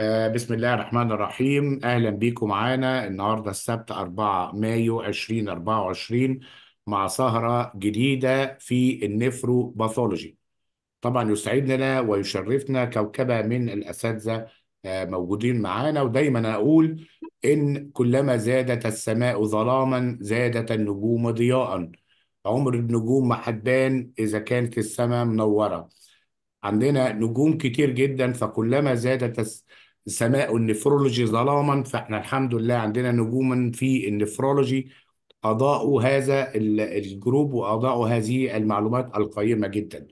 آه، بسم الله الرحمن الرحيم. أهلا بيكم معانا النهاردة السبت 4 مايو 2024 مع سهرة جديدة في النفرو باثولوجي طبعا يسعدنا ويشرفنا كوكبة من الأساتذة آه، موجودين معانا ودايما أقول إن كلما زادت السماء ظلاما زادت النجوم ضياء. عمر النجوم ما هتبان إذا كانت السماء منورة. عندنا نجوم كتير جدا فكلما زادت الس- سماء ال nephrology ظلاما فإحنا الحمد لله عندنا نجوما في ال nephrology. أضاءوا هذا ال- ال group وأضاءوا هذه المعلومات القيمة جدا.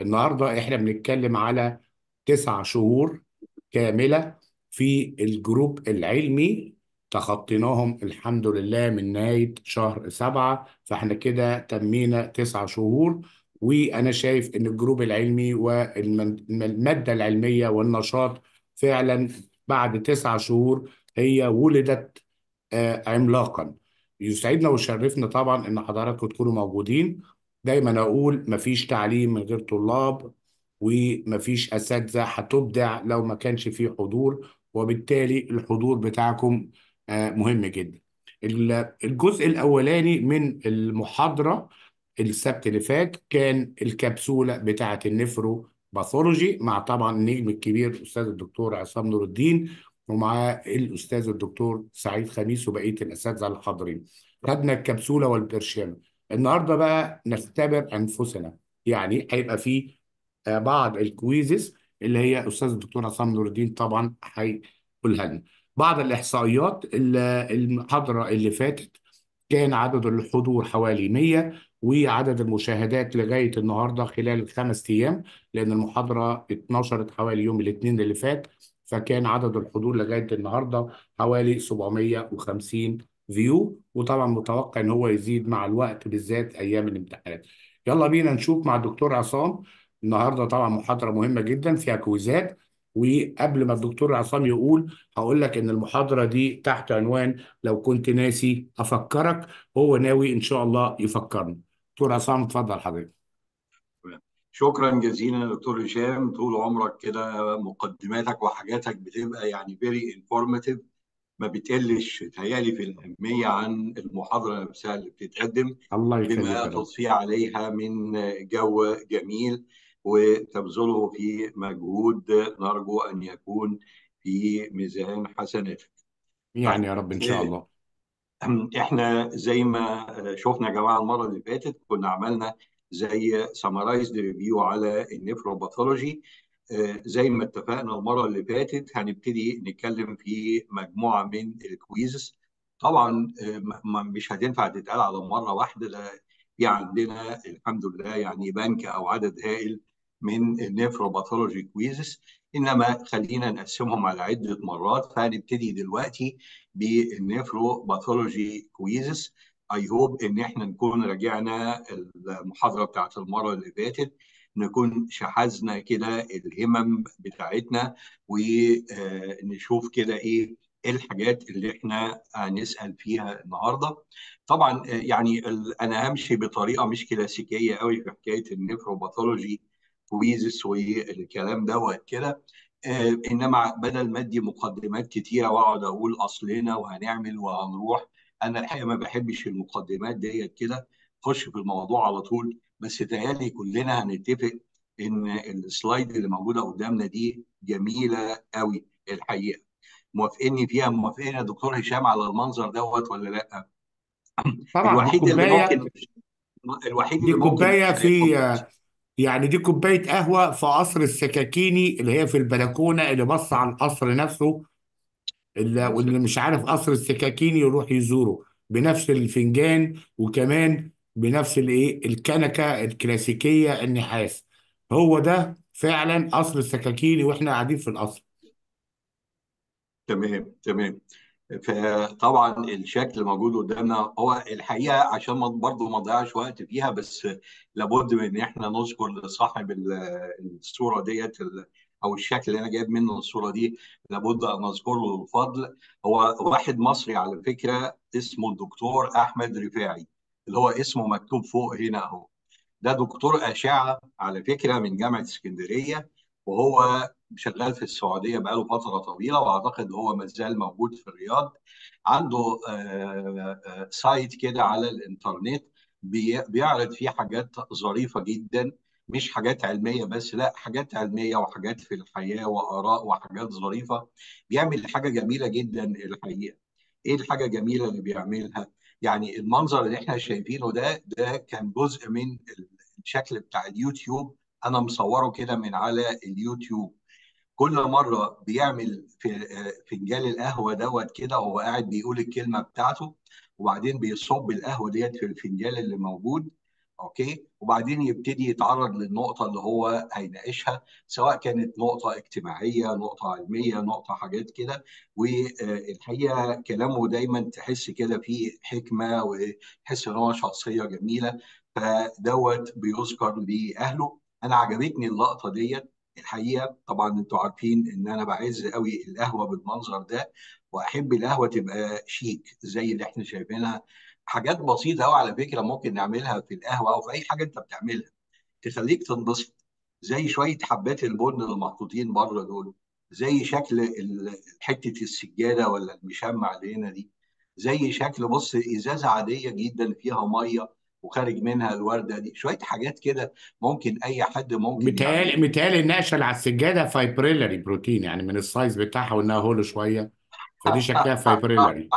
النهاردة إحنا بنتكلم على تسع شهور كاملة في ال group العلمي. تخطيناهم الحمد لله من نهاية شهر سبعة فإحنا كده تمينا تسع شهور. وأنا شايف إن الجروب العلمي والمادة العلمية والنشاط فعلا بعد تسع شهور هي ولدت آه، عملاقا. يسعدنا ويشرفنا طبعا إن حضراتكم تكونوا موجودين. دايما أقول مفيش تعليم من غير طلاب ومفيش أساتذة هتبدع لو ما كانش فيه حضور وبالتالي الحضور بتاعكم آه، مهم جدا. ال- الجزء الأولاني من المحاضرة السبت اللي فات كان الكبسولة بتاعة ال nephropathology مع طبعا النجم الكبير الأستاذ الدكتور عصام نور الدين ومعاه الأستاذ الدكتور سعيد خميس وبقية الأساتذة الحاضرين. خدنا الكبسولة والبرشام. النهارده بقى نختبر أنفسنا. يعني هيبقى في آه، بعض ال quizzes اللي هي أستاذ الدكتور عصام نور الدين طبعا هيقولها لنا. بعض الإحصائيات ال- المحاضرة اللي فاتت كان عدد الحضور حوالي 100 وعدد المشاهدات لغاية النهارده خلال الخمس أيام لأن المحاضرة اتنشرت حوالي يوم الاثنين اللي فات فكان عدد الحضور لغاية النهارده حوالي 750 فيو. وطبعا متوقع إن هو يزيد مع الوقت بالذات أيام الامتحانات. يلا بينا نشوف مع الدكتور عصام. النهارده طبعا محاضرة مهمة جدا فيها كويزات. وقبل ما الدكتور عصام يقول هقول لك إن المحاضرة دي تحت عنوان لو كنت ناسي أفكرك هو ناوي إن شاء الله يفكرني. دكتور عصام اتفضل حضرتك. شكرا جزيلا يا دكتور هشام. طول عمرك كده مقدماتك وحاجاتك بتبقى يعني very informative ما بتقلش تهيألي في الأهمية عن المحاضرة نفسها اللي بتتقدم. الله يخليك بما تضفي عليها من جو جميل وتبذله في مجهود نرجو أن يكون في ميزان حسناتك. يعني طيب يا رب إن شاء الله. إحنا زي ما شفنا يا جماعة المرة اللي فاتت كنا عملنا زي summarized review على ال nephropathology زي ما اتفقنا المرة اللي فاتت هنبتدي نتكلم في مجموعة من ال quizzes طبعا آه، مش هتنفع تتقال على مرة واحدة ده في عندنا الحمد لله يعني بنك أو عدد هائل من ال nephropathology quizzes إنما خلينا نقسمهم على عدة مرات. فهنبتدي دلوقتي بال nephropathology quizzes. I hope إن إحنا نكون راجعنا المحاضرة بتاعت المرة اللي فاتت نكون شحذنا كده الهمم بتاعتنا ونشوف كده إيه الحاجات اللي إحنا هنسأل فيها النهارده. طبعا يعني أنا همشي بطريقة مش كلاسيكية قوي في حكاية ال nephropathology quizzes والكلام دوت كده. آه، إنما بدل ما أدي مقدمات كتيرة وأقعد أقول اصلنا وهنعمل وهنروح أنا الحقيقة ما بحبش المقدمات ديت كده. خش في الموضوع على طول بس تهيألي كلنا هنتفق إن ال slide اللي موجودة قدامنا دي جميلة قوي الحقيقة. موافقني فيها؟ موافقين يا دكتور هشام على المنظر دوت ولا لأ؟ طبعا الوحيد اللي ممكن الوحيد دي اللي ممكن في يعني دي كوباية قهوة في قصر السكاكيني اللي هي في البلكونة اللي بص على القصر نفسه اللي واللي مش عارف قصر السكاكيني يروح يزوره بنفس الفنجان وكمان بنفس الايه الكنكة الكلاسيكية النحاس. هو ده فعلا قصر السكاكيني وإحنا قاعدين في القصر. تمام تمام. فطبعا الشكل موجود قدامنا. هو الحقيقة عشان برضه ما نضيعش وقت فيها بس لابد من إن إحنا نذكر لصاحب ال- الصورة ديت أو الشكل اللي أنا جايب منه الصورة دي لابد أن نذكر له الفضل. هو واحد مصري على فكرة اسمه الدكتور أحمد رفاعي اللي هو اسمه مكتوب فوق هنا أهو. ده دكتور أشعة على فكرة من جامعة اسكندرية وهو شغال في السعودية بقاله فترة طويلة وأعتقد هو ما زال موجود في الرياض. عنده سايت كده على الإنترنت بيعرض فيه حاجات ظريفة جدا. مش حاجات علمية بس لا حاجات علمية وحاجات في الحياة وآراء وحاجات ظريفة. بيعمل حاجة جميلة جدا الحقيقة. إيه الحاجة الجميلة اللي بيعملها؟ يعني المنظر اللي إحنا شايفينه ده ده كان جزء من الشكل بتاع اليوتيوب. أنا مصوره كده من على اليوتيوب. كل مرة بيعمل في فنجان القهوة دوت كده وهو قاعد بيقول الكلمة بتاعته وبعدين بيصب القهوة ديت في الفنجان اللي موجود okay؟ وبعدين يبتدي يتعرض للنقطة اللي هو هيناقشها سواء كانت نقطة اجتماعية نقطة علمية نقطة حاجات كده. والحقيقة كلامه دايما تحس كده فيه حكمة وتحس إن هو شخصية جميلة. فدوت بيذكر لأهله. أنا عجبتني اللقطة ديت الحقيقة طبعا أنتوا عارفين إن أنا بعز قوي القهوة بالمنظر ده وأحب القهوة تبقى شيك زي اللي إحنا شايفينها. حاجات بسيطة قوي على فكرة ممكن نعملها في القهوة أو في أي حاجة أنت بتعملها. تخليك تنبسط زي شوية حبات البن اللي محطوطين بره دول زي شكل حتة السجادة ولا المشمع اللي هنا دي زي شكل بص إزازة عادية جدا فيها مية وخارج منها الوردة دي. شوية حاجات كده ممكن أي حد ممكن متهيألي متهيألي النقشه اللي على السجادة fibrillary protein يعني من ال size بتاعها وإنها hollow شوية. فدي شكلها fibrillary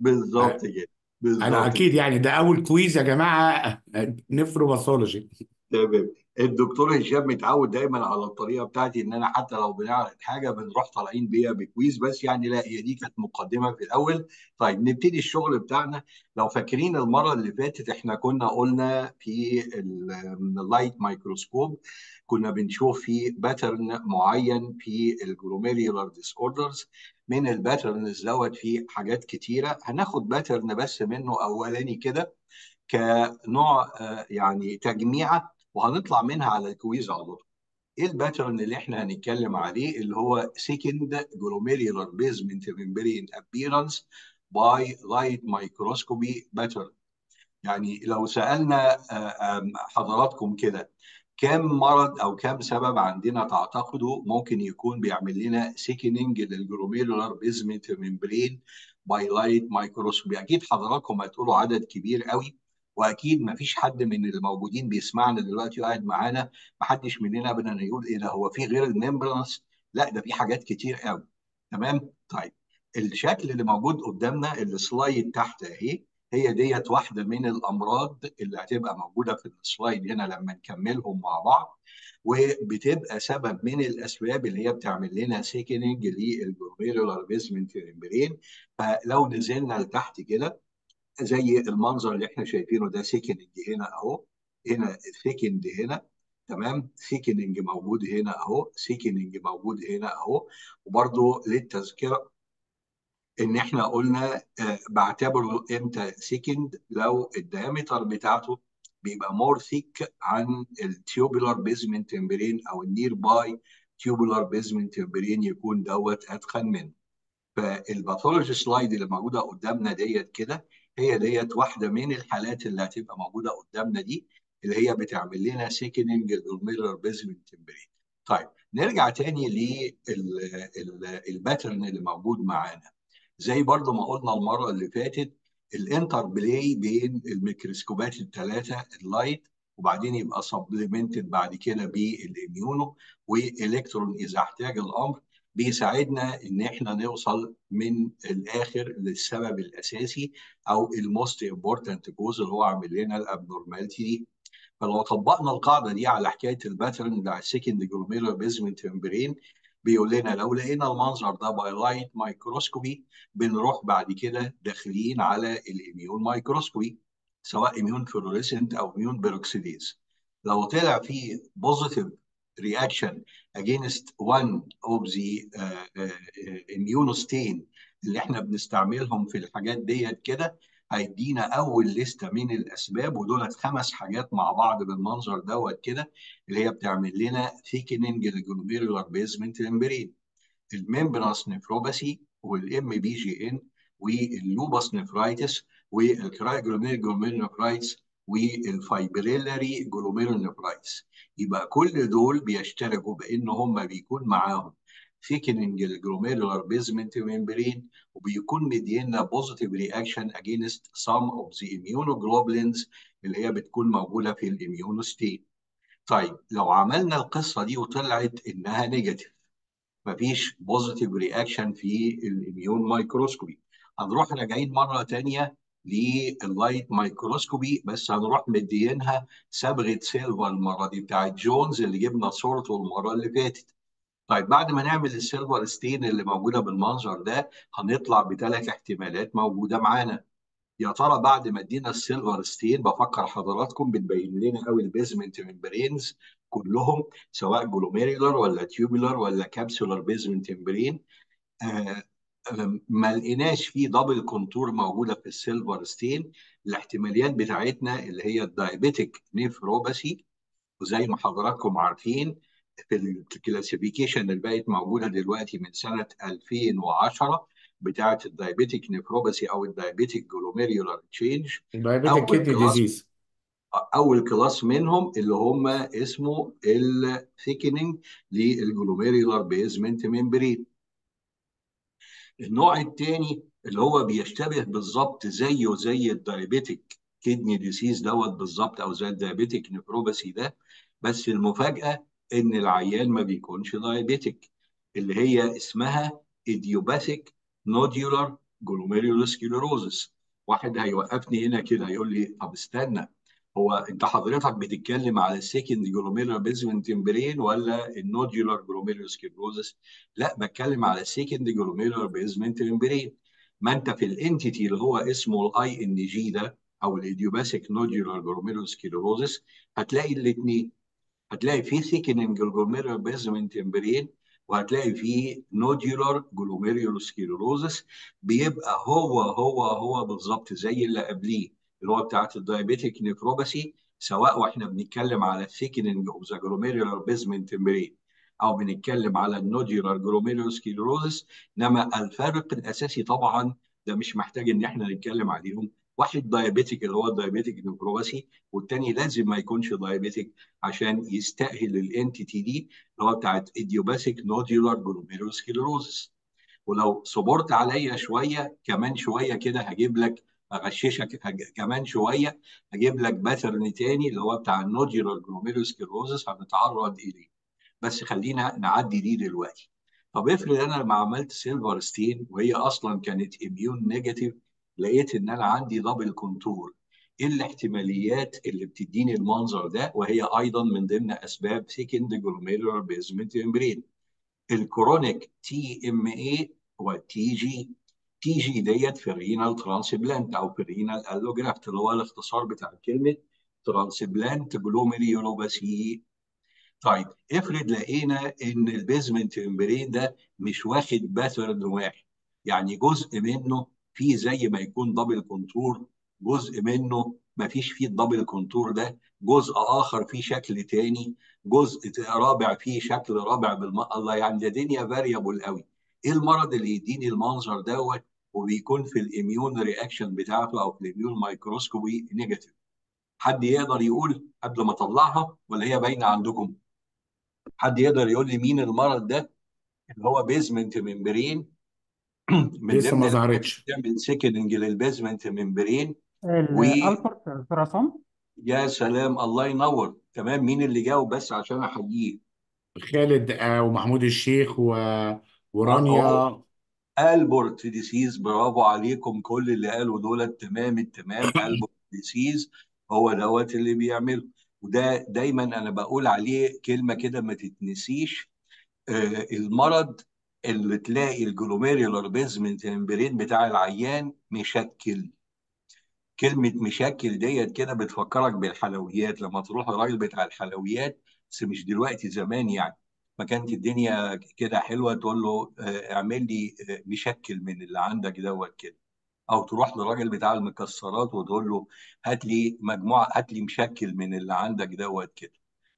بالظبط كده. بالظبط أنا أكيد يعني ده أول quiz يا جماعة nephropathology تمام. الدكتور هشام متعود دايما على الطريقة بتاعتي إن أنا حتى لو بنعرض حاجة بنروح طالعين بيها ب quiz بس يعني لا هي دي كانت مقدمة في الأول. طيب نبتدي الشغل بتاعنا. لو فاكرين المرة اللي فاتت إحنا كنا قلنا في ال light microscope كنا بنشوف في pattern معين في ال glomerular disorders من ال patterns دوت في حاجات كتيرة. هناخد pattern بس منه أولاني كده كنوع يعني تجميعة وهنطلع منها على ال quiz على طول. إيه ال pattern اللي إحنا هنتكلم عليه اللي هو thickened glomerular basement membrane appearance by light microscopy pattern. يعني لو سألنا حضراتكم كده كم مرض أو كم سبب عندنا تعتقدوا ممكن يكون بيعمل لنا thickening لل glomerular basement membrane by light microscopy أكيد حضراتكم هتقولوا عدد كبير قوي وأكيد ما فيش حد من الموجودين بيسمعنا دلوقتي وقاعد معانا ما حدش مننا ابدا يقول إيه ده هو في غير ال membranous؟ لا ده في حاجات كتير قوي. تمام؟ طيب الشكل اللي موجود قدامنا ال slide تحت أهي هي ديت واحدة من الأمراض اللي هتبقى موجودة في ال slide هنا لما نكملهم مع بعض وبتبقى سبب من الأسباب اللي هي بتعمل لنا thickening لل glomerular basement membrane فلو نزلنا لتحت كده زي المنظر اللي إحنا شايفينه ده thickening هنا اهو هنا thickened هنا تمام؟ thickening موجود هنا اهو thickening موجود هنا اهو. وبرده للتذكره ان إحنا قلنا آه بعتبره إمتى thickened لو ال diameter بتاعته بيبقى more thick عن ال tubular basement membrane أو ال nearby tubular basement membrane يكون دوت أتخن منه. فال pathology slide اللي موجودة قدامنا ديت كده هي ديت واحدة من الحالات اللي هتبقى موجودة قدامنا دي اللي هي بتعمل لنا thickening لل glomerular basement membrane طيب نرجع تاني لل pattern اللي موجود معانا. زي برضو ما قلنا المرة اللي فاتت ال interplay بين الميكروسكوبات الثلاثه ال light وبعدين يبقى supplemented بعد كده بال immuno و electron إذا احتاج الأمر. بيساعدنا إن إحنا نوصل من الآخر للسبب الأساسي أو ال most important cause اللي هو عامل لنا ال abnormality دي. فلو طبقنا القاعدة دي على حكاية ال pattern بتاع ال thickened glomerular basement membrane بيقول لنا لو لقينا المنظر ده by light microscopy بنروح بعد كده داخلين على ال immune microscopy سواء immunofluorescent أو immunoperoxidase لو طلع فيه positive reaction against one of the uh, uh, immunostain اللي إحنا بنستعملهم في الحاجات ديت كده هيدينا أول لسته من الأسباب ودولت خمس حاجات مع بعض بالمنظر دوت كده اللي هي بتعمل لنا thickening لل glomerular basement membrane ال membranous nephropathy وال MPGN وال lupus nephritis وال cryoglobulinemic glomerulonephritis وال fibrillary glomerulonephritis يبقى كل دول بيشتركوا بأن هم بيكون معاهم thickening ال glomerular basement membrane وبيكون مدينا positive reaction against some of the immunoglobulins اللي هي بتكون موجودة في ال immunostain. طيب لو عملنا القصة دي وطلعت إنها negative مفيش positive reaction في ال immune microscopy هنروح راجعين مرة ثانية لل light microscopy بس هنروح مدينها صبغة silver المرة دي بتاعت جونز اللي جبنا صورته المرة اللي فاتت. طيب بعد ما نعمل ال silver stain اللي موجودة بالمنظر ده هنطلع بثلاث احتمالات موجودة معانا. يا ترى بعد ما ادينا ال silver stain بفكر حضراتكم بتبين لنا قوي ال basement membranes كلهم سواء glomerular ولا tubular ولا capsular basement membrane آه ما لقيناش فيه double contour موجودة في ال silver stain الاحتماليات بتاعتنا اللي هي ال diabetic nephropathy وزي ما حضراتكم عارفين في ال classification اللي بقت موجودة دلوقتي من سنة 2010 بتاعة ال diabetic nephropathy أو ال diabetic glomerular change diabetic kidney disease أول class منهم اللي هم اسمه ال thickening لل glomerular basement membrane النوع الثاني اللي هو بيشتبه بالظبط زيه زي ال diabetic kidney disease دوت بالظبط أو زي ال diabetic nephropathy ده. بس المفاجأة إن العيان ما بيكونش diabetic اللي هي اسمها idiopathic nodular glomerulosclerosis واحد هيوقفني هنا كده هيقول لي طب استنى هو انت حضرتك بتتكلم على ال thickened glomerular basement membrane ولا ال nodular glomerulosclerosis لا بتكلم على ال thickened glomerular basement membrane ما انت في ال entity اللي هو اسمه ال ING ده أو ال idiopathic nodular glomerulosclerosis هتلاقي الاثنين هتلاقي فيه thickening glomerular basement membrane وهتلاقي فيه nodular glomerulosclerosis بيبقى هو هو هو بالظبط زي اللي قبليه. اللي هو بتاعت ال diabetic nephropathy سواء وإحنا بنتكلم على ال thickening of the glomerular basement membrane أو بنتكلم على ال nodular glomerulosclerosis إنما الفرق الأساسي طبعا ده مش محتاج إن إحنا نتكلم عليهم. واحد diabetic اللي هو ال diabetic nephropathy والتاني لازم ما يكونش diabetic عشان يستأهل ال entity دي اللي هو بتاعت idiopathic nodular glomerulosclerosis ولو صبرت عليا شوية كمان شوية كده هجيب لك أغششك كمان شوية هجيب لك pattern تاني اللي هو بتاع ال nodular glomerulosclerosis هنتعرض إليه. بس خلينا نعدي دي دلوقتي. طب افرض أنا لما عملت silver stain وهي أصلا كانت immune negative لقيت إن أنا عندي double contour إيه الاحتماليات اللي بتديني المنظر ده؟ وهي أيضا من ضمن أسباب thickened glomerular basement membrane ال chronic TMA وال TG ال TG ديت في ال renal transplant أو في ال renal allograft اللي هو الاختصار بتاع كلمه transplant glomerulopathy طيب افرض لقينا إن ال basement membrane ده مش واخد pattern واحد يعني جزء منه فيه زي ما يكون double contour جزء منه ما فيش فيه ال double contour ده جزء آخر فيه شكل تاني جزء رابع فيه شكل رابع بالم... الله يعني ده دنيا variable قوي. إيه المرض اللي يديني المنظر دوت؟ وبيكون في ال immune reaction بتاعته أو في ال immune microscopy negative حد يقدر يقول قبل ما أطلعها ولا هي باينة عندكم؟ حد يقدر يقول لي مين المرض ده؟ اللي هو بيزمنت ممبرين من لسه ما ظهرتش. بتعمل سيكننج للبيزمنت ممبرين و التراسون؟ يا سلام الله ينور. تمام مين اللي جاوب بس عشان أحييه؟ خالد آه، ومحمود الشيخ و... ورانيا. البورت ديسيز برافو عليكم كل اللي قالوا دول تمام التمام. البورت ديسيز هو دوت اللي بيعمله. وده دايما أنا بقول عليه كلمة كده ما تتنسيش. آه المرض اللي تلاقي ال glomerular basement membrane بتاع العيان مشكل. كلمة مشكل ديت كده بتفكرك بالحلويات. لما تروح الراجل بتاع الحلويات بس مش دلوقتي زمان يعني. ما كانت الدنيا كده حلوة تقول له آه، اعمل لي آه، مشكل من اللي عندك دوت كده. أو تروح للراجل بتاع المكسرات وتقول له هات لي مجموعة هات لي مشكل من اللي عندك دوت كده.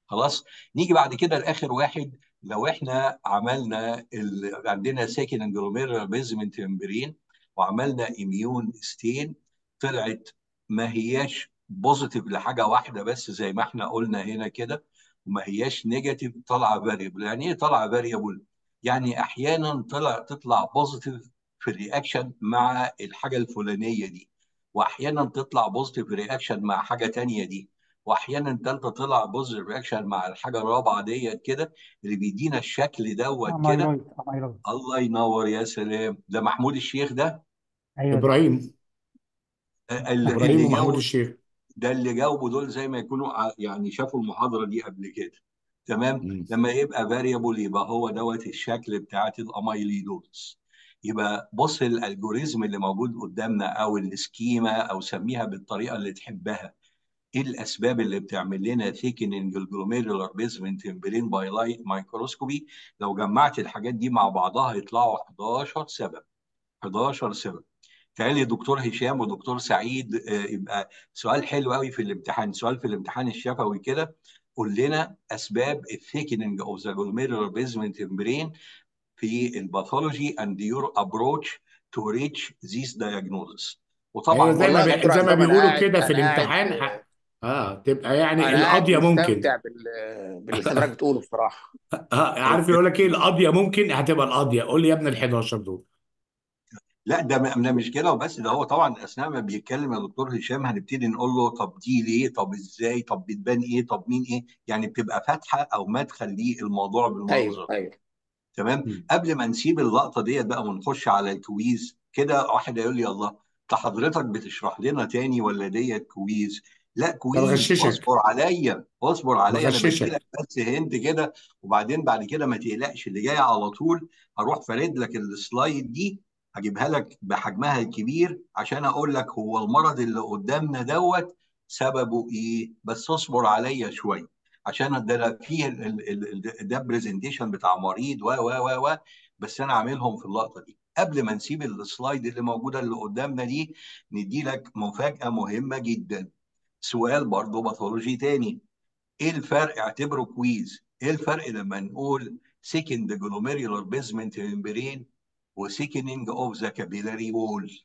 خلاص؟ نيجي بعد كده لآخر واحد. لو إحنا عملنا ال... عندنا thickened glomerular basement membrane وعملنا immune stain طلعت ما هياش positive لحاجة واحدة بس زي ما إحنا قلنا هنا كده. وما هياش negative طالعه variable يعني إيه طالعه variable يعني أحيانا طلع تطلع positive في ال reaction مع الحاجة الفلانية دي واحيانا تطلع positive reaction مع حاجة تانية دي واحيانا ثالثه طلع positive reaction مع الحاجة الرابعة ديت كده اللي بيدينا الشكل دوت كده. الله ينور يا سلام. ده محمود الشيخ ده؟ أيوه. إبراهيم. اللي إبراهيم جاوب الشيخ. ده اللي جاوبوا دول زي ما يكونوا يعني شافوا المحاضرة دي قبل كده. تمام؟ مم. لما يبقى variable يبقى هو دوت الشكل بتاعت ال amyloidosis يبقى بص ال algorithm اللي موجود قدامنا أو ال schema أو سميها بالطريقة اللي تحبها. إيه الأسباب اللي بتعمل لنا thickening ال glomerular basement membrane by light microscopy لو جمعت الحاجات دي مع بعضها يطلعوا 11 سبب. 11 سبب. تعالي دكتور هشام ودكتور سعيد آه، يبقى سؤال حلو قوي في الامتحان سؤال في الامتحان الشفوي كده. قول لنا أسباب ال thickening of the glomerular basement membrane في ال pathology and your approach to reach this هي وطبعا زي ما بي... زي ما بيقولوا كده في قاعد الامتحان. آه تبقى يعني القضية ممكن. بال باللي حضرتك بتقوله بصراحة. آه عارف يقول لك إيه؟ القضية ممكن هتبقى القضية. قول لي يا ابن ال 11 دول. لا ده م- ده مش كده وبس ده هو طبعا أثناء ما بيتكلم يا دكتور هشام هنبتدي نقول له طب دي ليه؟ طب إزاي؟ طب بتبان إيه؟ طب مين إيه؟ يعني بتبقى فاتحة أو مدخل للموضوع أيوه بالمنظر. أيوه تمام؟ مم. قبل ما نسيب اللقطة ديت بقى ونخش على ال quiz كده واحد يقول لي الله انت حضرتك بتشرح لنا تاني ولا ديت quiz؟ لا quiz غششك اصبر عليا اصبر عليا أنا بدي بغششك. لك بس هند كده وبعدين بعد كده ما تقلقش اللي جاي على طول هروح فارد لك ال slide دي هجيبها لك بحجمها الكبير عشان أقول لك هو المرض اللي قدامنا دوت سببه إيه. بس اصبر عليا شوية عشان ده فيه ده presentation بتاع مريض و و و و. بس أنا عاملهم في اللقطة دي. قبل ما نسيب ال slide اللي موجودة اللي قدامنا دي ندي لك مفاجأة مهمة جدا. سؤال برضه pathology تاني. إيه الفرق؟ اعتبره quiz إيه الفرق لما نقول thickened glomerular basement membrane و thickening of the capillary wall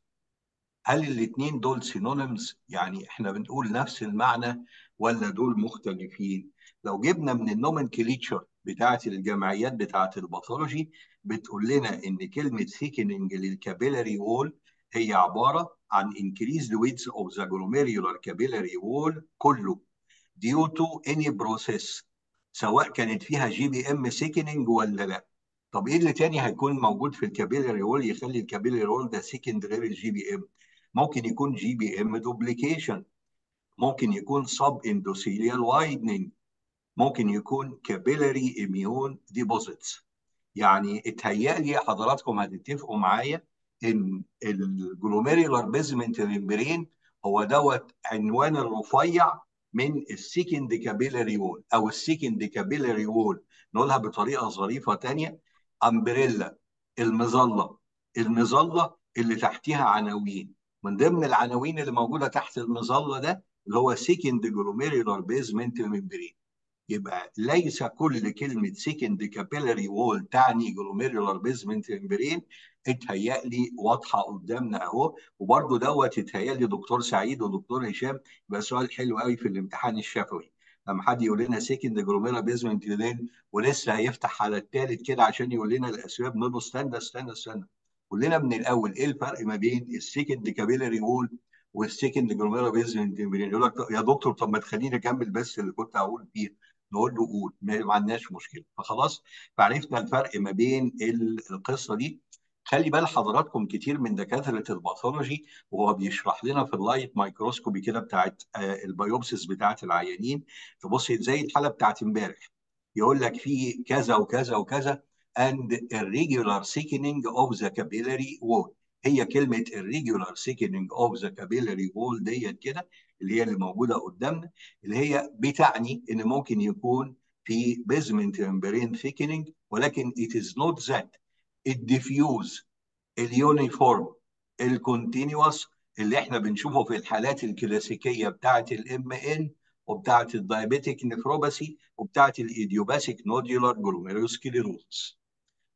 هل الاثنين دول synonyms يعني إحنا بنقول نفس المعنى ولا دول مختلفين؟ لو جبنا من ال nomenclature بتاعت الجمعيات بتاعت ال pathology بتقول لنا إن كلمة thickening لل capillary wall هي عبارة عن increased width of the glomerular capillary wall كله due to any process سواء كانت فيها GBM thickening ولا لا. طب إيه اللي تاني هيكون موجود في ال capillary wall يخلي ال capillary wall ده thickened غير ال GBM ممكن يكون GBM duplication ممكن يكون subendothelial widening ممكن يكون capillary immune deposits يعني اتهيأ لي حضراتكم هتتفقوا معايا إن ال glomerular basement membrane هو دوت عنوان الرفيع من ال thickened capillary wall أو ال thickened capillary wall نقولها بطريقة ظريفة تانية. umbrella المظلة. المظلة اللي تحتها عناوين. من ضمن العناوين اللي موجودة تحت المظلة ده اللي هو thickened glomerular basement membrane يبقى ليس كل كلمة thickened capillary wall تعني glomerular basement membrane اتهيألي واضحة قدامنا أهو. وبرضه دوت اتهيألي دكتور سعيد ودكتور هشام. يبقى سؤال حلو قوي في الامتحان الشفوي. لما حد يقول لنا thickened glomerular basement membrane ولسه هيفتح على الثالث كده عشان يقول لنا الأسباب نقول له استنى استنى استنى قول لنا من الأول إيه الفرق ما بين ال thickened capillary wall والسيكند جلوميرولار بيزمنت يقول لك يا دكتور طب ما تخليني أكمل بس اللي كنت هقول فيه نقول له قول ما عندناش مشكلة فخلاص فعرفنا الفرق ما بين القصة دي خلي بال حضراتكم كتير من دكاترة ال pathology وهو بيشرح لنا في ال light microscopy كده بتاعت آه ال biopsies بتاعت العيانين. تبص زي الحالة بتاعت امبارح. يقول لك في كذا وكذا وكذا and irregular thickening of the capillary wall. هي كلمة irregular thickening of the capillary wall ديت كده اللي هي اللي موجودة قدامنا اللي هي بتعني إن ممكن يكون في basement membrane thickening ولكن it is not that. ال diffuse ال uniform ال continuous اللي إحنا بنشوفه في الحالات الكلاسيكية بتاعة ال MN وبتاعة ال diabetic nephropathy وبتاعة ال idiopathic nodular glomerulosclerosis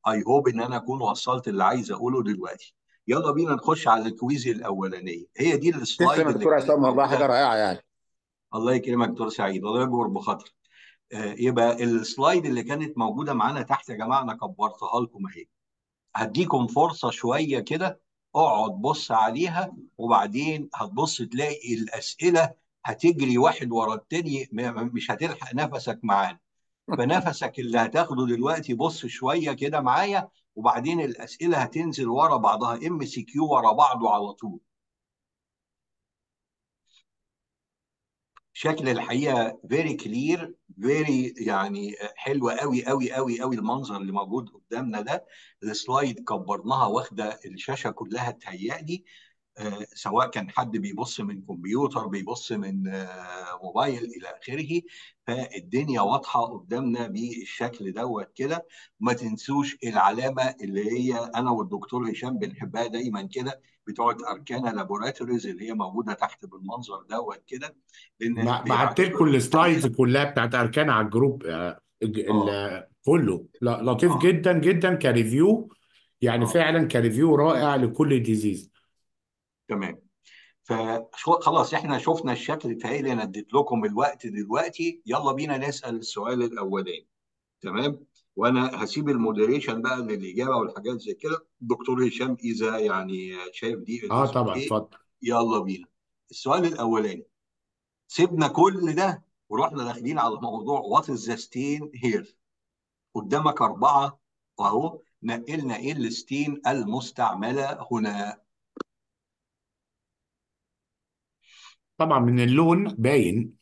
I hope إن أنا أكون وصلت اللي عايز أقوله دلوقتي. يلا بينا نخش على ال quiz الأولانية. هي دي ال slide تسلم دكتور عصام والله حاجة رائعة يعني. الله يكرمك دكتور سعيد الله يجبر بخاطرك. آه، يبقى ال slide اللي كانت موجودة معانا تحت يا جماعة أنا كبرتها لكم أهي. هديكم فرصة شوية كده اقعد بص عليها وبعدين هتبص تلاقي الأسئلة هتجري واحد ورا التاني مش هتلحق نفسك معانا. فنفسك اللي هتاخده دلوقتي بص شوية كده معايا وبعدين الأسئلة هتنزل ورا بعضها MCQ ورا بعضه على طول. شكل الحقيقة very clear very يعني حلوة قوي قوي قوي قوي المنظر اللي موجود قدامنا ده. ال slide كبرناها واخدة الشاشة كلها تهيألي. سواء كان حد بيبص من كمبيوتر بيبص من آه، موبايل إلى آخره فالدنيا واضحة قدامنا بالشكل دوت كده. وما تنسوش العلامة اللي هي أنا والدكتور هشام بنحبها دايما كده بتوعت Arkana Laboratories اللي هي موجودة تحت بالمنظر دوت كده. لأن بعت لكم ال slides كلها بتاعت Arkana على الجروب آه، كله. لطيف آه. جدا جدا كريفيو. يعني آه. فعلا كريفيو رائع لكل disease تمام. فخلاص إحنا شفنا الشكل تهيألي أنا اديت لكم الوقت دلوقتي. يلا بينا نسأل السؤال الأولاني. تمام؟ وأنا هسيب ال moderation بقى للإجابة والحاجات زي كده. الدكتور هشام إذا يعني شايف دي آه طبعا اتفضل. يلا بينا. السؤال الأولاني. سيبنا كل ده ورحنا داخلين على موضوع what is the stain here قدامك أربعة أهو. نقلنا إيه ال stain المستعملة هنا. طبعا من اللون باين.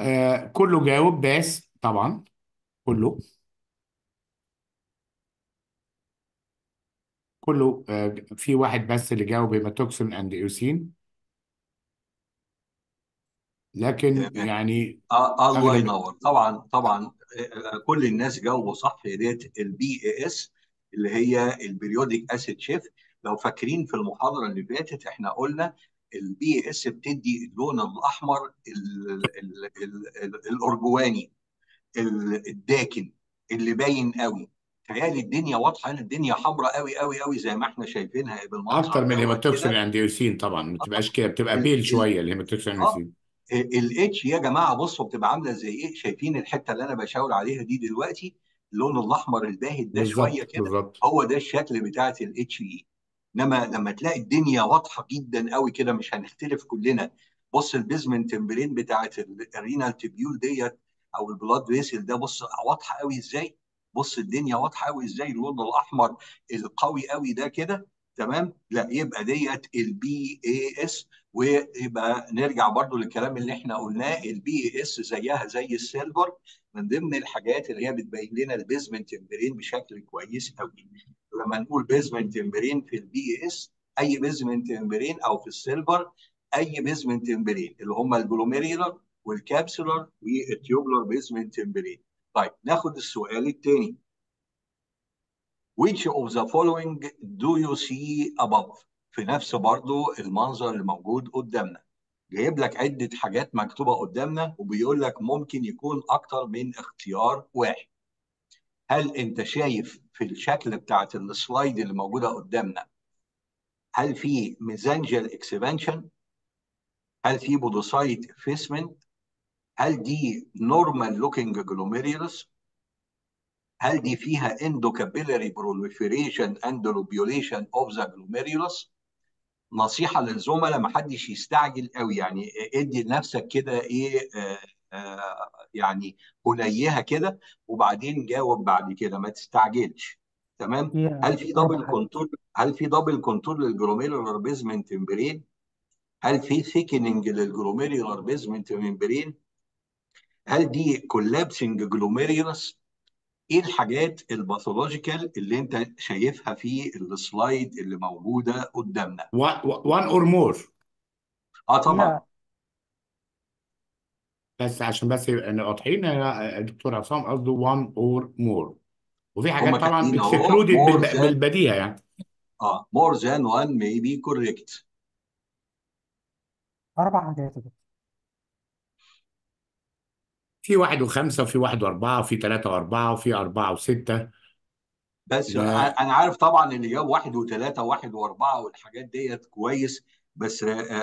آه كله جاوب باس طبعا كله. كله آه في واحد بس اللي جاوب hematoxylin and eosin لكن يعني آه الله اغلب ينور. طبعا طبعا آه، كل الناس جاوبوا صح هي ديت ال PAS اللي هي ال periodic acid Schiff لو فاكرين في المحاضرة اللي فاتت إحنا قلنا ال PAS بتدي اللون الأحمر ال ال ال ال الارجواني ال- الداكن اللي باين قوي. تهيألي الدنيا واضحة هنا الدنيا حمراء قوي قوي قوي زي ما إحنا شايفينها بالمنظر أكتر من ال hematoxylin كده. and eosin طبعا ما بتبقاش كده بتبقى pale شوية ال hematoxylin and آه eosin ال H يا جماعة بصوا بتبقى عاملة زي إيه؟ شايفين الحتة اللي أنا بشاور عليها دي دلوقتي اللون الأحمر الباهت ده شوية كده هو ده الشكل بتاعت الاتش اي إنما لما تلاقي الدنيا واضحة جدا قوي كده مش هنختلف كلنا. بص ال basement membrane بتاعت ال renal tubule ديت أو ال blood vessel ده بص واضحة قوي إزاي؟ بص الدنيا واضحة قوي إزاي؟ اللون الأحمر القوي قوي ده كده تمام؟ لا يبقى ديت ال PAS ويبقى نرجع برضو للكلام اللي إحنا قلناه ال PAS زيها زي ال silver. من ضمن الحاجات اللي هي بتبين لنا ال basement membrane بشكل كويس قوي. لما نقول basement membrane في ال PAS أي basement membrane أو في ال silver أي basement membrane اللي هم ال glomerular وال capsular وال tubular basement membrane طيب ناخد السؤال الثاني Which of the following do you see above؟ في نفس برضو المنظر اللي موجود قدامنا. جايب لك عدة حاجات مكتوبة قدامنا وبيقول لك ممكن يكون أكتر من اختيار واحد. هل أنت شايف في الشكل بتاعت ال slide اللي موجودة قدامنا هل في mesangial expansion؟ هل في podocyte effacement؟ هل دي normal looking glomerulus؟ هل دي فيها endocapillary proliferation and lobulation of the glomerulus؟ نصيحة للزملاء ما حدش يستعجل قوي يعني ادي لنفسك كده إيه آه آه يعني هنيها كده وبعدين جاوب بعد كده ما تستعجلش. تمام؟ هل في double contour هل في double contour لل glomerular basement membrane هل في thickening لل glomerular basement membrane هل دي collapsing glomerulus إيه الحاجات ال pathological اللي أنت شايفها في ال slide اللي موجودة قدامنا؟ One or more. آه طبعا. بس عشان بس يبقى واضحين يا دكتور عصام قصده one or more. وفي حاجات هم طبعا كاتبين أهو اكسكلودد more than بالبديهة يعني. آه more than one may be correct. أربع حاجات كده في واحد وخمسة وفي واحد وأربعة وفي ثلاثة وأربعة وفي أربعة وستة. بس لا. أنا عارف طبعا اللي جاب واحد وثلاثه واحد وأربعة والحاجات ديت كويس بس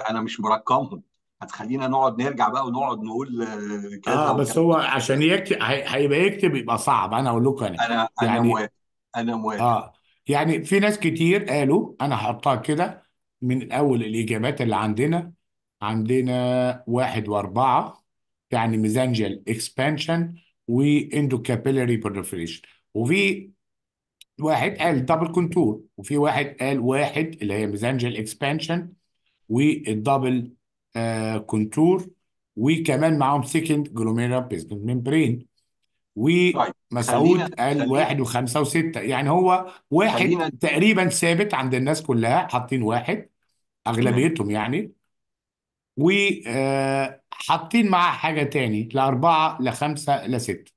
أنا مش مرقمهم. هتخلينا نقعد نرجع بقى ونقعد نقول آه، كذا آه بس هو عشان يكتب هي- هيبقى يكتب يبقى صعب. أنا أقول لكم أنا. أنا أنا يعني موافق. أنا موافق. آه يعني في ناس كتير قالوا أنا هحطها كده من اول الإجابات اللي عندنا. عندنا واحد وأربعة يعني ميزانجيال اكسبانشن و endocapillary proliferation وفي واحد قال double contour وفي واحد قال واحد اللي هي mesangial expansion وال double contour وكمان معاهم thickened glomerular basement membrane طيب ومسعود قال واحد وخمسة وستة. يعني هو واحد خلينا تقريبا ثابت عند الناس كلها حاطين واحد أغلبيتهم يعني. وحاطين معاه حاجة تاني لأربعة لخمسة لستة.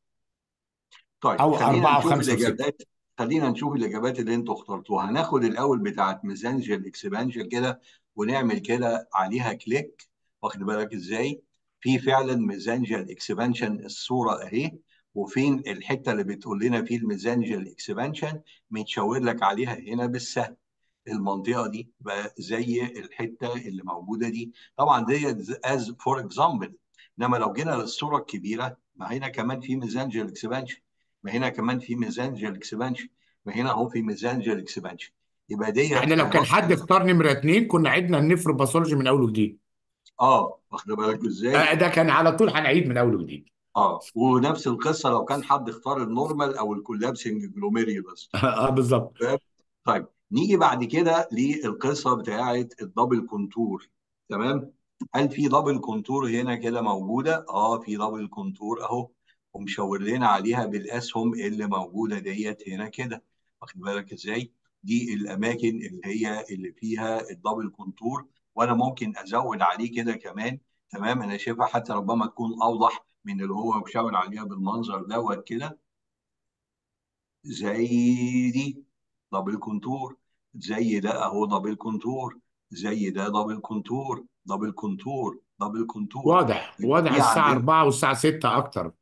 طيب أو خلينا أربعة نشوف وخمسة وستة. الاجابات خلينا نشوف الإجابات اللي أنتوا اخترتوها. هناخد الأول بتاعت mesangial expansion كده ونعمل كده عليها click. واخد بالك إزاي؟ في فعلا mesangial expansion الصورة أهي. وفين الحتة اللي بتقول لنا فيه ال mesangial expansion متشاور لك عليها هنا بالسهم. المنطقة دي بقى زي الحتة اللي موجودة دي. طبعا دي as for example إنما لو جينا للصورة الكبيرة ما هنا كمان في mesangial expansion ما هنا كمان في mesangial expansion ما هنا أهو في mesangial expansion يبقى ديت يعني لو كان حد اختار نمرة اتنين كنا عدنا ال nephropathology من أول وجديد. آه واخد بالك إزاي؟ آه ده كان على طول هنعيد من أول وجديد. آه ونفس القصة لو كان حد اختار ال normal أو ال collapsing glomerulus آه بالظبط؟ طيب نيجي بعد كده للقصة بتاعه ال double contour. تمام؟ هل في double contour هنا كده موجودة؟ آه في double contour أهو ومشاور لنا عليها بالأسهم اللي موجودة ديت هنا كده. واخد بالك إزاي؟ دي الأماكن اللي هي اللي فيها ال double contour وأنا ممكن أزود عليه كده كمان تمام؟ أنا شايفها حتى ربما تكون أوضح من اللي هو مشاور عليها بالمنظر دوت كده. زي دي double contour. زي ده أهو double contour. زي ده double contour. double contour. double contour. واضح واضح. عندنا 4 والساعة 6 أكتر.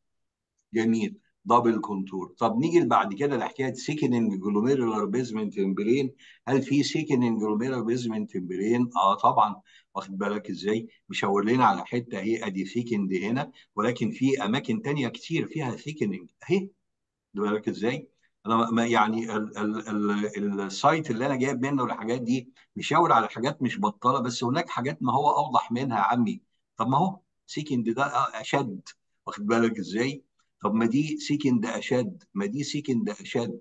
جميل. double contour طب نيجي بعد كده لحكاية thickening glomerular basement membrane هل في thickening glomerular basement membrane آه طبعا. واخد بالك إزاي؟ مشاور لنا على حتة أهي أدي thickened هنا. ولكن في أماكن تانية كتير فيها thickening أهي. واخد بالك إزاي؟ أنا يعني ال ال ال ال site اللي أنا جايب منه الحاجات دي مشاور على حاجات مش بطالة بس هناك حاجات ما هو أوضح منها. يا عمي طب ما هو thickened ده أشد. واخد بالك إزاي؟ طب ما دي thickened أشد ما دي thickened أشد.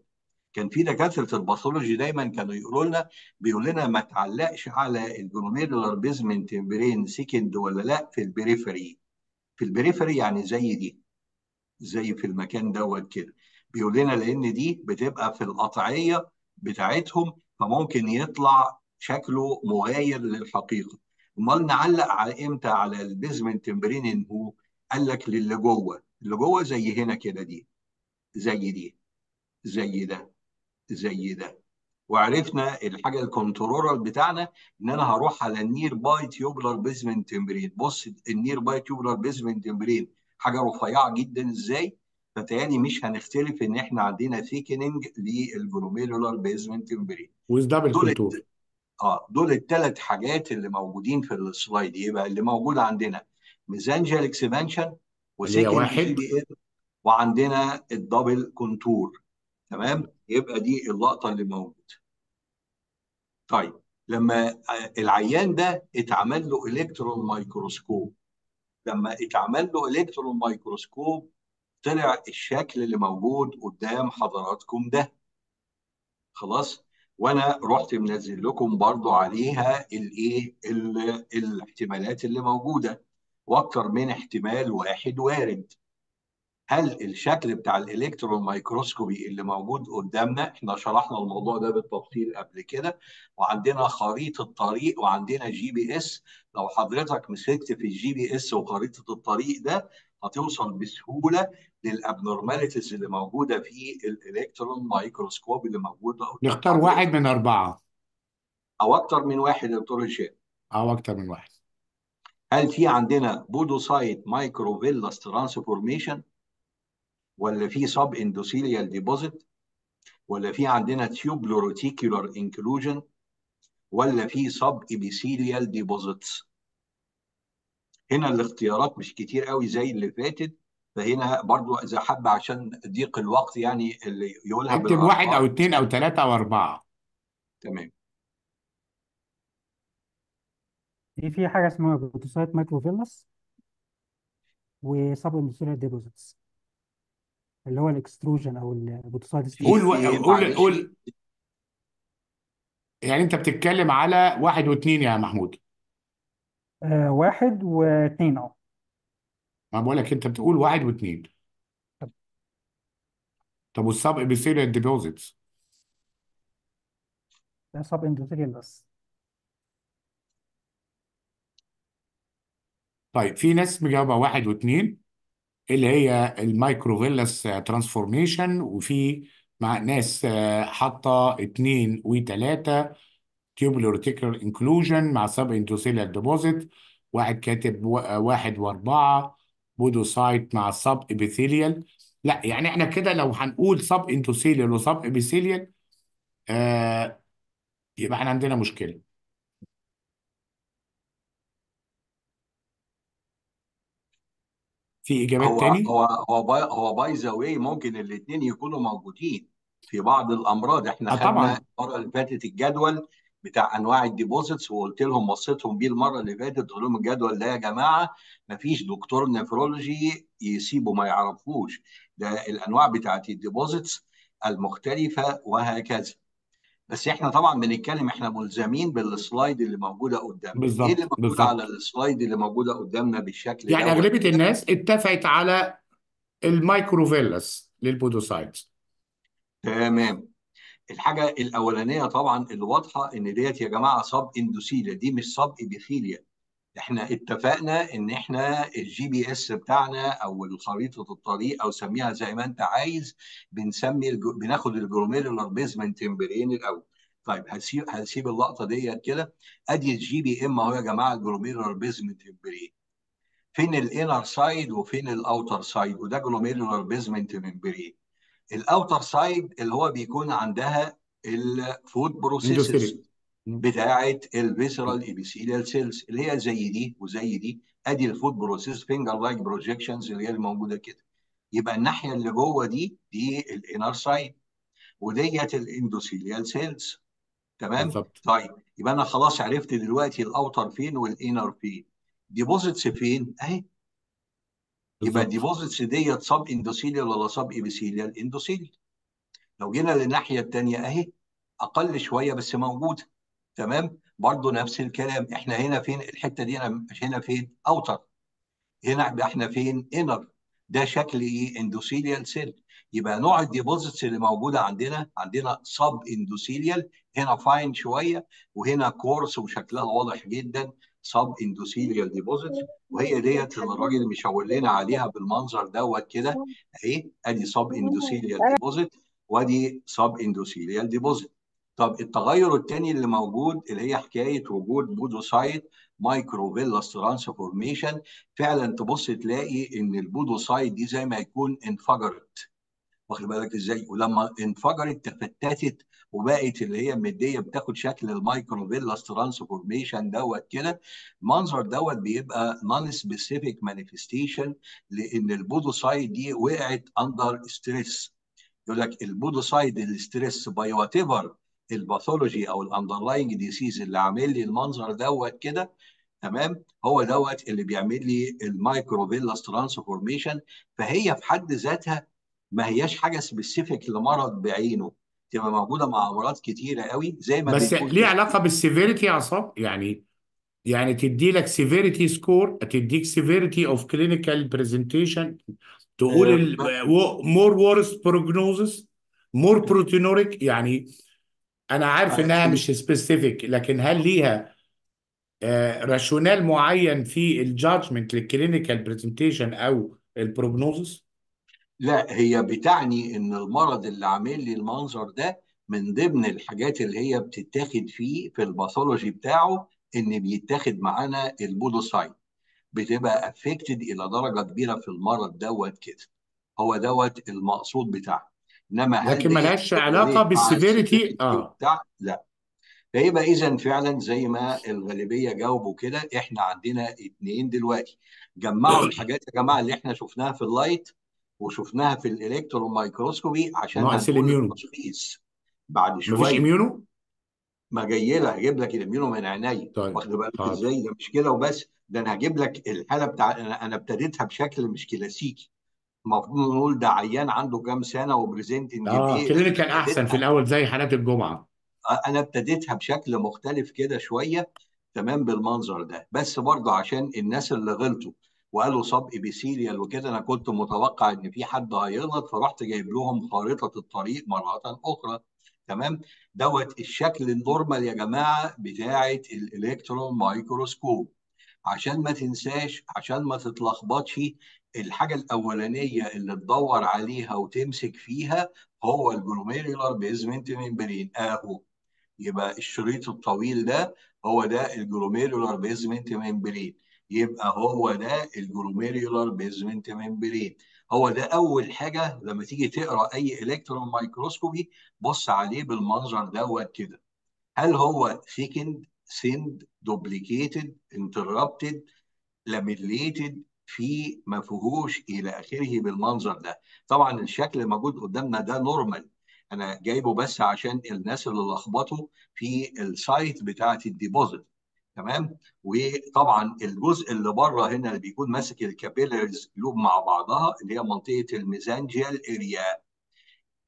كان في دكاترة ال pathology دايما كانوا يقولوا لنا بيقول لنا ما تعلقش على ال glomerular basement membrane thickened ولا لا في ال periphery. في ال periphery يعني زي دي زي في المكان دوت كده. بيقول لنا لأن دي بتبقى في القطعية بتاعتهم فممكن يطلع شكله مغاير للحقيقة. أمال نعلق على إمتى؟ على ال basement membrane إن هو؟ قال لك للي جوه. اللي جوه زي هنا كده دي. زي دي. زي ده. زي ده. وعرفنا الحاجة ال controller بتاعنا إن أنا هروح على ال nearby tubular basement membrane بص ال nearby tubular basement membrane حاجة رفيعة جدا. إزاي؟ فتاني مش هنختلف إن إحنا عندنا thickening لل glomerular basement membrane with double الت- آه دول الثلاث حاجات اللي موجودين في ال slide. يبقى اللي موجود عندنا mesangial expansion و thickened واحد. وعندنا ال double contour. تمام؟ يبقى دي اللقطة اللي موجودة. طيب لما العيان ده اتعمل له electron microscope لما اتعمل له electron microscope طلع الشكل اللي موجود قدام حضراتكم ده. خلاص؟ وأنا رحت منزل لكم برضو عليها الايه ال- الاحتمالات اللي موجودة. وأكتر من احتمال واحد وارد. هل الشكل بتاع ال electron microscopy اللي موجود قدامنا إحنا شرحنا الموضوع ده بالتفصيل قبل كده وعندنا خريطة طريق وعندنا GPS لو حضرتك مسكت في ال GPS وخريطة الطريق ده هتوصل بسهولة لل abnormalities اللي موجودة في ال electron microscope اللي موجودة قدام نختار واحد من أربعة. أو أكتر من واحد يا دكتور هشام. أو أكتر من واحد. هل في عندنا podocyte microvillous transformation ولا في subendothelial deposit ولا في عندنا tubuloreticular inclusion ولا في subepithelial deposits هنا الاختيارات مش كتير قوي زي اللي فاتت فهنا برضو إذا حب عشان ضيق الوقت يعني اللي يقولها اكتب واحد أو اتنين أو تلاتة أو أربعة. تمام. في في حاجة اسمها podocyte microvillous و subendothelial deposits اللي هو الإكستروجن أو ستيج قول و... في قول معلش. قول. يعني أنت بتتكلم على واحد واتنين يا محمود. آه واحد واثنين آه ما بقول لك أنت بتقول واحد واتنين. طب. والسب ابيثيليال ديبوزيتس ده سب اندوثيليال بس طيب في ناس مجاوبة واحد واثنين اللي هي ال microvillous transformation وفي مع ناس حاطة اثنين وثلاثة tubuloreticular inclusion مع subendothelial deposit واحد كاتب واحد واربعة podocyte مع subepithelial. لا يعني إحنا كده لو هنقول subendothelial و subepithelial آه يبقى إحنا عندنا مشكلة. في إجابات هو تاني؟ هو هو by هو by the way ممكن الاثنين يكونوا موجودين في بعض الأمراض. إحنا آه خدنا طبعا. المرة اللي فاتت الجدول بتاع أنواع ال deposits وقلت لهم وصيتهم بيه المرة اللي فاتت قلت لهم الجدول ده يا جماعة ما فيش دكتور nephrology يسيبه ما يعرفوش. ده الأنواع بتاعت ال deposits المختلفة وهكذا. بس إحنا طبعا بنتكلم إحنا ملزمين بال slide اللي موجودة قدامنا. إيه اللي بالظبط. موجود على بالظبط ال slide اللي موجودة قدامنا بالشكل يعني كده الناس اتفقت على ال microvillous لل podocytes. تمام. الحاجة الأولانية طبعا اللي واضحه إن ديت يا جماعة subendothelial دي مش subepithelial. إحنا اتفقنا إن إحنا ال GPS بتاعنا أو خريطه الطريق أو سميها زي ما أنت عايز بنسمي الج... بناخد ال glomerular basement membrane الأول. طيب هسيب هسيب اللقطة ديت كده. أدي ال GBM أهو يا جماعة ال glomerular basement membrane. فين ال inner side وفين ال outer side وده glomerular basement membrane ال outer side اللي هو بيكون عندها ال foot processes بتاعه ال visceral epithelial cells اللي هي زي دي وزي دي. أدي ال foot process finger-like projections اللي هي الموجودة كده. يبقى الناحية اللي جوه دي دي ال inner side وديت ال endothelial cells تمام؟ بالظبط. طيب يبقى أنا خلاص عرفت دلوقتي ال outer فين وال inner فين. deposits فين؟ أهي. يبقى ال deposits ديت subendothelial ولا subepithelial endothelial لو جينا للناحية الثانية أهي. أقل شوية بس موجودة. تمام؟ برضه نفس الكلام. إحنا هنا فين؟ الحتة دي أنا هنا فين؟ outer. هنا إحنا فين؟ inner. ده شكل إيه؟ endothelial cell يبقى نوع ال deposits اللي موجودة عندنا عندنا subendothelial هنا fine شوية وهنا coarse وشكلها واضح جدا. subendothelial deposits وهي ديت اللي الراجل مشاور لنا عليها بالمنظر دوت كده. أهي أدي subendothelial deposit وأدي subendothelial deposit طب التغير الثاني اللي موجود اللي هي حكاية وجود podocyte microvillous transformation فعلا تبص تلاقي إن ال podocyte دي زي ما يكون انفجرت. واخد بالك إزاي؟ ولما انفجرت تفتتت وبقت اللي هي مدية بتاخد شكل ال microvillous transformation دوت كده المنظر دوت بيبقى non-specific manifestation لأن ال podocyte دي وقعت under stress يقول لك ال podocyte ال stress by whatever ال pathology أو ال underlying disease اللي عامل لي المنظر دوت كده تمام؟ هو دوت اللي بيعمل لي ال microvillous transformation فهي في حد ذاتها ما هياش حاجة specific لمرض بعينه. تبقى موجودة مع أمراض كتيرة قوي زي ما بس ليه كده علاقة بال severity يا عصام؟ يعني يعني تدي لك severity score تديك severity of clinical presentation تقول more worst prognosis more proteinuric يعني أنا عارف إنها مش specific لكن هل ليها rationale معين في ال judgment لل clinical presentation أو ال prognosis لا هي بتعني إن المرض اللي عامل لي المنظر ده من ضمن الحاجات اللي هي بتتاخد فيه في ال pathology بتاعه إن بيتاخد معانا ال podocyte بتبقى affected إلى درجة كبيرة في المرض دوت كده. هو دوت المقصود بتاعه. إنما لكن ملهاش مع بال severity؟ ال severity آه. لا. فيبقى اذا فعلا زي ما الغالبية جاوبوا كده إحنا عندنا اتنين دلوقتي. جمعوا الحاجات يا جماعة اللي إحنا شفناها في ال light وشفناها في ال electron microscopy عشان ناقص ال immuno. التشخيص. بعد مفيش شوية immuno؟ ما جاي لها هجيب لك ال immuno من عينيا. طيب واخد بالك حاضر إزاي؟ ده مش كده وبس. ده أنا هجيب لك الحالة بتاع أنا ابتديتها بشكل مش كلاسيكي. المفروض نقول ده عيان عنده كام سنة و presenting آه بايه clinical أحسن في الأول زي حالات الجمعة. أنا ابتديتها بشكل مختلف كده شوية تمام بالمنظر ده. بس برضه عشان الناس اللي غلطوا وقالوا subepithelial وكده أنا كنت متوقع إن في حد هيغلط فرحت جايب لهم خارطة الطريق مرة أخرى تمام؟ دوت الشكل ال normal يا جماعة بتاعة ال electron microscope عشان ما تنساش عشان ما تتلخبطش الحاجة الأولانية اللي تدور عليها وتمسك فيها هو ال glomerular basement membrane أهو. يبقى الشريط الطويل ده هو ده ال glomerular basement membrane يبقى هو ده ال glomerular basement membrane هو ده أول حاجة لما تيجي تقرأ أي electron microscopy بص عليه بالمنظر دوت كده. هل هو thickened thinned duplicated interrupted lamellated في ما فيهوش إلى آخره بالمنظر ده. طبعا الشكل الموجود قدامنا ده normal أنا جايبه بس عشان الناس اللي لخبطوا في ال site بتاعت ال deposit تمام؟ وطبعا الجزء اللي بره هنا اللي بيكون ماسك ال capillaries loop مع بعضها اللي هي منطقة ال mesangial area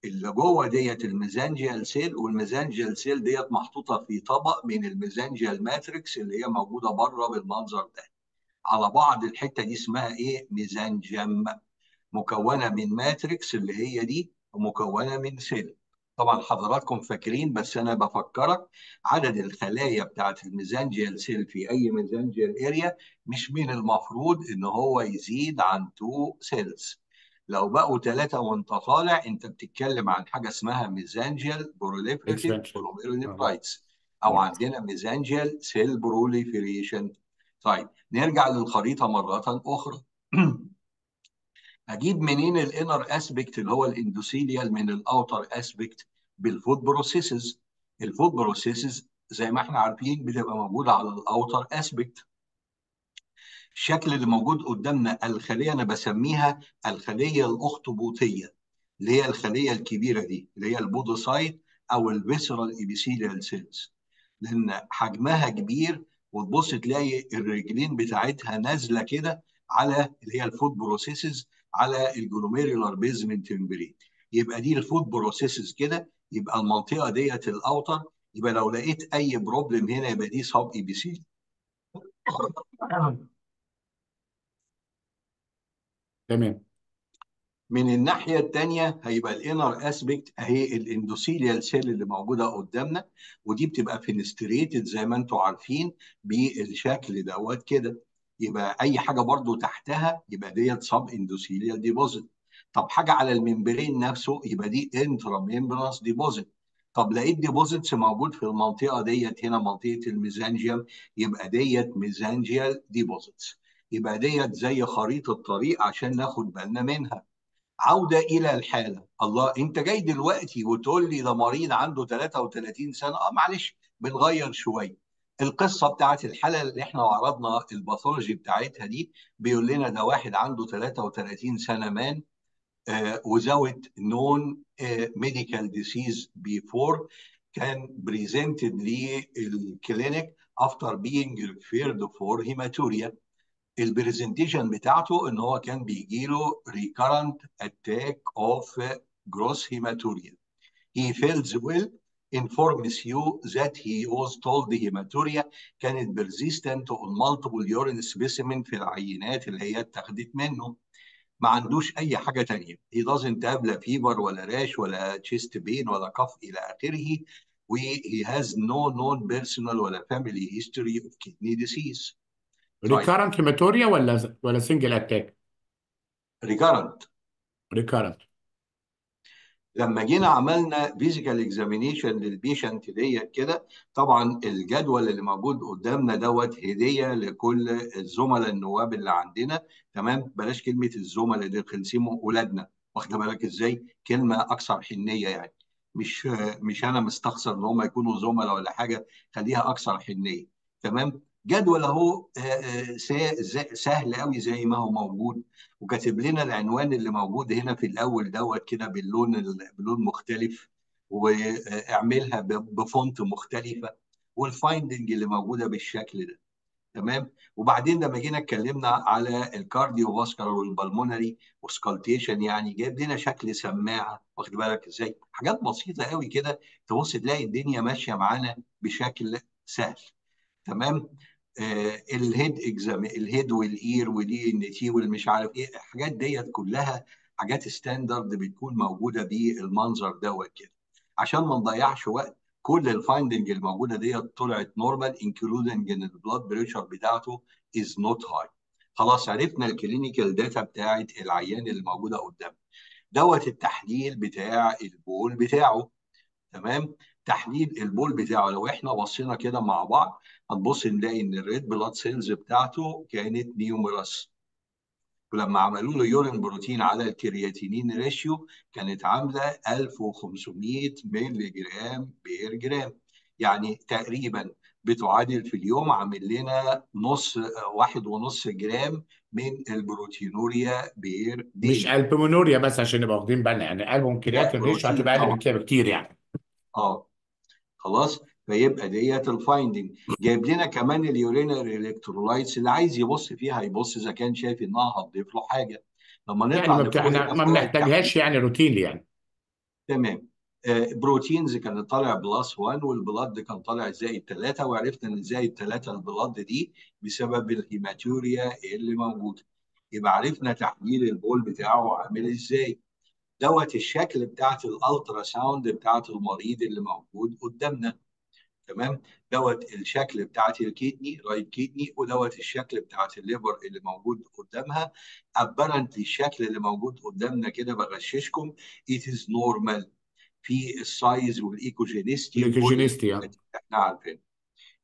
اللي جوه ديت ال mesangial cell وال mesangial cell ديت محطوطة في طبق من ال mesangial matrix اللي هي موجودة بره بالمنظر ده. على بعض الحتة دي اسمها إيه؟ mesangium مكونة من matrix اللي هي دي ومكونة من cell طبعا حضراتكم فاكرين بس أنا بفكرك عدد الخلايا بتاعت ال mesangial cell في أي mesangial area مش من المفروض إن هو يزيد عن 2 cells لو بقوا ثلاثة وأنت طالع أنت بتتكلم عن حاجة اسمها mesangial proliferative glomerulonephritis أو. عندنا mesangial cell proliferation طيب نرجع للخريطة مرة أخرى. أجيب منين ال inner aspect اللي هو ال endothelial من ال outer aspect بال foot processes ال foot processes زي ما إحنا عارفين بتبقى موجودة على ال outer aspect الشكل اللي موجود قدامنا الخلية أنا بسميها الخلية الأخطبوطية اللي هي الخلية الكبيرة دي اللي هي ال podocyte أو ال visceral epithelial cells. لأن حجمها كبير وتبص تلاقي الرجلين بتاعتها نازلة كده على اللي هي ال foot processes على ال glomerular basement membrane يبقى دي ال foot processes كده يبقى المنطقة ديت ال outer. يبقى لو لقيت أي problem هنا يبقى دي sub-epi تمام. من الناحية الثانية هيبقى ال inner aspect اهي ال endothelial cell اللي موجودة قدامنا ودي بتبقى fenestrated زي ما أنتم عارفين بالشكل دوت كده. يبقى أي حاجة برضو تحتها يبقى ديت subendothelial deposit طب حاجة على ال membrane نفسه يبقى دي intramembranous deposit طب لقيت deposits موجود في المنطقة ديت هنا منطقة ال mesangium يبقى ديت mesangial deposits يبقى ديت زي خريطة طريق عشان ناخد بالنا منها. عودة إلى الحالة. الله أنت جاي دلوقتي وتقول لي ده مريض عنده 33 سنة أه معلش بنغير شوية. القصة بتاعت الحالة اللي إحنا عرضنا الباثولوجي بتاعتها دي بيقول لنا ده واحد عنده 33 سنة مان known uh, medical disease before كان presented للكلينيك after being referred for hematuria. البرزنتيشن بتاعته ان هو كان بيجي له recurrent attack of gross hematuria. He feels well, informs you that he was told the hematuria كانت persistent on multiple urine specimen في العينات اللي هي اتاخدت منه. ما عندوش اي حاجة تانية. He doesn't have لا فيبر ولا راش ولا chest pain ولا cough إلى اخره. و he has no known personal ولا family history of kidney disease. طيب. recurrent hematuria ولا ولا single attack recurrent. recurrent لما جينا عملنا physical examination لل patient ديت كده طبعا الجدول اللي موجود قدامنا دوت هدية لكل الزملاء النواب اللي عندنا. تمام؟ بلاش كلمة الزملاء اللي خلصيهم اولادنا واخد بالك إزاي؟ كلمة أكثر حنية يعني. مش مش أنا مستخسر إن هم يكونوا زملاء ولا حاجة خليها أكثر حنية. تمام؟ جدول أهو آه، آه، سهل قوي زي ما هو موجود. وكاتب لنا العنوان اللي موجود هنا في الأول دوت كده باللون ال- بلون مختلف واعملها ب font مختلفة وال finding اللي موجودة بالشكل ده. تمام؟ وبعدين لما جينا اتكلمنا على ال cardiovascular وال pulmonary auscultation يعني جايب لنا شكل سماعة واخد بالك إزاي؟ حاجات بسيطة قوي كده تبص تلاقي الدنيا ماشية معانا بشكل سهل. تمام؟ ال head exam ال head وال ear وال ENT والمش عارف إيه الحاجات ديت كلها حاجات standard بتكون موجودة بالمنظر دوت كده. عشان ما نضيعش وقت كل ال finding الموجودة ديت طلعت normal including إن ال blood pressure بتاعته is not high خلاص عرفنا ال clinical data بتاعت العيان اللي موجودة قدامنا. دوت التحليل بتاع البول بتاعه. تمام؟ تحليل البول بتاعه. لو إحنا بصينا كده مع بعض هنبص نلاقي إن ال red blood cells بتاعته كانت numerous ولما عملوا له urine protein على ال creatinine ratio كانت عاملة 1500 مللي جرام بير جرام يعني تقريبا بتعادل في اليوم عامل لنا نص واحد ونص جرام من ال proteinuria per مش دي ال albuminuria بس عشان نبقى واخدين بالنا يعني albumin creatinine ratio هتبقى أقل من كده بكتير يعني. آه. خلاص؟ فيبقى ديت ال finding جايب لنا كمان ال urinary electrolytes اللي عايز يبص فيها يبص إذا كان شايف إنها هتضيف له حاجة. لما يعني نطلع ما بت... هنا ما فوق بنحتاجهاش يعني routinely يعني. تمام. آه، proteins كان طالع plus 1 وال blood كان طالع زائد 3 وعرفنا إن زائد 3 ال blood دي بسبب ال hematuria اللي موجودة. يبقى عرفنا تحليل البول بتاعه عامل إزاي. دوت الشكل بتاعت ال ultrasound بتاعت المريض اللي موجود قدامنا. تمام؟ دوت الشكل بتاعت ال kidney right kidney ودوت الشكل بتاعت ال liver اللي موجود قدامها. apparently الشكل اللي موجود قدامنا كده بغششكم. It is normal. في ال size وال echogenicity ال echogenicity اللي إحنا عارفينها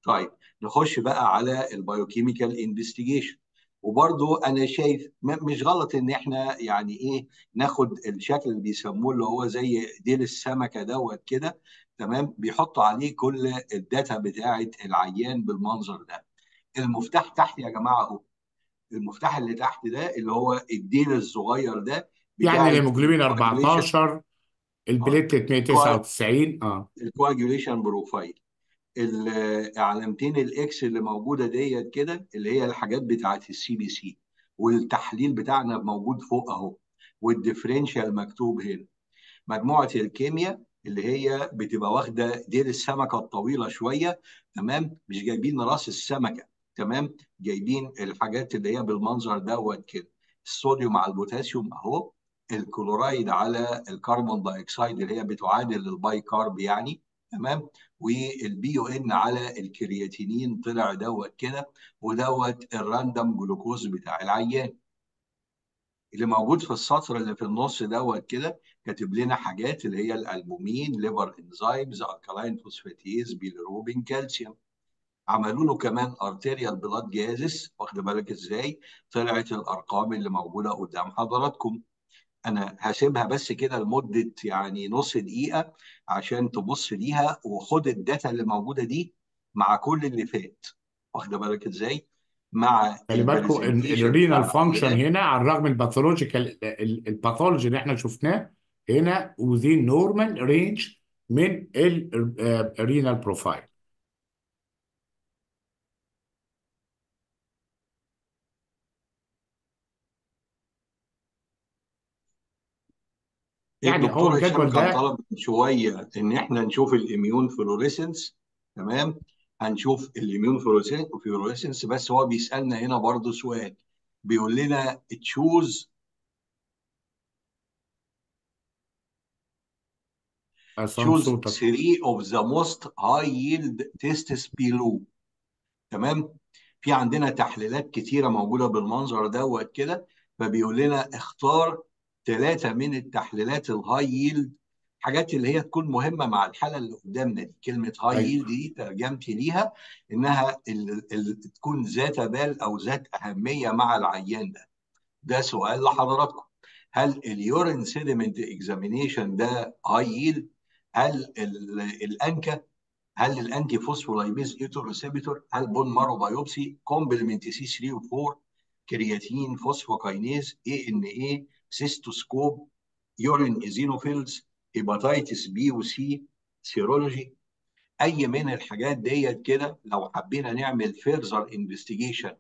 طيب نخش بقى على ال biochemical investigation وبرضو أنا شايف مش غلط إن إحنا يعني إيه ناخد الشكل اللي بيسموه اللي هو زي ديل السمكة دوت كده تمام؟ بيحطوا عليه كل ال data بتاعه العيان بالمنظر ده. المفتاح تحت يا جماعة أهو. المفتاح اللي تحت ده اللي هو الديل الصغير ده يعني بتاعه الهيموجلوبين ال coagulation 14 آه ال platelet 199 آه. ال coagulation profile. العلامتين ال X اللي موجودة ديت كده اللي هي الحاجات بتاعت ال CBC والتحليل بتاعنا موجود فوق أهو. وال differential مكتوب هنا. مجموعة الكيمياء اللي هي بتبقى واخدة ديل السمكة الطويلة شوية تمام؟ مش جايبين رأس السمكة تمام؟ جايبين الحاجات اللي هي بالمنظر دوت كده. الصوديوم على البوتاسيوم أهو. الكلورايد على ال carbon dioxide اللي هي بتعادل ال bicarb يعني تمام؟ وال BUN على الكرياتينين طلع دوت كده ودوت ال random glucose بتاع العيان. اللي موجود في السطر اللي في النص دوت كده كاتب لنا حاجات اللي هي ال albumin liver enzymes alkaline phosphatase bilirubin كالسيوم عملوا له كمان arterial blood gases واخد بالك إزاي؟ طلعت الأرقام اللي موجودة قدام حضراتكم. أنا هسيبها بس كده لمدة يعني نص دقيقة عشان تبص ليها وخد ال data اللي موجودة دي مع كل اللي فات. واخد بالك إزاي؟ مع خلي بالكم ال presentation ال renal function هنا على الرغم ال pathological ال pathology اللي إحنا شفناه هنا within normal range من ال renal profile يعني هو الدكتور هشام الجدول كان ده طلب شوية إن إحنا نشوف ال immunofluorescence تمام؟ هنشوف ال immunofluorescence بس هو بيسألنا هنا برضو سؤال. بيقول لنا choose عصام choose صوتك three of the most high yield tests below. تمام؟ في عندنا تحليلات كتيرة موجودة بالمنظر دوت كده فبيقول لنا اختار ثلاثة من التحليلات ال high yield حاجات اللي هي تكون مهمة مع الحالة اللي قدامنا دي. كلمة high أيوه. yield دي ترجمتي ليها إنها ال ال تكون ذات بال أو ذات أهمية مع العيان ده. ده سؤال لحضراتكم. هل ال urine sediment examination ده high yield هل ال- ال ANCA؟ هل ال anti phospholipase A2 receptor هل bone marrow biopsy complement C3 و4 creatine phosphokinase ANA cystoscope urine eosinophils hepatitis B و C serology أي من الحاجات ديت كده لو حبينا نعمل further investigation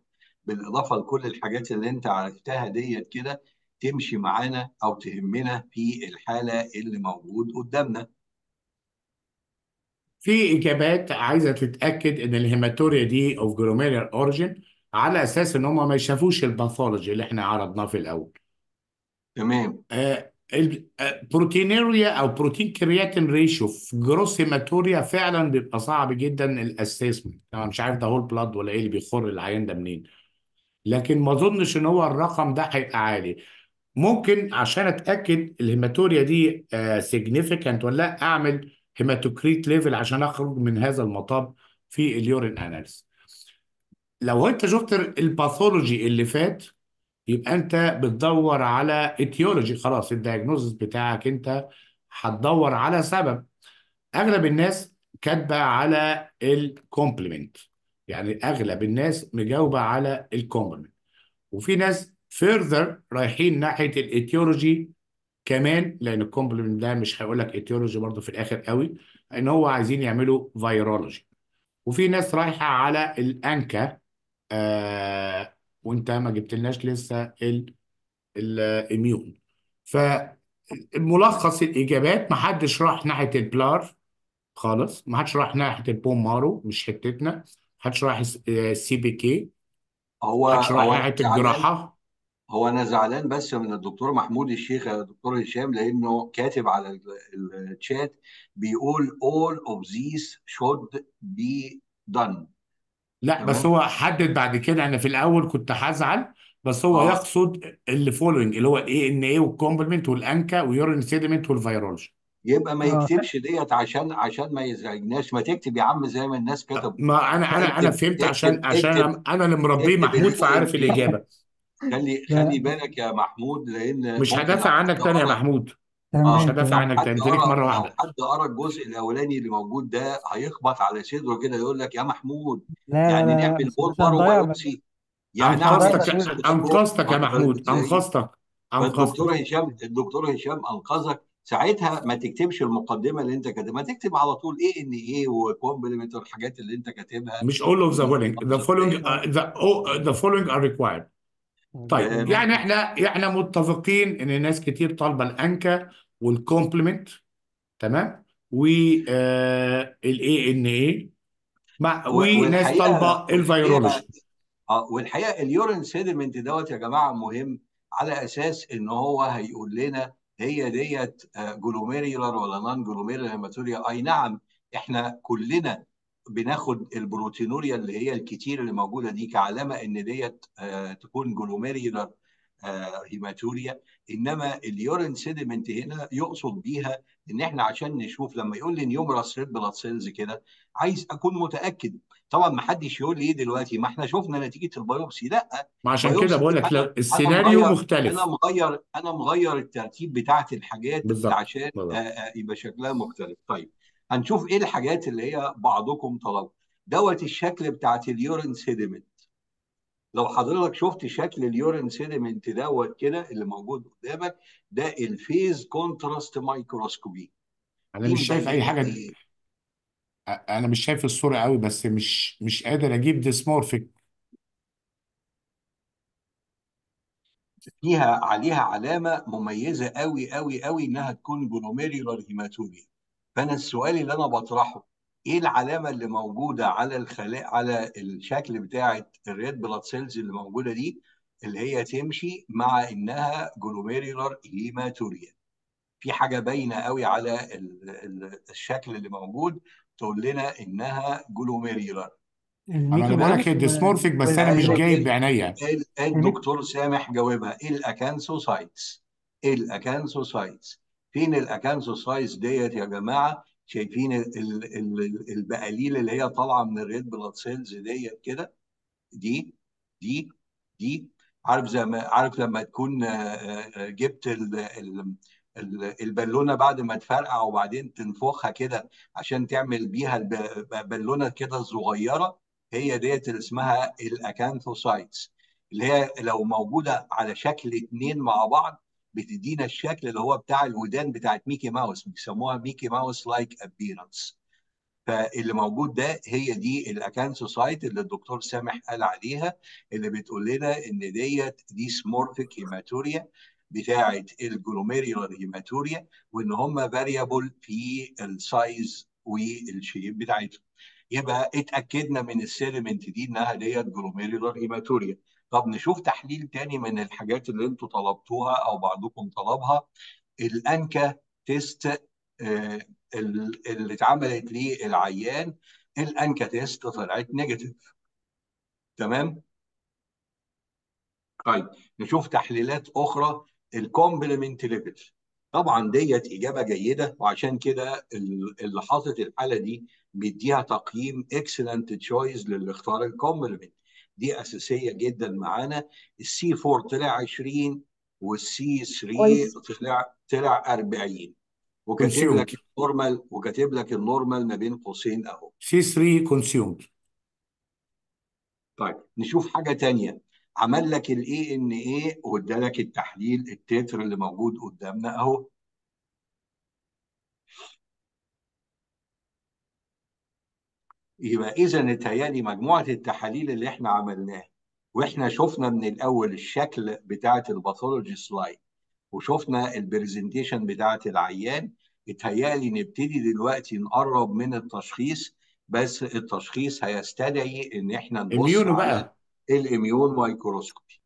بالإضافة لكل الحاجات اللي أنت عرفتها ديت كده تمشي معانا أو تهمنا في الحالة اللي موجود قدامنا. في إجابات عايزة تتأكد إن ال hematuria دي of glomerular origin على أساس إن هم ما يشافوش ال pathology اللي إحنا عرضناه في الأول. تمام. آه، ال- آه، أو protein creatinine ratio في gross hematuria فعلا بيبقى صعب جدا ال assessment أنا مش عارف ده whole blood ولا إيه اللي بيخر العيان ده منين. لكن ما أظنش إن هو الرقم ده هيبقى عالي. ممكن عشان أتأكد ال hematuria دي significant ولا لأ أعمل hematocrit level عشان أخرج من هذا المطب في ال urinalysis لو أنت شفت ال pathology اللي فات يبقى أنت بتدور على etiology خلاص ال diagnosis بتاعك أنت هتدور على سبب. أغلب الناس كاتبة على ال complement يعني أغلب الناس مجاوبة على ال complement وفي ناس further رايحين ناحية ال etiology كمان لأن ال complement ده مش هيقول لك etiology برضه في الآخر قوي ان هو عايزين يعملوا فيرولوجي وفي ناس رايحة على الانكا آه وانت ما جبتلناش لسه الاميون فملخص الإجابات ما حدش راح ناحية البلار خالص ما حدش راح ناحية البوم مارو مش حتتنا ما حدش راح السي بي كي هو ما حدش راح هو ناحية الجراحة. هو أنا زعلان بس من الدكتور محمود الشيخ يا دكتور هشام لأنه كاتب على ال- الشات بيقول all of these should be done. لا بس تمام هو حدد بعد كده أنا في الأول كنت هزعل بس هو آه. يقصد اللي فولوينج اللي هو الاي ان اي والكومبلمنت والانكا ويورين سيدمنت والفيرولوجي يبقى ما آه. يكتبش ديت عشان عشان ما يزعجناش. ما تكتب يا عم زي ما الناس كتبوا. ما أنا أنا أنا اكتب فهمت اكتب عشان عشان اكتب أنا أنا اللي مربيه اكتب محمود الاي فعارف ان اي الإجابة. خلي لا. خلي بالك يا محمود لأن مش ممكن هدافع عنك حد تاني يا قرا محمود. مش تمام هدافع تمام عنك حد تاني انت ليك قرا مرة لو واحدة. حد قرا الجزء الأولاني اللي موجود ده هيخبط على صدره كده يقول لك يا محمود لا لا يعني لا لا نعمل مش مش هنضيع بايوبسي يعني اعمل هنضيع انقذتك مجهود انقذتك يا محمود إزاي انقذتك فالدكتور انقذتك هشام الدكتور هشام أنقذك. ساعتها ما تكتبش المقدمة اللي أنت كاتبها ما تكتب على طول إيه ان إيه وكومبلمنت والحاجات اللي أنت كاتبها. مش all of the following the following ما uh, the oh, the following are required. طيب تمام. يعني إحنا إحنا متفقين إن ناس كتير طالبة ال ANCA وال complement تمام؟ وال ANA مع وناس طالبة ال virology آه والحقيقة ال urine sediment دوت يا جماعة مهم على أساس إن هو هيقول لنا هي ديت glomerular ولا non glomerular hematuria أي نعم إحنا كلنا بناخد ال proteinuria اللي هي الكتير اللي موجودة دي كعلامة إن ديت آه، تكون glomerular آه، hematuria إنما ال urine sediment هنا يقصد بيها إن إحنا عشان نشوف لما يقول لي numerous red blood cells كده عايز أكون متأكد. طبعا ما حدش يقول لي إيه دلوقتي؟ ما إحنا شفنا نتيجة ال biopsy. لأ. ما عشان كده بقول لك أنا أنا السيناريو أنا مختلف. مغير أنا مغير الترتيب بتاعت الحاجات بالظبط. عشان آه، آه، يبقى شكلها مختلف. طيب هنشوف إيه الحاجات اللي هي بعضكم طلبوا دوت الشكل بتاعت ال urine sediment لو حضرتك شفت شكل ال urine sediment دوت كده اللي موجود قدامك ده ال phase contrast microscopy. أنا دي مش شايف أي حاجة إيه أنا مش شايف الصورة قوي بس مش مش قادر أجيب dysmorphic. فيها عليها علامة مميزة قوي قوي قوي إنها تكون glomerular hematuria فأنا السؤال اللي أنا بطرحه إيه العلامة اللي موجودة على الخلايا على الشكل بتاعة ال red blood cells اللي موجودة دي اللي هي تمشي مع إنها glomerular hematuria في حاجة باينة قوي على ال- ال- الشكل اللي موجود تقول لنا إنها glomerular أنا بقول لك هي الميكروبلازم ديسمورفيك بس أنا مش جايب بعينيا. ال- الدكتور سامح جاوبها إيه ال acanthocytes إيه ال acanthocytes فين ال acanthocytes ديت يا جماعة؟ شايفين ال- ال- ال- البقاليل اللي هي طالعة من ال red blood cells ديت كده دي دي دي عارف زي ما عارف لما تكون آه، آه، جبت ال ال ال- البالونة بعد ما تفرقع وبعدين تنفخها كده عشان تعمل بيها الب- بالونة كده صغيره هي ديت اللي اسمها ال acanthocytes اللي هي لو موجودة على شكل اتنين مع بعض بتدينا الشكل اللي هو بتاع الودان بتاعت ميكي ماوس بيسموها Mickey Mouse like appearance فاللي موجود ده هي دي ال acanthocyte اللي الدكتور سامح قال عليها اللي بتقول لنا إن ديت dysmorphic hematuria بتاعه ال glomerular hematuria وإن هم variable في ال size وال shape بتاعتهم. يبقى اتأكدنا من ال sediment دي إنها ديت glomerular hematuria طب نشوف تحليل تاني من الحاجات اللي أنتوا طلبتوها أو بعضكم طلبها. ال ANCA test آه، ال- اللي اتعملت للعيان ال ANCA test طلعت negative. تمام؟ طيب نشوف تحليلات أخرى. ال complement level طبعا ديت إجابة جيدة وعشان كده ال- اللي حاطط الحالة دي بيديها تقييم excellent choice للي اختار ال complement دي أساسية جدا معانا. ال C 4 طلع 20 وال C 3 كويس. طلع طلع 40 وكاتب لك ال normal وكاتب لك ال normal ما بين قوسين أهو. C 3 consumed طيب نشوف حاجة تانية. عمل لك ال ANA وادالك التحليل ال titer اللي موجود قدامنا أهو. يبقى إذا اتهيألي مجموعة التحاليل اللي إحنا عملناها وإحنا شفنا من الأول الشكل بتاعة ال pathology slide وشفنا ال presentation بتاعة العيان اتهيألي نبتدي دلوقتي نقرب من التشخيص بس التشخيص هيستدعي إن إحنا نبص immuno على بقى. ال immune microscopy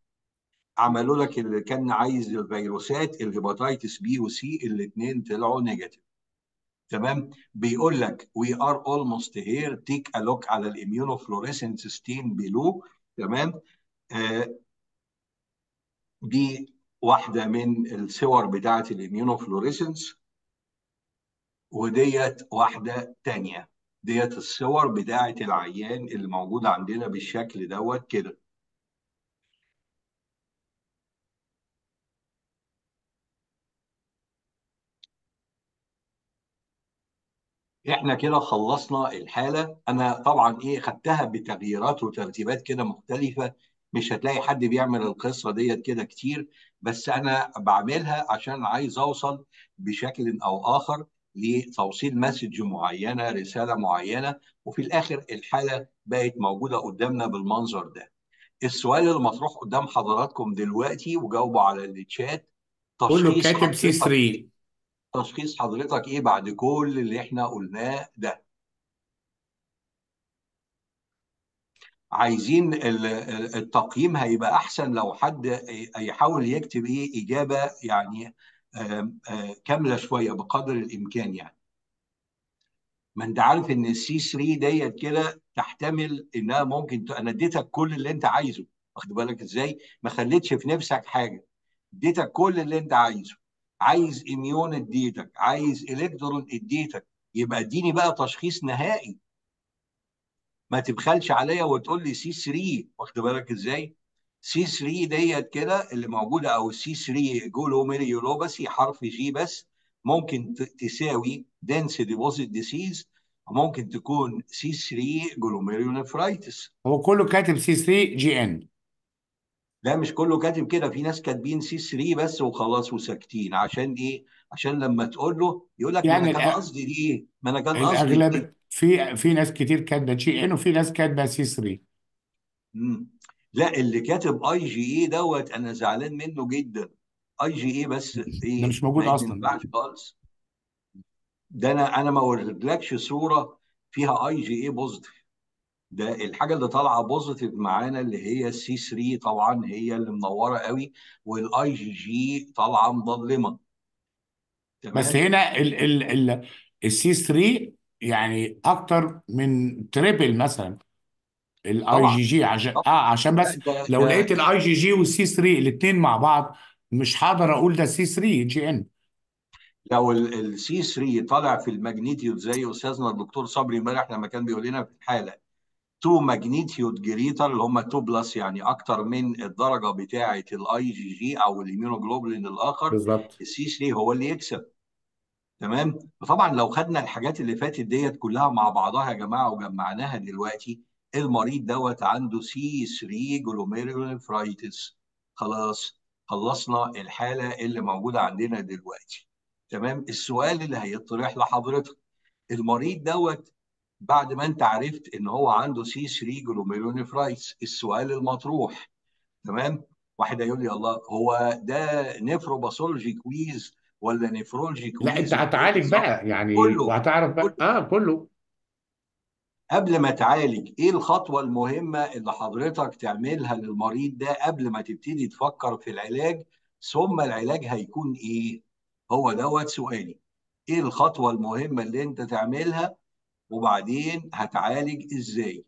عملوا لك اللي كان عايز الفيروسات ال hepatitis B و C الاثنين طلعوا negative تمام؟ بيقول لك we are almost here. Take a look على ال immunofluorescence stain below تمام؟ آه دي واحدة من الصور بتاعه ال immunofluorescence وديت واحدة تانية. ديت الصور بتاعه العيان اللي موجوده عندنا بالشكل دوت كده. إحنا كده خلصنا الحالة. أنا طبعا إيه خدتها بتغييرات وترتيبات كده مختلفة. مش هتلاقي حد بيعمل القصة ديت كده كتير. بس أنا بعملها عشان عايز أوصل بشكل أو آخر لتوصيل مسج معينة رسالة معينة. وفي الآخر الحالة بقت موجودة قدامنا بالمنظر ده. السؤال اللي مطروح قدام حضراتكم دلوقتي وجاوبوا على الشات كله كاتب سي حضرتك 3 تشخيص حضرتك إيه بعد كل اللي إحنا قلناه ده؟ عايزين ال- ال- التقييم هيبقى أحسن لو حد يحاول يكتب إيه إجابة يعني آه، كاملة شوية بقدر الإمكان يعني. ما أنت عارف إن السي 3 ديت كده تحتمل إنها ممكن ت... أنا اديتك كل اللي أنت عايزه واخد بالك إزاي؟ ما خليتش في نفسك حاجة اديتك كل اللي أنت عايزه. عايز immune اديتك عايز الكترون اديتك يبقى اديني بقى تشخيص نهائي. ما تبخلش عليا وتقول لي C 3 واخد بالك إزاي؟ C 3 ديت كده اللي موجودة أو ال C 3 glomerulopathy حرف G بس ممكن تساوي dense deposit disease ممكن تكون C 3 glomerulonephritis هو كله كاتب C 3 GN لا مش كله كاتب كده في ناس كاتبين C 3 بس وخلاص وساكتين. عشان إيه؟ عشان لما تقول له يقول لك ما أنا يعني كان قصدي دي ما أنا كان قصدي دي. الاغلب في في ناس كتير كاتبة GN وفي ناس كاتبة C 3 مم. لا اللي كاتب آي جي اي دوت أنا زعلان منه جدا. آي جي اي بس ده إيه مش موجود ما أصلا. ينفعش خالص. ده أنا أنا ما وريتلكش صورة فيها IgA positive ده الحاجة اللي طالعة positive معانا اللي هي ال C 3 طبعا هي اللي منورة قوي والاي جي جي طالعة مظلمة. بس تمام؟ هنا ال ال ال ال C 3 يعني أكتر من triple مثلا. ال I طبعا. GG عشان آه عشان بس ده لو لقيت الاي جي جي والسي 3 الاثنين مع بعض مش هقدر أقول ده C 3 G ان لو ال C 3 طالع في ال magnitude زي أستاذنا الدكتور صبري امبارح لما كان بيقول لنا في الحالة. 2 magnitude greater اللي هم 2 plus يعني أكتر من الدرجة بتاعة الاي جي جي أو ال immunoglobulin الآخر. بالظبط. ال C3 هو اللي يكسب. تمام؟ وطبعا لو خدنا الحاجات اللي فاتت ديت كلها مع بعضها يا جماعة وجمعناها دلوقتي المريض دوت عنده C3 glomerulonephritis خلاص خلصنا الحالة اللي موجودة عندنا دلوقتي. تمام؟ السؤال اللي هيطرح لحضرتك المريض دوت بعد ما انت عرفت ان هو عنده C3 glomerulonephritis السؤال المطروح. تمام؟ واحد هيقول لي الله هو ده nephropathology quiz ولا nephrology لا انت quiz هتعالج بقى يعني كله وهتعرف بقى. كله. آه كله. قبل ما تعالج إيه الخطوة المهمة اللي حضرتك تعملها للمريض ده قبل ما تبتدي تفكر في العلاج؟ ثم العلاج هيكون إيه؟ هو دوت سؤالي. إيه الخطوة المهمة اللي انت تعملها وبعدين هتعالج إزاي؟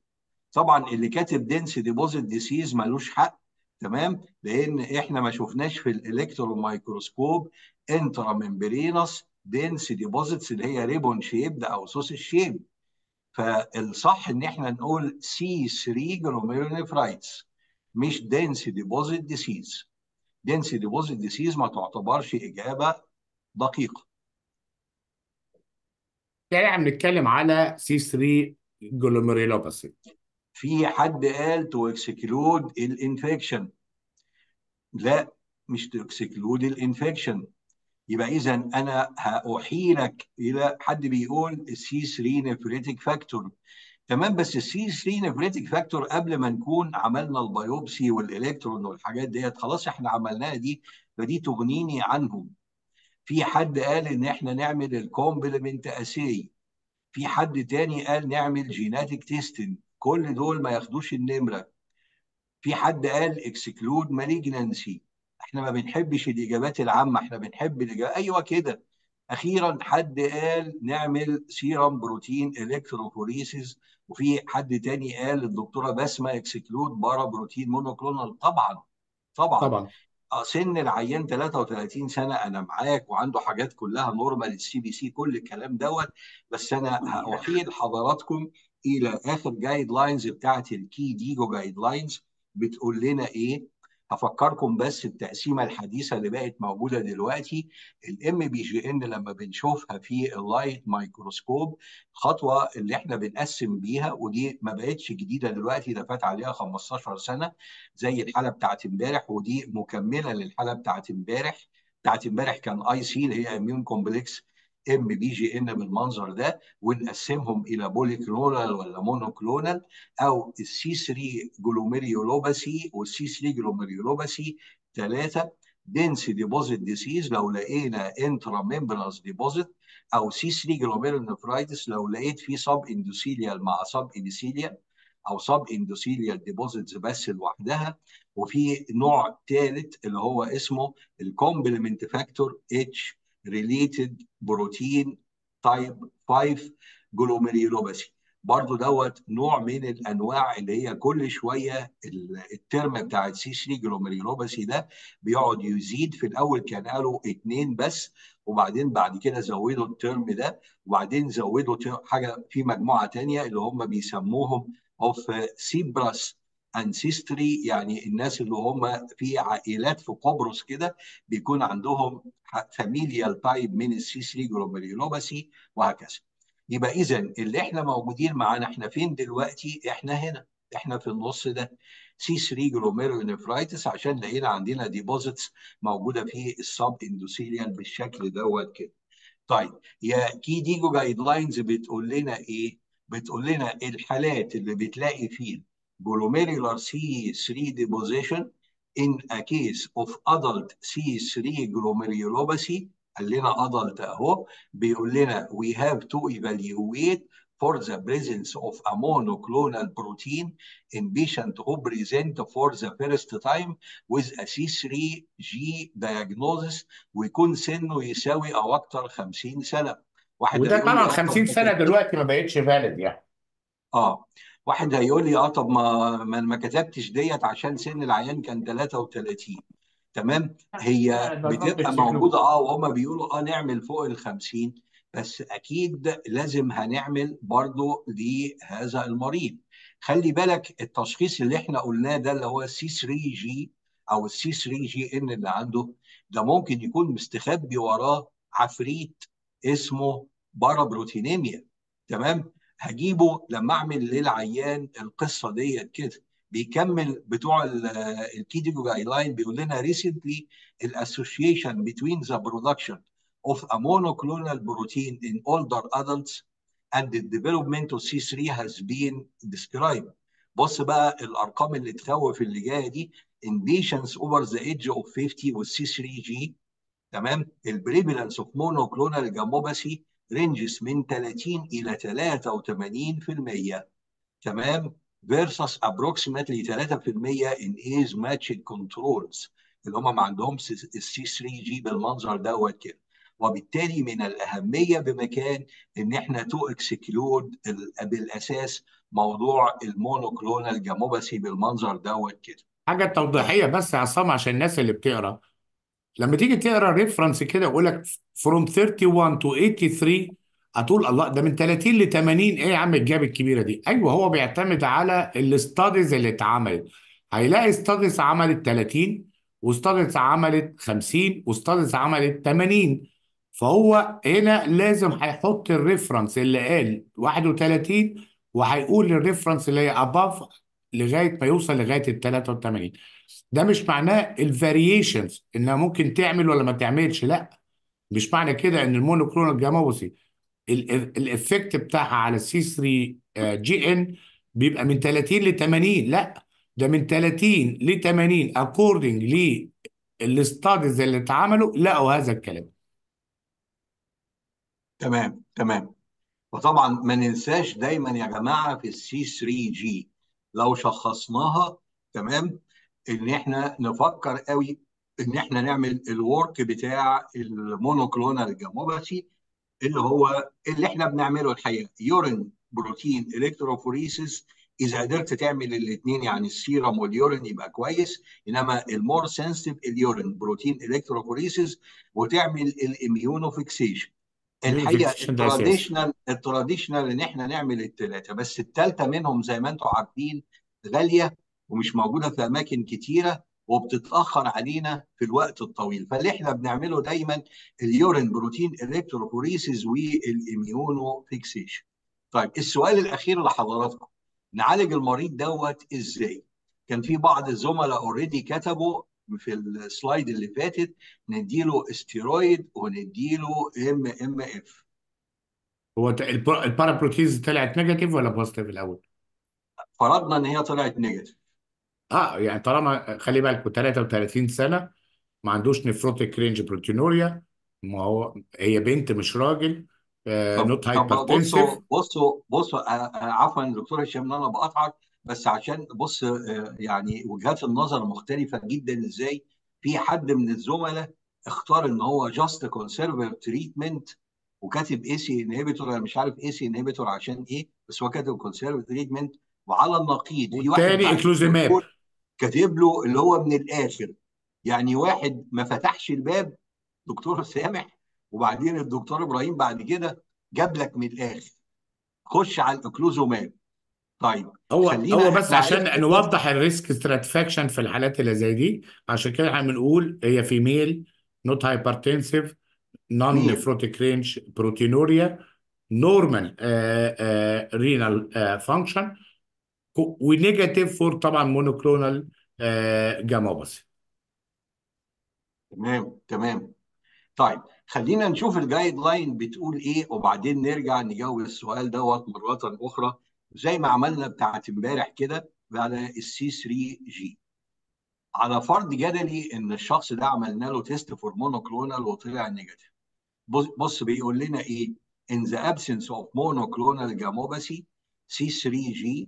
طبعا اللي كاتب dense deposit disease ملوش حق تمام؟ لأن إحنا ما شفناش في ال electron microscope intramembranous dense deposits اللي هي ribbon shaped أو sausage shape فالصح إن إحنا نقول C3 glomerulonephritis مش dense deposit disease dense deposit disease ما تعتبرش إجابة دقيقة. يعني عم نتكلم على C3 glomerulopathy في حد قال to exclude ال infection لا مش to exclude ال infection يبقى إذا أنا هأحيلك إلى حد بيقول ال C3 nephritic factor تمام بس ال C3 nephritic factor قبل ما نكون عملنا ال biopsy وال electron والحاجات ديت خلاص إحنا عملناها دي فدي تغنيني عنهم. في حد قال إن إحنا نعمل ال complement assay في حد تاني قال نعمل genetic testing كل دول ما ياخدوش النمرة. في حد قال exclude malignancy إحنا ما بنحبش الإجابات العامة إحنا بنحب الاجابات أيوه كده. أخيرا حد قال نعمل serum protein electrophoresis وفي حد تاني قال الدكتورة بسمة exclude paraprotein monoclonal طبعا طبعا. طبعا. سن العيان 33 سنة أنا معاك وعنده حاجات كلها normal ال CBC كل الكلام دوت. بس أنا هأحيل حضراتكم إلى آخر guidelines بتاعت ال KDIGO guidelines بتقول لنا إيه؟ هفكركم بس التقسيمه الحديثة اللي بقت موجودة دلوقتي. ال MPGN لما بنشوفها في ال light microscope خطوة اللي إحنا بنقسم بيها ودي ما بقتش جديدة دلوقتي ده فات عليها 15 سنة زي الحالة بتاعت امبارح ودي مكملة للحالة بتاعت امبارح. بتاعت امبارح كان IC اللي هي immune complex MPGN بالمنظر ده ونقسمهم إلى polyclonal ولا monoclonal أو ال C3 glomerulopathy وال C3 glomerulopathy ثلاثة dense deposit disease لو لقينا intramembranous deposit أو C3 glomerulonephritis لو لقيت فيه subendothelial مع subendothelial أو subendothelial deposits بس لوحدها. وفي نوع ثالث اللي هو اسمه ال complement factor H related protein type 5 glomerulopathy برضو دوت نوع من الأنواع اللي هي كل شوية ال- ال term بتاع ال C3 glomerulopathy ده بيقعد يزيد. في الأول كان قالوا اثنين بس وبعدين بعد كده زودوا ال term ده وبعدين زودوا حاجة في مجموعة تانية اللي هم بيسموهم of Cyprus ancestry يعني الناس اللي هم في عائلات في قبرص كده بيكون عندهم familial type من ال C3 glomerulopathy وهكذا. يبقى اذا اللي إحنا موجودين معانا إحنا فين دلوقتي؟ إحنا هنا إحنا في النص ده. C3 glomerulonephritis عشان لقينا عندنا deposits موجودة في ال subendothelial بالشكل دوت كده. طيب يا كي ديجو جايد لاينز بتقول لنا إيه؟ بتقول لنا الحالات اللي بتلاقي فيه glomerular C3 deposition in a case of adult C3 glomerulopathy قال لنا adult اهو بيقول لنا we have to evaluate for the presence of a monoclonal protein in patient who present for the first time with a C3G diagnosis ويكون سنه يساوي أو أكتر 50 سنه واحد وده طبعا آه طب 50 ما سنه دلوقتي ما بقتش valid يعني آه واحد هيقول لي آه طب ما ما ما كتبتش ديت عشان سن العيان كان 33 تمام؟ هي بتبقى موجودة آه وهم بيقولوا آه نعمل فوق ال 50 بس أكيد لازم هنعمل برضو لهذا المريض. خلي بالك التشخيص اللي إحنا قلناه ده اللي هو C3G أو ال C3GN اللي عنده ده ممكن يكون مستخبي وراه عفريت اسمه paraproteinemia. تمام؟ هجيبه لما أعمل للعيان القصة ديت كده. بيكمل بتوع ال KDIGO guideline بيقول لنا recently ال association between the production of a monoclonal protein in older adults and the development of C3 has been described. بص بقى الأرقام اللي تخوف اللي جاية دي. In patients over the age of 50 with C3G تمام؟ ال prevalence of monoclonal gammopathy ranges من 30 إلى 83% تمام؟ Versus approximately 3% in age matched controls. اللي هم ما عندهمش ال C3G بالمنظر دوت كده. وبالتالي من الأهمية بمكان إن إحنا to exclude بالأساس موضوع ال monoclonal gammopathy بالمنظر دوت كده. حاجة توضيحية بس يا عصام عشان الناس اللي بتقرأ. لما تيجي تقرأ reference كده يقول لك from 31 to 83 هتقول الله ده من 30 ل 80 إيه يا عم ال gap الكبيرة دي؟ أيوه هو بيعتمد على ال studies اللي اتعملت. هيلاقي studies عملت 30 و studies عملت 50 و studies عملت 80 فهو هنا لازم هيحط ال reference اللي قال 31 وهيقول ال reference اللي هي above لغاية ما يوصل لغاية ال 83 ده مش معناه ال variations إنها ممكن تعمل ولا ما تعملش لا. مش معنى كده إن ال monoclonal gammopathy ال effect بتاعها على ال C3GN بيبقى من 30 ل 80 لا. ده من 30 ل 80 according لل studies اللي اتعملوا لقوا هذا الكلام. تمام تمام. وطبعا ما ننساش دايما يا جماعة في ال C3G لو شخصناها تمام إن إحنا نفكر قوي إن إحنا نعمل ال work بتاع ال monoclonal gammopathy اللي هو اللي إحنا بنعمله الحقيقة. urine protein electrophoresis إذا قدرت تعمل الاثنين يعني ال serum وال urine يبقى كويس إنما ال more sensitive ال urine protein electrophoresis وتعمل ال immunofixation الحقيقة ال traditional ال traditional إن إحنا نعمل الثلاثه بس الثالثه منهم زي ما أنتم عارفين غالية ومش موجودة في أماكن كتيرة وبتتأخر علينا في الوقت الطويل. فاللي إحنا بنعمله دايما ال urine protein electrophoresis وال immunofixation طيب السؤال الأخير لحضراتكم. نعالج المريض دوت إزاي؟ كان في بعض الزملاء already كتبوا في ال slide اللي فاتت نديله استيرويد ونديله MMF هو ال paraproteins طلعت negative ولا positive الأول؟ فرضنا إن هي طلعت negative آه يعني طالما خلي بالك 33 سنة ما عندوش nephrotic range proteinuria ما هو هي بنت مش راجل آه طب not طب hypertensive بصوا بصوا بصوا آه، آه، عفوا دكتور هشام إن أنا بقطعك بس عشان بص آه، يعني وجهات النظر مختلفة جدا إزاي في حد من الزملاء اختار إن هو just conservative treatment وكاتب ACE inhibitor أنا مش عارف ACE inhibitor عشان إيه بس هو كاتب conservative treatment وعلى النقيض في واحد والتاني بعد eculizumab الدكتور كاتب له اللي هو من الآخر. يعني واحد ما فتحش الباب دكتور سامح وبعدين الدكتور إبراهيم بعد كده جاب لك من الآخر. خش على ال eculizumab طيب هو هو بس عشان نوضح ال risk stratification في الحالات اللي زي دي عشان كده إحنا بنقول هي female not hypertensive non مين nephrotic range proteinuria normal renal function و negative for طبعا monoclonal gammopathy تمام تمام. طيب خلينا نشوف ال guideline بتقول إيه وبعدين نرجع نجاوب السؤال دوت مرة أخرى. زي ما عملنا بتاعت امبارح كده على ال C3G على فرض جدلي إن الشخص ده عملنا له test for monoclonal وطلع negative بص بيقول لنا إيه؟ In the absence of monoclonal gammopathy C3G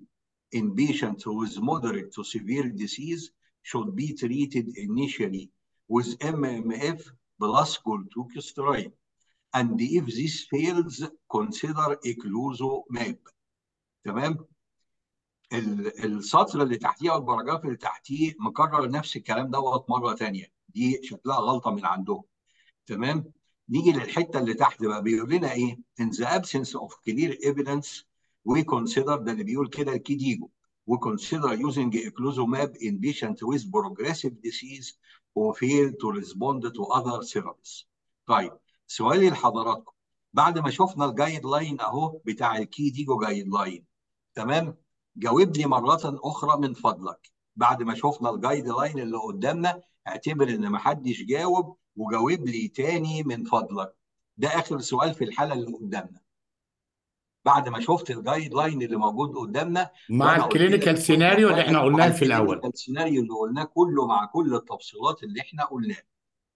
in patients with moderate to severe disease should be treated initially with MMF plus corticosteroid and if this fails consider eclusomab تمام ال- السطر اللي تحتيه أو البراجراف اللي تحتيه مكرر نفس الكلام دوت مره ثانية دي شكلها غلطه من عندهم تمام نيجي للحته اللي تحت بقى بيقول لنا إيه in the absence of clear evidence consider ده اللي بيقول كده ال KDIGO we consider using eculizumab in patient with progressive disease who fail to respond to other therapies. طيب سؤالي لحضراتكم. بعد ما شفنا ال guideline أهو بتاع ال KDIGO guideline تمام؟ جاوبني مرة أخرى من فضلك. بعد ما شفنا ال guideline اللي قدامنا اعتبر إن محدش جاوب وجاوب لي تاني من فضلك. ده آخر سؤال في الحالة اللي قدامنا. بعد ما شفت ال guideline اللي موجود قدامنا مع ال clinical كل سيناريو اللي إحنا قلناه في الأول. ال clinical scenario اللي قلناه كله مع كل التفصيلات اللي إحنا قلناها.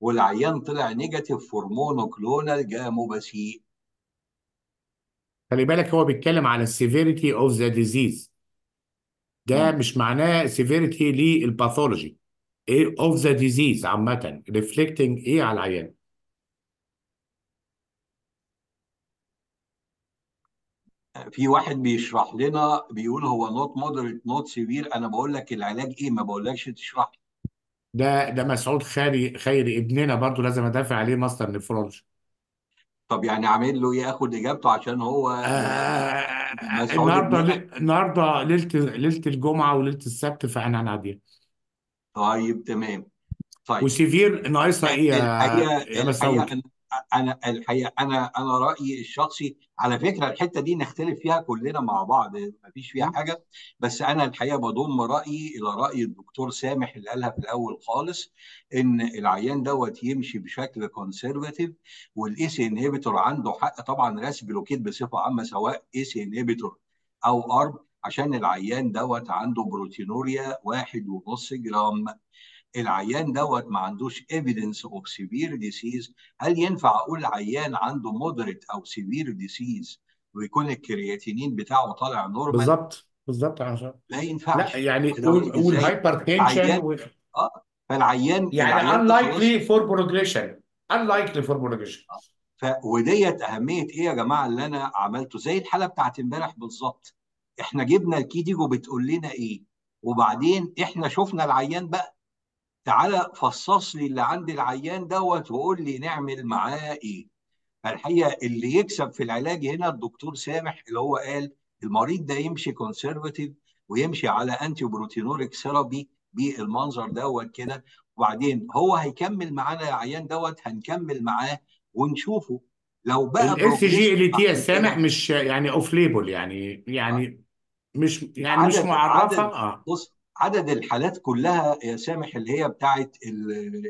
والعيان طلع negative for monoclonal gammopathy خلي بالك هو بيتكلم على ال severity of the disease ده مم. مش معناه severity لل pathology إيه of the disease عامة reflecting إيه على العيان؟ في واحد بيشرح لنا بيقول هو not moderate not severe أنا بقول لك العلاج إيه؟ ما بقولكش تشرح لي. ده ده مسعود خيري خيري ابننا برضو لازم أدافع عليه master nephrology. طب يعني عامل له إيه؟ آخد إجابته عشان هو آه مسعود النهارده ابننا. النهارده ليلة ليلة الجمعة وليلة السبت فاحنا هنعديها طيب تمام. طيب. و severe ناقصها إيه يا الحقيقة يا الحقيقة مسعود أنا الحقيقة أنا أنا رأيي الشخصي على فكرة الحتة دي نختلف فيها كلنا مع بعض ما فيش فيها حاجة. بس أنا الحقيقة بضم رأيي إلى رأي الدكتور سامح اللي قالها في الأول خالص إن العيان دوت يمشي بشكل conservative وال ACE inhibitor عنده حق طبعا RAS blockade بصفة عامة سواء ACE inhibitor أو ARB عشان العيان دوت عنده proteinuria واحد ونص جرام. العيان دوت ما عندوش evidence of severe disease هل ينفع أقول عيان عنده moderate أو severe disease ويكون الكرياتينين بتاعه طالع normal بالظبط بالظبط عشان. لا لا ينفعش يعني واخد بالك قول قول hypertension و... آه فالعيان يعني unlikely for progression unlikely for progression. ف... وديت أهمية إيه يا جماعة اللي أنا عملته؟ زي الحالة بتاعت امبارح بالظبط. إحنا جبنا ال KDIGO بتقول لنا إيه؟ وبعدين إحنا شفنا العيان بقى تعالى فصص لي اللي عند العيان دوت وقول لي نعمل معاه إيه. فالحقيقة اللي يكسب في العلاج هنا الدكتور سامح اللي هو قال المريض ده يمشي conservative ويمشي على anti-proteinuric therapy بالمنظر دوت كده. وبعدين هو هيكمل معانا العيان دوت هنكمل معاه ونشوفه. لو بقى ال SGLT يا سامح مش يعني off label يعني يعني مش يعني مش معرفة؟ عدد. آه. بص عدد الحالات كلها يا سامح اللي هي بتاعت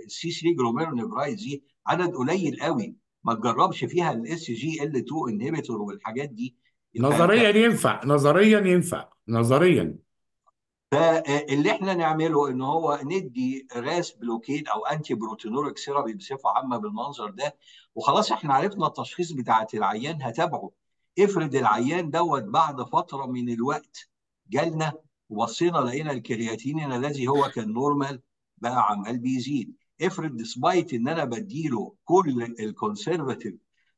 ال C3 glomerulonephritis دي عدد قليل قوي. ما تجربش فيها ال SGLT2 inhibitor والحاجات دي. نظريا ينفع نظريا ينفع نظريا. فاللي إحنا نعمله ان هو ندي RAS blockade أو anti-proteinuric therapy بصفة عامة بالمنظر ده وخلاص إحنا عرفنا التشخيص بتاعت العيان هتابعه. افرض العيان دوت بعد فترة من الوقت جالنا وبصينا لقينا الكرياتينين الذي هو كان normal بقى عمال بيزيد. افرض despite إن أنا بديله كل ال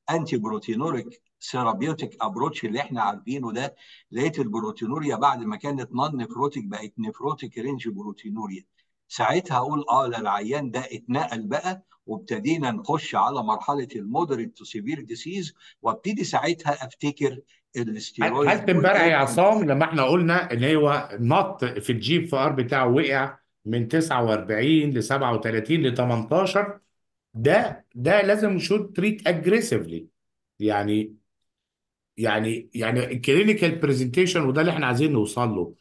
conservative anti-proteinuric therapeutic approach اللي إحنا عارفينه ده لقيت ال proteinuria بعد ما كانت non-nephrotic بقت nephrotic range proteinuria ساعتها أقول آه العيان ده اتنقل بقى وابتدينا نخش على مرحلة ال moderate to severe disease وابتدي ساعتها أفتكر الاستيرويد هل امبارح يا عصام لما إحنا قلنا إن هو نط في ال GFR بتاعه وقع من 49 ل 37 ل 18 ده ده لازم should treat aggressively يعني يعني يعني ال clinical presentation وده اللي إحنا عايزين نوصل له.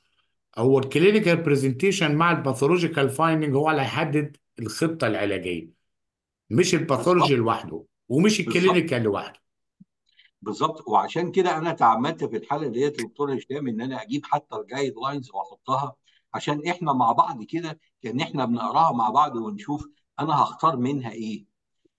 هو ال clinical presentation مع ال pathological finding هو اللي هيحدد الخطة العلاجية مش ال pathology لوحده ومش ال clinical لوحده. بالظبط. وعشان كده أنا تعمدت في الحالة ديت دكتور هشام إن أنا أجيب حتى ال guidelines وأحطها عشان إحنا مع بعض كده كأن إحنا بنقراها مع بعض ونشوف أنا هختار منها إيه.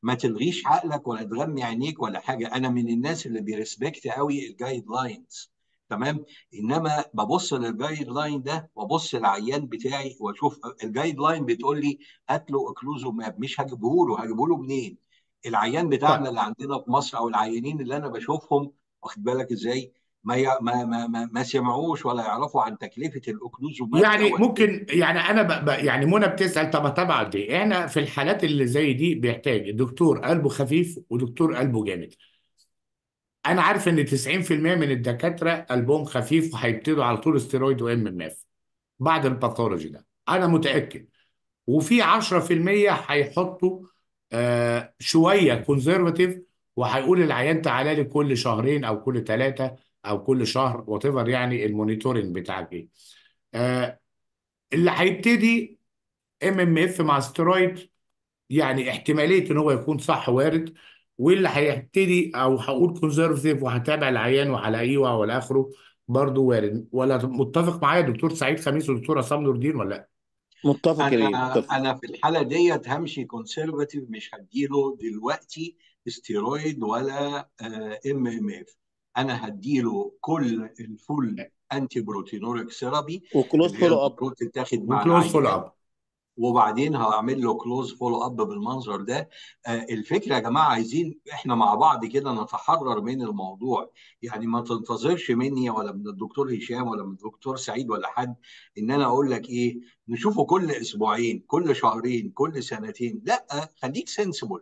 ما تلغيش عقلك ولا تغمي عينيك ولا حاجة. أنا من الناس اللي بي respect قوي ال guidelines تمام؟ إنما ببص لل guideline ده وابص العيان بتاعي وأشوف ال guideline بتقول لي هات له eculizumab مش هجيبه له هجيبه له منين؟ العيان بتاعنا طيب اللي عندنا في مصر أو العيانين اللي أنا بشوفهم واخد بالك إزاي؟ ما ي- ما ما ما, سمعوش ولا يعرفوا عن تكلفة ال eculizumab يعني دوت ممكن يعني أنا ب... ب... يعني منى بتسأل طب طبعا دي إحنا في الحالات اللي زي دي بيحتاج دكتور قلبه خفيف ودكتور قلبه جامد. أنا عارف إن 90% من الدكاترة قلبهم خفيف وهيبتدوا على طول steroid و MMF بعد ال pathology ده. أنا متأكد. وفي 10% هيحطوا آه شوية conservative وهيقول العيان تعالى لي كل شهرين أو كل ثلاثة أو كل شهر whatever يعني ال monitoring بتاعك إيه آه اللي هيبتدي MMF مع ستيرويد يعني احتمالية إن هو يكون صح وارد واللي هيبتدي أو هقول conservative وهتابع العيان وهلاقيه والى اخره برضه وارد ولا متفق معايا دكتور سعيد خميس ودكتور عصام نور الدين ولا لأ؟ متفق أنا متفق. أنا في الحالة ديت همشي conservative مش هديله دلوقتي استيرويد ولا MMF أنا هديله كل ال full anti-proteinuric therapy و close follow up تتاخد مع و close follow up وبعدين هعمل له close follow up بالمنظر ده. آه، الفكرة يا جماعة عايزين إحنا مع بعض كده نتحرر من الموضوع. يعني ما تنتظرش مني ولا من الدكتور هشام ولا من الدكتور سعيد ولا حد إن أنا أقول لك إيه نشوفه كل أسبوعين كل شهرين كل سنتين. لأ خليك سنسبل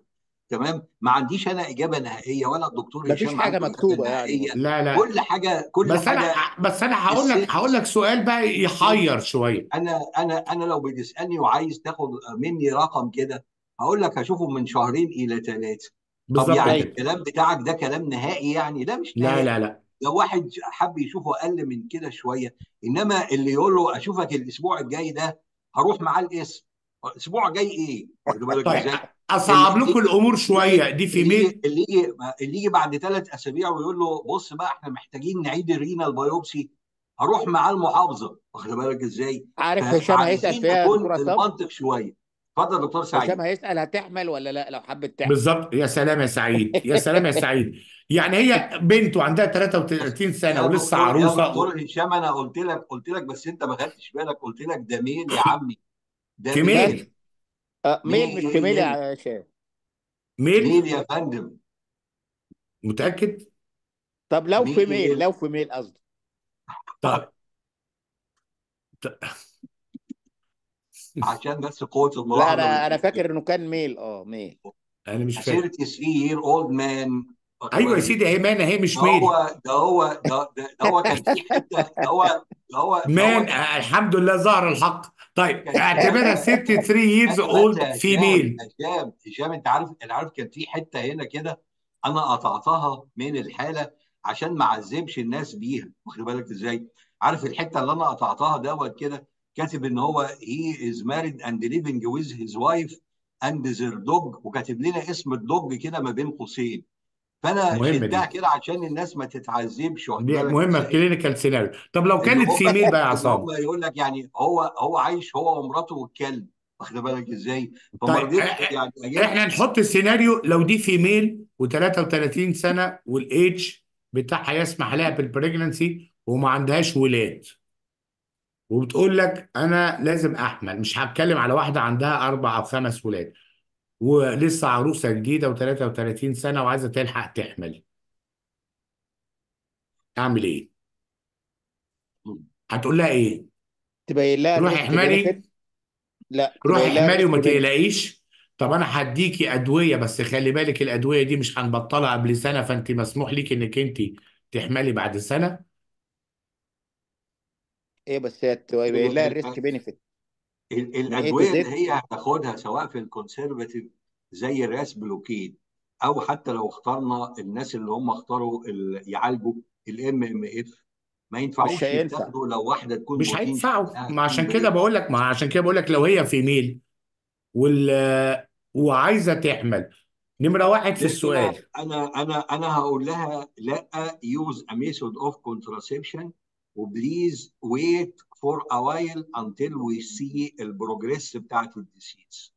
تمام؟ ما عنديش أنا إجابة نهائية ولا الدكتور مفيش هشام حاجة عنده إجابة مكتوبة يعني. لا لا. كل حاجة كل بس أنا حاجة. بس أنا هقول لك هقول لك سؤال بقى يحير شوية. أنا أنا أنا لو بتسألني وعايز تاخد مني رقم كده هقول لك هشوفه من شهرين إلى ثلاثة طب بالظبط يعني كده. الكلام بتاعك ده كلام نهائي يعني؟ لا مش لا نهائي. لا لا. لو واحد حب يشوفه أقل من كده شوية. إنما اللي يقول له أشوفك الأسبوع الجاي ده هروح معاه الاسم. الأسبوع الجاي إيه؟ واخد بالك طيب إزاي؟ أصعب لكم الأمور شوية. دي female اللي يجي اللي يجي بعد ثلاث أسابيع ويقول له بص بقى إحنا محتاجين نعيد ال renal biopsy هروح معاه المحافظة. واخد بالك إزاي؟ عارف هشام هيسأل فيها بالمنطق شوية. اتفضل يا دكتور هشام سعيد هيسأل هتحمل ولا لا؟ لو حبت تحمل بالظبط. يا سلام يا سعيد. يا سلام يا سعيد. يعني هي بنته عندها 33 سنه يا ولسه دكتور يا عروسة. دكتور هشام أنا قلت لك قلت لك بس أنت ما خدتش بالك قلت لك ده male يا عمي؟ ده في آه male مش female male يا هشام male male يا فندم؟ متأكد؟ طب لو female male؟ لو female قصدي. طب عشان بس قوة لا أنا أنا فاكر إنه كان male. آه male. أنا مش فاهم 33 year old man. أيوه يا سيدي هي man اهي مش ده male. هو ده هو ده, ده, ده هو كان في حتة ده هو ده هو ده man كان آه، الحمد لله ظهر الحق. طيب اعتبرها 33 years بس old يا هشام female هشام هشام أنت عارف أنت عارف كان في حتة هنا كده أنا قطعتها من الحالة عشان ما أعذبش الناس بيها. واخد بالك إزاي؟ عارف الحتة اللي أنا قطعتها دوت كده؟ كاتب إن هو he is married and living with his wife and their dog وكاتب لنا اسم ال dog كده ما بين قوسين. فأنا دي. كده عشان الناس ما تتعذبش واخد دي بالك مهمة إزاي كلينيكال سيناريو طب لو إن كانت هم female بقى يا إن عصام؟ هم يقول لك يعني هو هو عايش هو ومراته والكلب واخد بالك إزاي؟ فما طيب رضيتش يعني إحنا نحط السيناريو لو دي female و33 سنة والايدج بتاعها يسمح لها بال pregnancy وما عندهاش ولاد. وبتقول لك أنا لازم أحمل مش هتكلم على واحدة عندها أربع أو خمس ولاد. ولسه عروسة جديدة و33 سنة وعايزة تلحق تحمل اعمل إيه؟ هتقول لها إيه؟ تبين لها روحي الريسك احملي لا روحي تبين لها احملي الريسك وما تقلقيش. طب أنا هديكي أدوية بس خلي بالك الأدوية دي مش هنبطلها قبل سنة فأنت مسموح ليك إنك أنت تحملي بعد سنة. إيه بس هي تبين لها الريسك بينفيت. الأدوية اللي هي هتاخدها سواء في ال conservative زي ال RAAS blockade أو حتى لو اخترنا الناس اللي هم اختاروا ال- يعالجوا ال MMF ما مش ينفعوش هينفع. يتاخدوا لو واحدة تكون مش هينفعوا ما عشان كده بقول لك ما عشان كده بقول لك لو هي female وال وعايزة تحمل نمرة واحد في السؤال. أنا أنا أنا هقول لها لا use a method of contraception و please wait for a while until we see ال progress بتاعت ال disease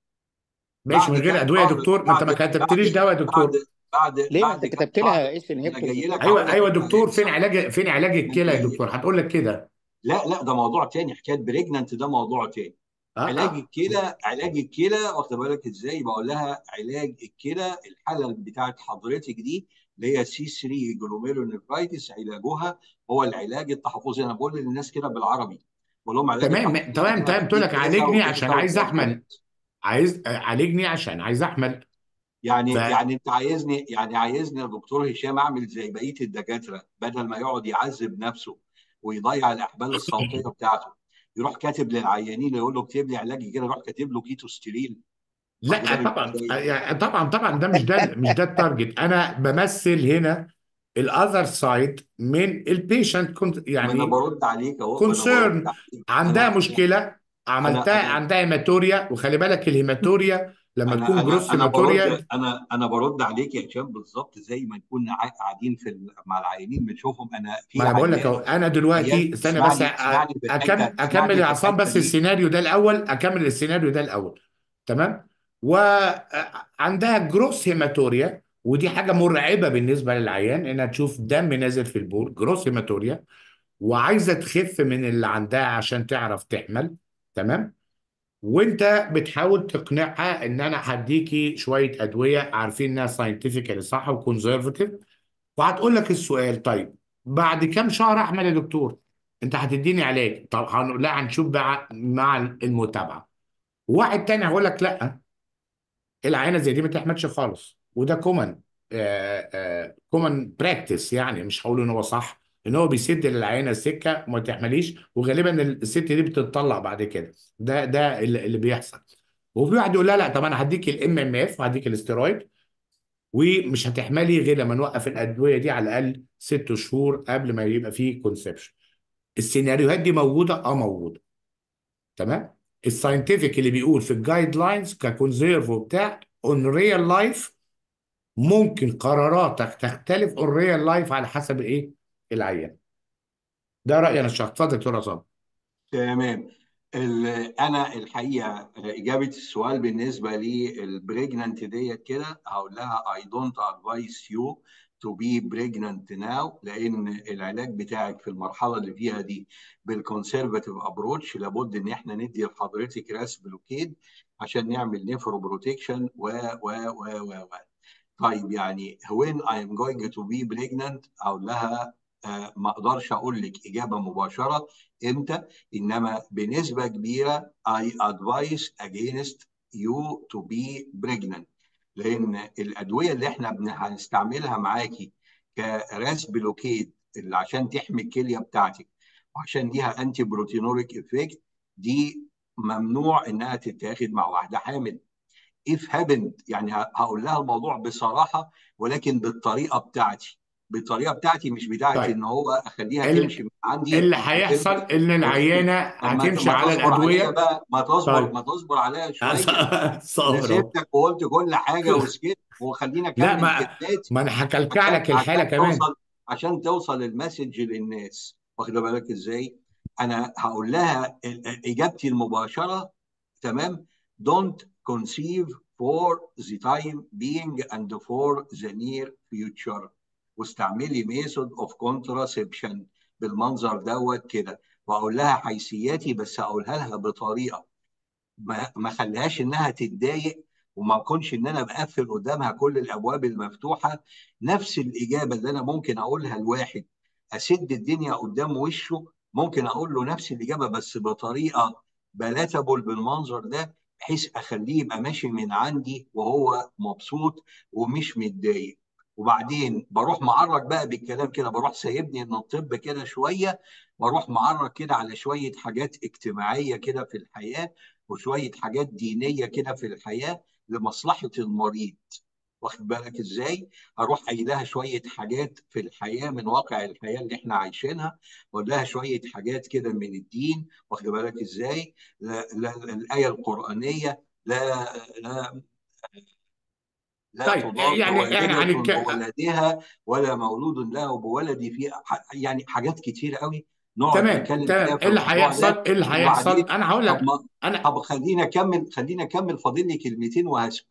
ماشي من غير أدوية يا دكتور ما انت ما بعد كتبتليش بعد دواء يا بعد دكتور. بعد ليه؟ بعد أنت كتبت لها جاي لك أيوه أيوه دكتور فين علاج فين علاج الكلى يا دكتور؟ هتقول لك كده. لا لا ده موضوع تاني حكاية pregnant ده موضوع تاني. آه علاج آه الكلى علاج الكلى واخد بالك إزاي؟ بقول لها علاج الكلى الحالة بتاعت حضرتك دي اللي هي C3 glomerulonephritis علاجها هو العلاج التحفظي. أنا بقول للناس كده بالعربي. بقول لهم تمام تمام تمام تقول لك عالجني عشان عايز احمل. عايز عالجني عشان عايز احمل يعني ف يعني أنت عايزني يعني عايزني يا دكتور هشام أعمل زي بقية الدكاترة بدل ما يقعد يعذب نفسه ويضيع الأحبال الصوتية بتاعته يروح كاتب للعيانين يقول له اكتب لي علاجي كده يروح كاتب له Ketosteril واخد لا طبعا؟ يعني طبعا طبعا ده مش ده مش ده ال target أنا بمثل هنا ال other side من ال patient كنت ما أنا يعني برد عليك أهو ما concern عندها أنا مشكلة عملتها أنا عندها hematuria وخلي بالك ال hematuria لما تكون أنا gross hematuria أنا أنا برد عليك يا هشام بالظبط زي ما نكون قاعدين في مع العيانين بنشوفهم. أنا ما في أنا بقول لك أهو أنا دلوقتي استنى بس اكمل اسمعني يا عصام بس السيناريو ده الأول أكمل السيناريو ده الأول تمام؟ وعندها gross hematuria ودي حاجة مرعبة بالنسبة للعيان إنها تشوف دم نازل في البول gross hematuria وعايزة تخف من اللي عندها عشان تعرف تحمل تمام؟ وأنت بتحاول تقنعها إن أنا هديكي شوية أدوية عارفين إنها scientifically صح و conservative وهتقول لك السؤال طيب بعد كام شهر احمل يا دكتور؟ أنت هتديني علاج. طب لا هنشوف بقى مع المتابعة. واحد تاني هيقول لك لا. العيانة زي دي ما تحملش خالص. وده common common practice يعني مش هقول إن هو صح إن هو بيسد للعيانة السكة وما تحمليش وغالبا الست دي بتتطلق بعد كده. ده ده اللي بيحصل. وفي واحد يقول لا لا طب أنا هديك ال MMF وهديك الاسترويد ومش هتحملي غير لما نوقف الأدوية دي على الأقل ست شهور قبل ما يبقى فيه conception السيناريوهات دي موجودة؟ آه موجودة. تمام؟ ال scientific اللي بيقول في ال guidelines ك conserve وبتاع on real life ممكن قراراتك تختلف on real life على حسب إيه العيان. ده رأيي أنا الشخصي. اتفضل دكتور عصام. تمام. أنا الحقيقة إجابة السؤال بالنسبة لل pregnant ديت كده هقول لها I don't advise you to be pregnant now لأن العلاج بتاعك في المرحلة اللي فيها دي بال conservative approach لابد إن إحنا ندي لحضرتك RAAS blockade عشان نعمل nephro protection و و و و و طيب يعني when I'm going to be pregnant أقول لها آه، ما أقدرش أقول لك إجابة مباشرة إمتى؟ إنما بنسبة كبيرة I advise against you to be pregnant. لأن الأدوية اللي إحنا بن- هنستعملها معاكي ك RAAS blockade اللي عشان تحمي الكلية بتاعتك وعشان ليها anti-proteinuric effect دي ممنوع إنها تتاخد مع واحدة حامل. If happened. يعني هقول لها الموضوع بصراحة ولكن بالطريقة بتاعتي. بالطريقة بتاعتي مش بتاعتي طيب. إن هو أخليها ال- تمشي عندي اللي هيحصل إن العيانة طب ما هتمشي على الأدوية؟ بقى. ما تصبر طيب. ما تصبر عليا شوية. سبتك وقلت كل حاجة وسكت وخليني لا أكمل ما ما أنا هكلكع لك الحالة عشان كمان. توصل عشان توصل ال message للناس. واخد بالك إزاي؟ أنا هقول لها إجابتي المباشرة تمام؟ Don't conceive for the time being and for the near future. واستعملي method of contraception بالمنظر دوت كده. وأقول لها حيثياتي بس أقولها لها بطريقة. ما ما خليهاش إنها تتضايق وما أكونش إن أنا بقفل قدامها كل الأبواب المفتوحة. نفس الإجابة اللي أنا ممكن أقولها لواحد. أسد الدنيا قدام وشه. ممكن أقول له نفس الإجابة بس بطريقة بلاتابل بالمنظر ده. بحيث أخليه يبقى ماشي من عندي وهو مبسوط ومش متضايق. وبعدين بروح معرج بقى بالكلام كده بروح سايبني إن الطب كده شوية وأروح معرج كده على شوية حاجات اجتماعية كده في الحياة وشوية حاجات دينية كده في الحياة لمصلحة المريض. واخد بالك إزاي؟ أروح قايل لها شوية حاجات في الحياة من واقع الحياة اللي إحنا عايشينها وأقول لها شوية حاجات كده من الدين واخد بالك إزاي؟ لا لا الآية القرآنية لا لا لا طيب تضار يعني يعني والدة. بولدها ولا مولود له بولد في يعني حاجات كتير قوي نقعد تمام نتكلم تمام فيها إيه اللي الموضوع هيحصل ده إيه اللي هيحصل وبعدين أنا هقول طب لك ما أنا طب خلينا أكمل خلينا أكمل فاضل لي كلمتين وهسكت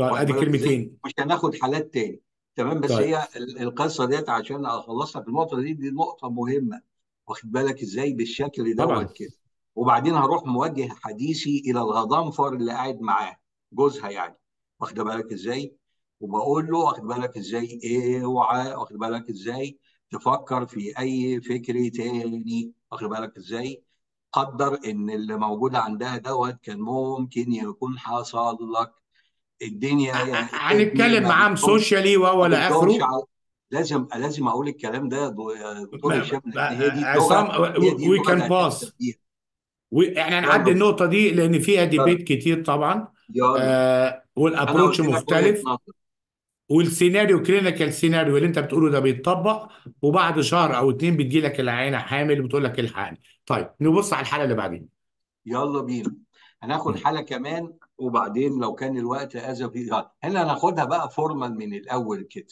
ادي بالك إزاي كلمتين مش هناخد حالات تاني. تمام بس طيب. هي ال- القصة ديت عشان أخلصها في النقطة دي دي نقطة مهمة. واخد بالك إزاي؟ بالشكل دوت كده. وبعدين هروح موجه حديثي إلى الغضنفر اللي قاعد معاه جوزها يعني. واخد بالك إزاي؟ وبقول له واخد بالك إزاي؟ اوعى واخد بالك إزاي؟ تفكر في أي فكر تاني. واخد بالك إزاي؟ قدر إن اللي موجود عندها دوت كان ممكن يكون حصل لك الدنيا ابني هنتكلم معاهم سوشيالي ما وهو لا بتدومش اخره لازم لازم أقول الكلام ده دكتور هشام لأن هي دي عصام وي كان باس إحنا هنعدي النقطة دي لأن فيها ديبيت كتير طبعا. آه وال approach مختلف. والسيناريو clinical scenario اللي أنت بتقوله ده بيتطبق وبعد شهر أو اتنين بتجي لك العينة حامل وبتقول لك الحقني. طيب نبص على الحالة اللي بعدين. يلا بينا. هناخد حالة كمان. وبعدين لو كان الوقت أذى في هنا هناخدها بقى formal من الأول كده.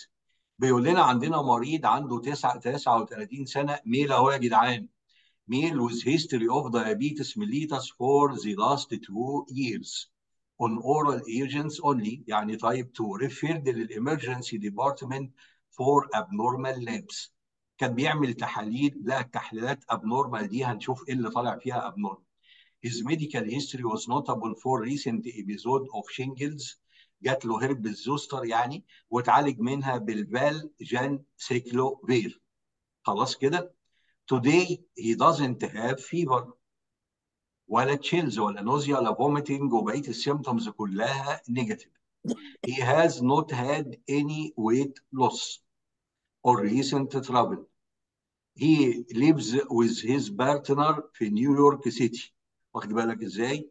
بيقول لنا عندنا مريض عنده 9 39 سنة. male أهو يا جدعان. male with history of diabetes mellitus for the last two years. On oral agents only يعني type 2 referred لل emergency department for abnormal labs. كان بيعمل تحاليل. لا التحليلات abnormal دي هنشوف إيه اللي طالع فيها abnormal. His medical history was notable for recent episode of shingles جات له herpes zoster يعني واتعالج منها بال valganciclovir خلاص كده today he doesn't have fever ولا تشيلز ولا نوزيا ولا vomiting وبقيه السيمتومز كلها نيجاتيف he has not had any weight loss or recent travel he lives with his partner في نيويورك سيتي واخد بالك إزاي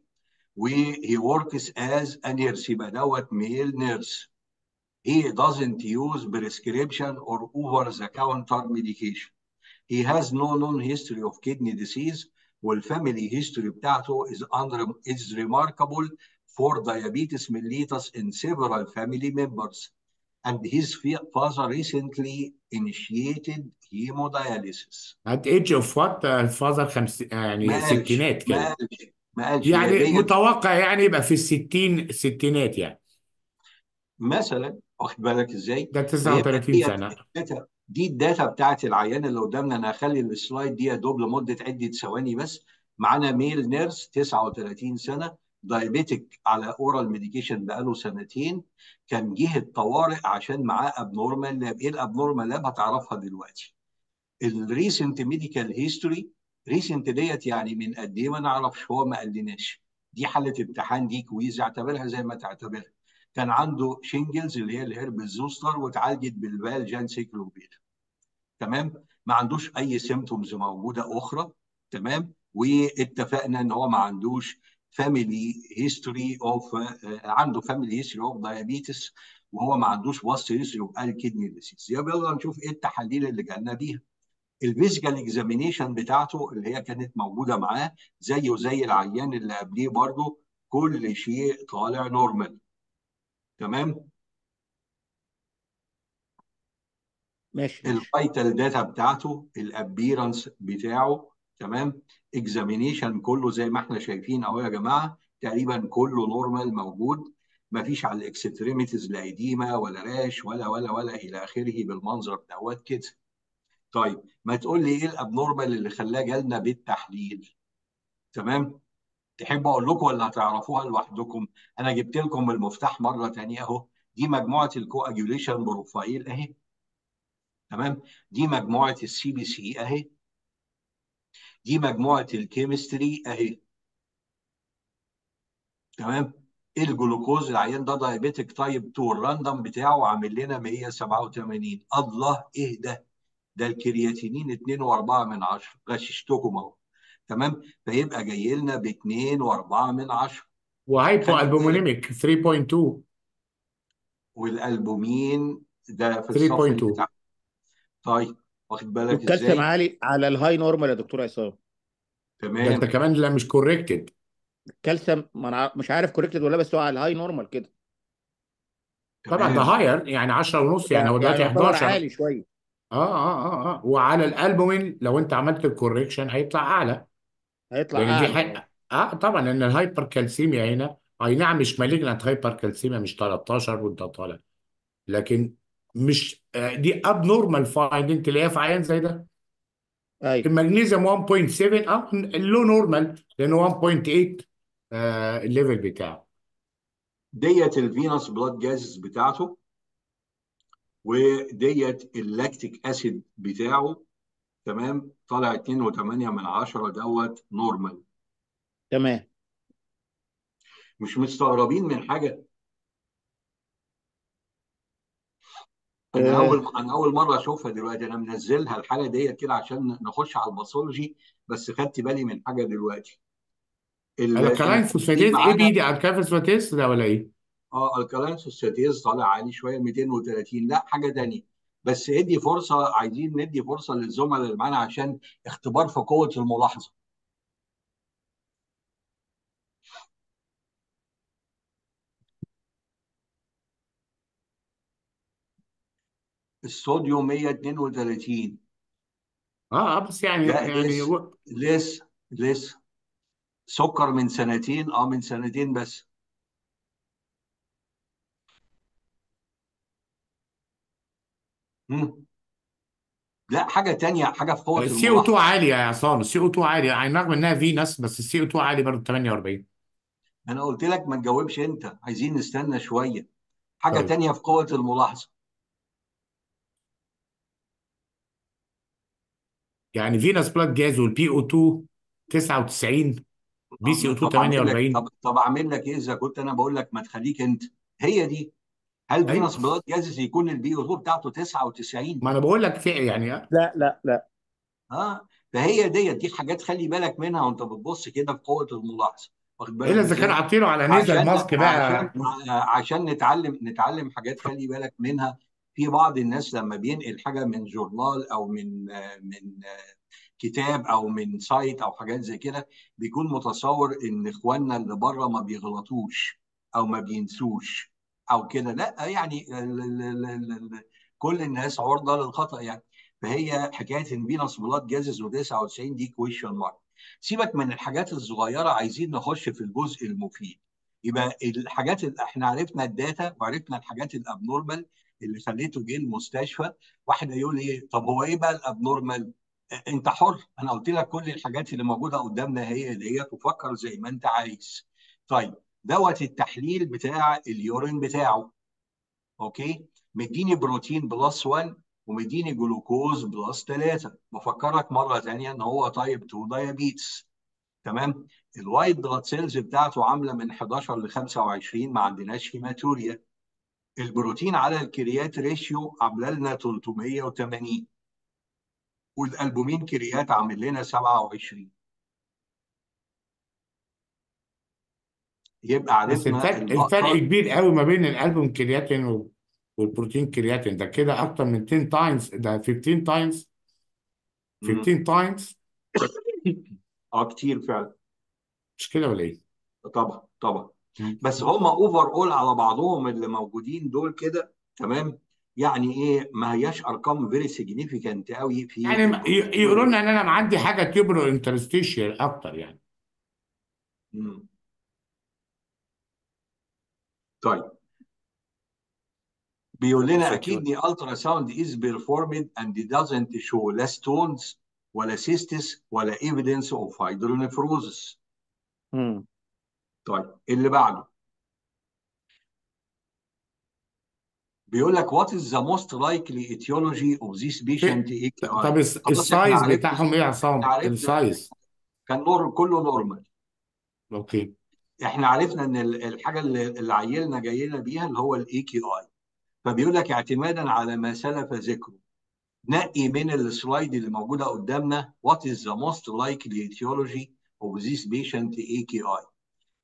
وهي works as a nurse يبقى دوت ميل nurse he doesn't use prescription or over the counter medication he has no known history of kidney disease والفاميلي history بتاعته is under is remarkable for diabetes mellitus in several family members and his father recently initiated hemodialysis. At age of what فازر خمس يعني ما قالش ستينات كده ما قالش يعني متوقع يعني يبقى في الستين الستينات يعني. مثلا واخد بالك إزاي؟ ده فيبقى 39 ديت سنة. دي ال data بتاعت العيان اللي قدامنا. أنا هخلي ال slide دي يا دوب لمدة عدة ثواني بس. معانا male nurse 39 سنة. diabetic على oral medication بقاله سنتين كان جه الطوارئ عشان معاه abnormal lab. إيه ال abnormal lab؟ هتعرفها دلوقتي. ال recent medical history recent ديت يعني من قد إيه ما نعرفش هو ما قالناش. دي حالة امتحان دي quiz اعتبرها زي ما تعتبرها. كان عنده shingles اللي هي ال herpes zoster واتعالجت بال valganciclovir تمام؟ ما عندوش أي symptoms موجودة أخرى. تمام؟ واتفقنا إن هو ما عندوش family history of عنده family history of diabetes وهو ما عندوش past history of ال kidney disease يلا نشوف إيه التحاليل اللي جالنا بيها. ال physical examination بتاعته اللي هي كانت موجودة معاه زيه زي العيان اللي قبليه برضه كل شيء طالع normal تمام؟ ماشي ال vital data بتاعته ال appearance بتاعه تمام؟ examination كله زي ما إحنا شايفين اهو يا جماعة تقريبا كله normal موجود. ما فيش على ال extremities لا edema ولا rash ولا ولا ولا إلى آخره بالمنظر دوت كده. طيب ما تقول لي إيه ال abnormal اللي خلاه جالنا بالتحليل؟ تمام؟ تحبوا أقول لكم ولا هتعرفوها لوحدكم؟ أنا جبت لكم المفتاح مرة ثانية أهو. دي مجموعة ال coagulation profile أهي. تمام؟ دي مجموعة ال CBC أهي. دي مجموعة ال chemistry أهي. تمام؟ الجلوكوز؟ العيان ده diabetic type 2 ال random بتاعه عامل لنا 187 الله إيه ده؟ ده الكرياتينين 2.4 من 10 غششتكم أهو. تمام؟ فيبقى جاي لنا ب 2.4 من 10 و hypo albuminemic 3.2 والألبومين ده في الصف اللي 3.2 تحت طيب واخد بالك والكالسيوم إزاي؟ عالي على ال high normal يا دكتور عصام. ده انت تمام كمان لا مش corrected الكالسيوم ما أنا مش عارف corrected ولا بس هو على ال high normal كده. طبعا ده تمام higher يعني 10 ونص يعني هو يعني دلوقتي يعتبر 11 عالي شوية. آه آه آه آه. وعلى الالبومين لو أنت عملت ال correction هيطلع أعلى. هيطلع لأن دي أعلى. آه حق آه طبعا لأن ال hypercalcemia هنا أي نعم مش malignant hypercalcemia مش 13 وأنت طالع. لكن مش آه دي abnormal finding تلاقيها في عيان زي ده. أيوه. المغنيسيوم 1.7 آه ال low normal لأنه 1.8 آه ال level بتاعه. ديت ال venous blood gases بتاعته وديت ال lactic acid بتاعه. تمام؟ طالع 2.8 من عشرة دوت normal تمام. مش مستغربين من حاجة؟ أنا آه، أول أنا أول مرة أشوفها دلوقتي. أنا منزلها الحاله ديت كده عشان نخش على ال pathology بس خدت بالي من حاجة دلوقتي. ال- alkaline phosphatase إيه بي دي alkaline phosphatase ده ولا إيه؟ آه alkaline phosphatase طالع عالي شوية 230 لا حاجة تانية. بس ادي فرصة عايزين ندي فرصة للزملاء اللي معانا عشان اختبار في قوة الملاحظة. الصوديوم 132 آه آه، بس يعني لا يعني لسه و- لسه لسه سكر من سنتين آه من سنتين بس. مم. لا حاجة تانية حاجة في قوة ال CO2 الملاحظه عالي يا عصام. ال CO2 عالي. يعني رغم إنها venous بس ال CO2 عالي برضه 48 أنا قلت لك ما تجاوبش أنت. عايزين نستنى شوية. حاجة طيب. تانية في قوة الملاحظة. يعني venous blood gas وال PO2 99 PCO2 طب أعمل لك 48 طب طب أعمل لك إيه؟ إذا كنت أنا بقول لك ما تخليك أنت. هي دي. هل أيوه. venous blood gases يكون ال PO2 بتاعته 99 ما أنا بقول لك في يعني آه، لا لا لا. آه. فهي ديت دي حاجات خلي بالك منها وأنت بتبص كده في قوة الملاحظة. واخد بالك إلا إذا كان إزاي عاطينه على nasal عشان mask عشان بقى عشان نتعلم نتعلم حاجات خلي بالك منها. في بعض الناس لما بينقل حاجة من journal أو من من كتاب أو من site أو حاجات زي كده بيكون متصور إن إخواننا اللي بره ما بيغلطوش أو ما بينسوش أو كده. لا يعني كل الناس عرضة للخطأ يعني. فهي حكاية إن venous blood gases و99 دي question mark سيبك من الحاجات الصغيرة عايزين نخش في الجزء المفيد. يبقى الحاجات اللي إحنا عرفنا ال data وعرفنا الحاجات ال abnormal اللي خليته جه المستشفى واحد يقول إيه طب هو إيه بقى ال abnormal؟ أنت حر. أنا قلت لك كل الحاجات اللي موجودة قدامنا هي ديت وفكر زي ما أنت عايز. طيب دوت التحليل بتاع ال urine بتاعه. okay؟ مديني بروتين plus 1 ومديني جلوكوز plus 3 بفكرك مرة ثانية إن هو type 2 diabetes تمام؟ ال white blood cells بتاعته عاملة من 11 ل 25 ما عندناش hematuria. البروتين على ال creat ratio عاملة لنا 380 وال albumin creat عامل لنا 27 يبقى بس عرفنا الفرق الفرق اللقطه كبير قوي ما بين ال albumin creatinine وال protein creatinine. ده كده أكتر من 10 times ده 15 times مم. 15 times آه كتير فعلا. مش كده ولا إيه؟ طبعا طبعا. بس هم overall على بعضهم اللي موجودين دول كده تمام؟ يعني إيه؟ ما هياش أرقام very significant قوي في يعني يقولوا لنا إن أنا عندي حاجة tubulo interstitial أكتر يعني. مم. طيب. بيقول لنا a kidney ultrasound is performed and doesn't show لا stones ولا cysts ولا evidence of hydronephrosis. طيب اللي بعده. بيقول لك is the most likely etiology of this patient إيه؟ AKI طب ال size بتاعهم إيه يا عصام؟ ال size. كان نور كله normal okay. إحنا عرفنا إن ال- الحاجة اللي اللي عيلنا جاي لنا بيها اللي هو ال AKI فبيقول لك اعتمادا على ما سلف ذكره. نقي من ال slide اللي موجودة قدامنا what is the most likely etiology of this patient AKI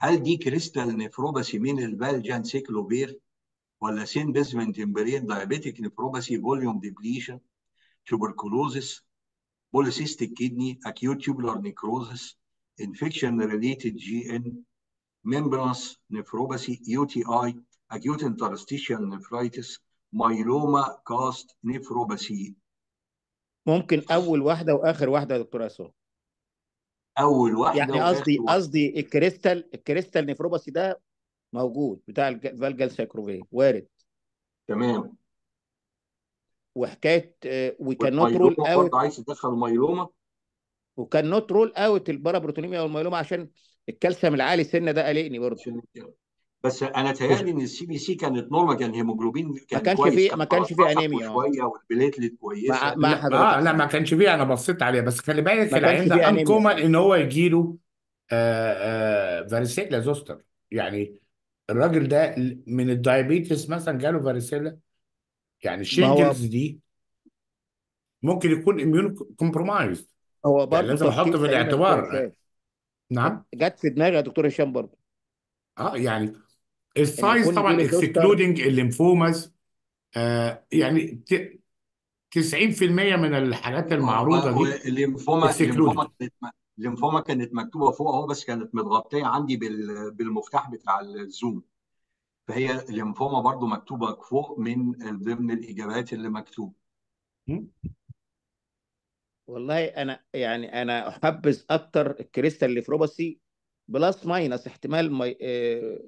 هل دي crystal nephropathy من ال valganciclovir ولا thin basement membrane diabetic nephropathy volume depletion tuberculosis polycystic kidney acute tubular necrosis infection related GN membranous nephropathy UTI acute interstitial nephritis myeloma cast nephropathy ممكن اول واحدة واخر واحدة يا دكتور اسامه أول واحدة يعني قصدي قصدي ال crystal ال crystal nephropathy ده موجود بتاع ال valganciclovir وارد. تمام. وحكاية وكان نوت رول اوت عايز تدخل ميلوما وكان نوت رول اوت البارابروتونيميا والميلوما عشان الكالسيوم العالي سنة ده قلقني برضه. عشان بس أنا تهيألي إن السي بي سي كانت نورمال كان الهيموجلوبين ما كان كانش كويس فيه كان ما كانش فيه 13 أنيميا. وشويه والبليتلت مع كويسة. مع لا حضرتك. آه لا ما كانش فيه أنا بصيت عليه. بس خلي بالك ما العيان كانش ده انكومن إن هو يجيله آه آه فاريسيلا زوستر. يعني الراجل ده من الدايابيتس مثلا جاله فاريسيلا. يعني ما ال shingles دي ممكن يكون immune compromised هو يعني برضه لازم أحط تفكير في الاعتبار. نعم؟ جت في دماغي يا دكتور هشام برضه. آه يعني ال size يكون طبعا excluding ال lymphomas آه يعني ت- 90% من الحاجات المعروضة دي ال lymphoma excluded كانت الليمفوما كانت مكتوبة فوق أهو بس كانت متغطية عندي بال- بالمفتاح بتاع ال zoom. فهي الليمفوما برضو مكتوبة فوق من ضمن الإجابات اللي مكتوبة. والله أنا يعني أنا أحبذ أكتر الكريستال نيفروباثي بلس ماينس احتمال my... آه،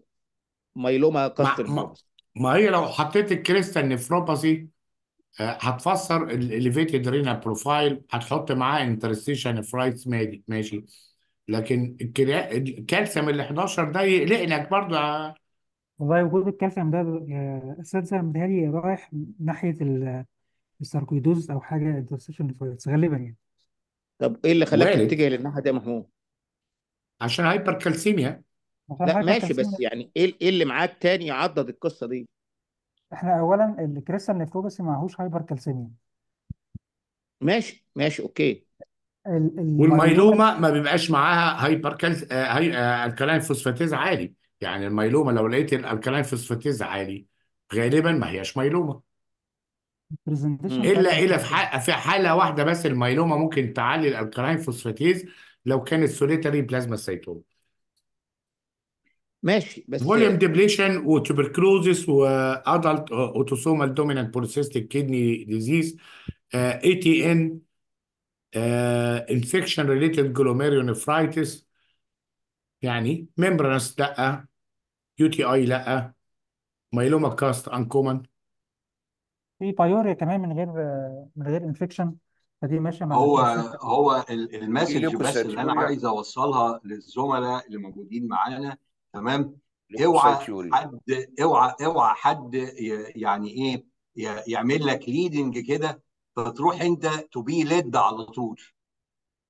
myeloma ما cast ما ما هي لو حطيت ال crystal nephropathy آه، هتفسر ال elevated renal profile هتحط معاه interstitial nephritis ماشي لكن الكالسيوم ال 11 ده يقلقك برضه يا- والله وجود الكالسيوم ده آه، أساسا متهيألي رايح ناحية ال- ال sarcoidosis أو حاجة interstitial nephritis غالبا يعني. طب إيه اللي خلاك وارد تتجه للناحية دي يا محمود؟ عشان hypercalcemia لا hyper ماشي بس يعني إيه إيه اللي معاك تاني يعضد القصة دي؟ إحنا اولا الكريستال نيفروباثي معهوش hypercalcemia ماشي ماشي okay. ال- ال myeloma وال myeloma ما بيبقاش معاها hypercalc آه، high آه، alkaline phosphatase عالي. يعني ال myeloma لو لقيت ال alkaline phosphatase عالي غالبا ما هياش myeloma. ال presentation. بتاعت إلا إلا في ح- في حالة واحدة بس ال myeloma ممكن تعلي ال alkaline phosphatase لو كانت solitary plasmacytoma ماشي بس volume depletion و tuberculosis و adult autosomal dominant polycystic kidney disease ATN infection related glomerulonephritis يعني membranous لأ UTI لأ myeloma cast uncommon في pyuria كمان من غير من غير infection فدي ماشية مع هو هو ال message بس اللي أنا عايز أوصلها للزملاء اللي موجودين معانا تمام؟ اوعى حد اوعى اوعى حد يعني إيه يعمل لك leading كده فتروح انت to be led على طول.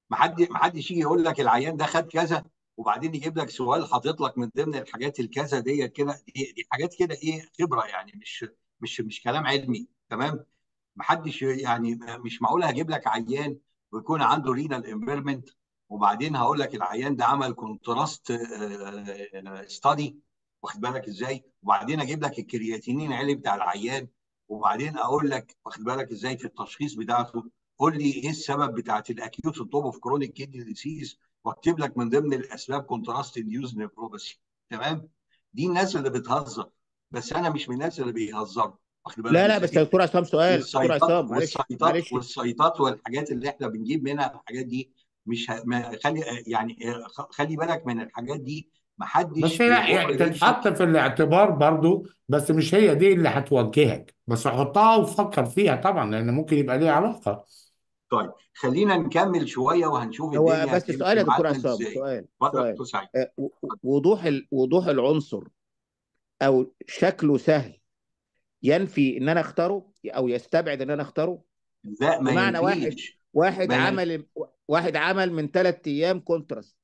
ما حد ما حدش يجي يقول لك العيان ده خد كذا وبعدين يجيب لك سؤال حاطط لك من ضمن الحاجات الكذا ديت كده. دي, دي حاجات كده إيه خبرة يعني مش مش مش كلام علمي. تمام؟ ما حدش يعني مش معقول هجيب لك عيان ويكون عنده renal impairment وبعدين هقول لك العيان ده عمل contrast study واخد بالك إزاي؟ وبعدين أجيب لك الكرياتينين عالي بتاع العيان وبعدين أقول لك واخد بالك إزاي في التشخيص بتاعته؟ قول لي إيه السبب بتاعت ال acute on top of chronic kidney disease واكتب لك من ضمن الاسباب contrast induced nephropathy تمام؟ دي الناس اللي بتهزر بس أنا مش من الناس اللي بيهزروا. واخد بالك لا لا بس يا دكتور عصام سؤال دكتور عصام معلش والسيتات والحاجات اللي إحنا بنجيب منها الحاجات دي مش ه... ما خلي يعني خ- خلي بالك من الحاجات دي بس محدش هي بيجر يعني تتحط في الاعتبار برضو بس مش هي دي اللي هتوجهك. بس حطها وفكر فيها طبعا لأن ممكن يبقى ليها علاقة. طيب خلينا نكمل شوية وهنشوف هو الدنيا بس سؤال يا دكتور عصام سؤال اتفضل يا سؤال آه، وضوح ال- وضوح العنصر أو شكله سهل. ينفي إن أنا أختاره أو يستبعد إن أنا أختاره؟ لا ما بمعنى ينفيش. واحد ما ين... عمل واحد عمل من ثلاث أيام contrast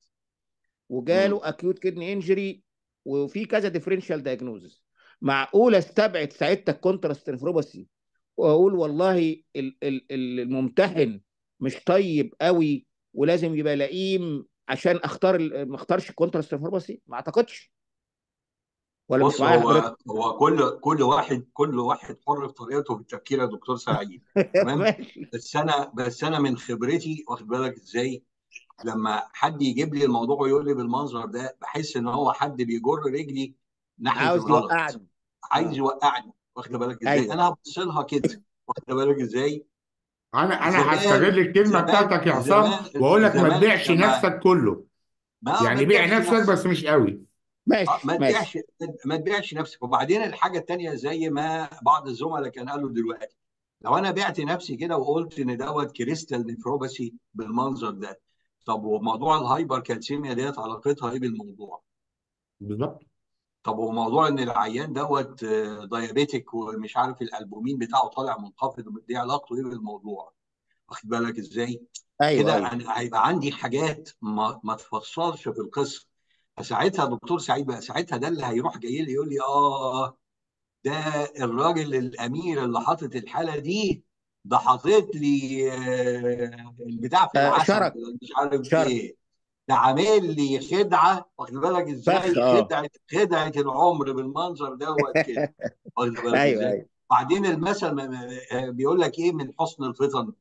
مم. وجاله acute kidney injury وفي كذا differential diagnosis معقول استبعد ساعتها ال contrast nephropathy وأقول والله ال- ال- ال- الممتحن مش طيب قوي ولازم يبقى لئيم عشان أختار ما أختارش ال contrast nephropathy ما أعتقدش. ولا مش بص معايا هو حضرتك؟ هو كل كل واحد كل واحد حر في طريقته في التفكير يا دكتور سعيد. تمام؟ بس أنا بس أنا من خبرتي واخد بالك إزاي؟ لما حد يجيب لي الموضوع ويقول لي بالمنظر ده بحس إن هو حد بيجر رجلي ناحية عاوز الغلط. يوقعني. عايز يوقعني واخد بالك إزاي؟ أيوه. أنا هبص لها كده واخد بالك إزاي؟ أنا أنا هستغل الكلمة زمان بتاعتك يا عصام وأقول لك ما تبيعش نفسك كله. يعني بيع نفسك. بس مش قوي. ماشي ما ماشي. تبيعش ما تبيعش نفسك. وبعدين الحاجة الثانية زي ما بعض الزملاء كان قالوا دلوقتي لو أنا بعت نفسي كده وقلت إن دوت crystal nephropathy بالمنظر ده طب وموضوع ال hypercalcemia ديت علاقتها إيه بالموضوع؟ بالظبط. طب وموضوع إن العيان دوت diabetic ومش عارف الألبومين بتاعه طالع منخفض دي علاقته إيه بالموضوع؟ واخد بالك إزاي؟ أيوه كده أيوه. أنا هيبقى عندي حاجات ما, ما تفصلش في القصة. فساعتها دكتور سعيد بقى ساعتها ده اللي هيروح جاي لي يقول لي آه ده الراجل الأمير اللي حاطط الحالة دي ده حاطط لي آه، البتاع في آه العسل شرك مش عارف شرك إيه. ده عامل لي خدعة واخد بالك إزاي؟ آه. خدعة خدعة العمر بالمنظر دوت كده. واخد بالك أيوه إزاي؟ أيوه. بعدين المثل آه، بيقول لك إيه من حسن الفطن؟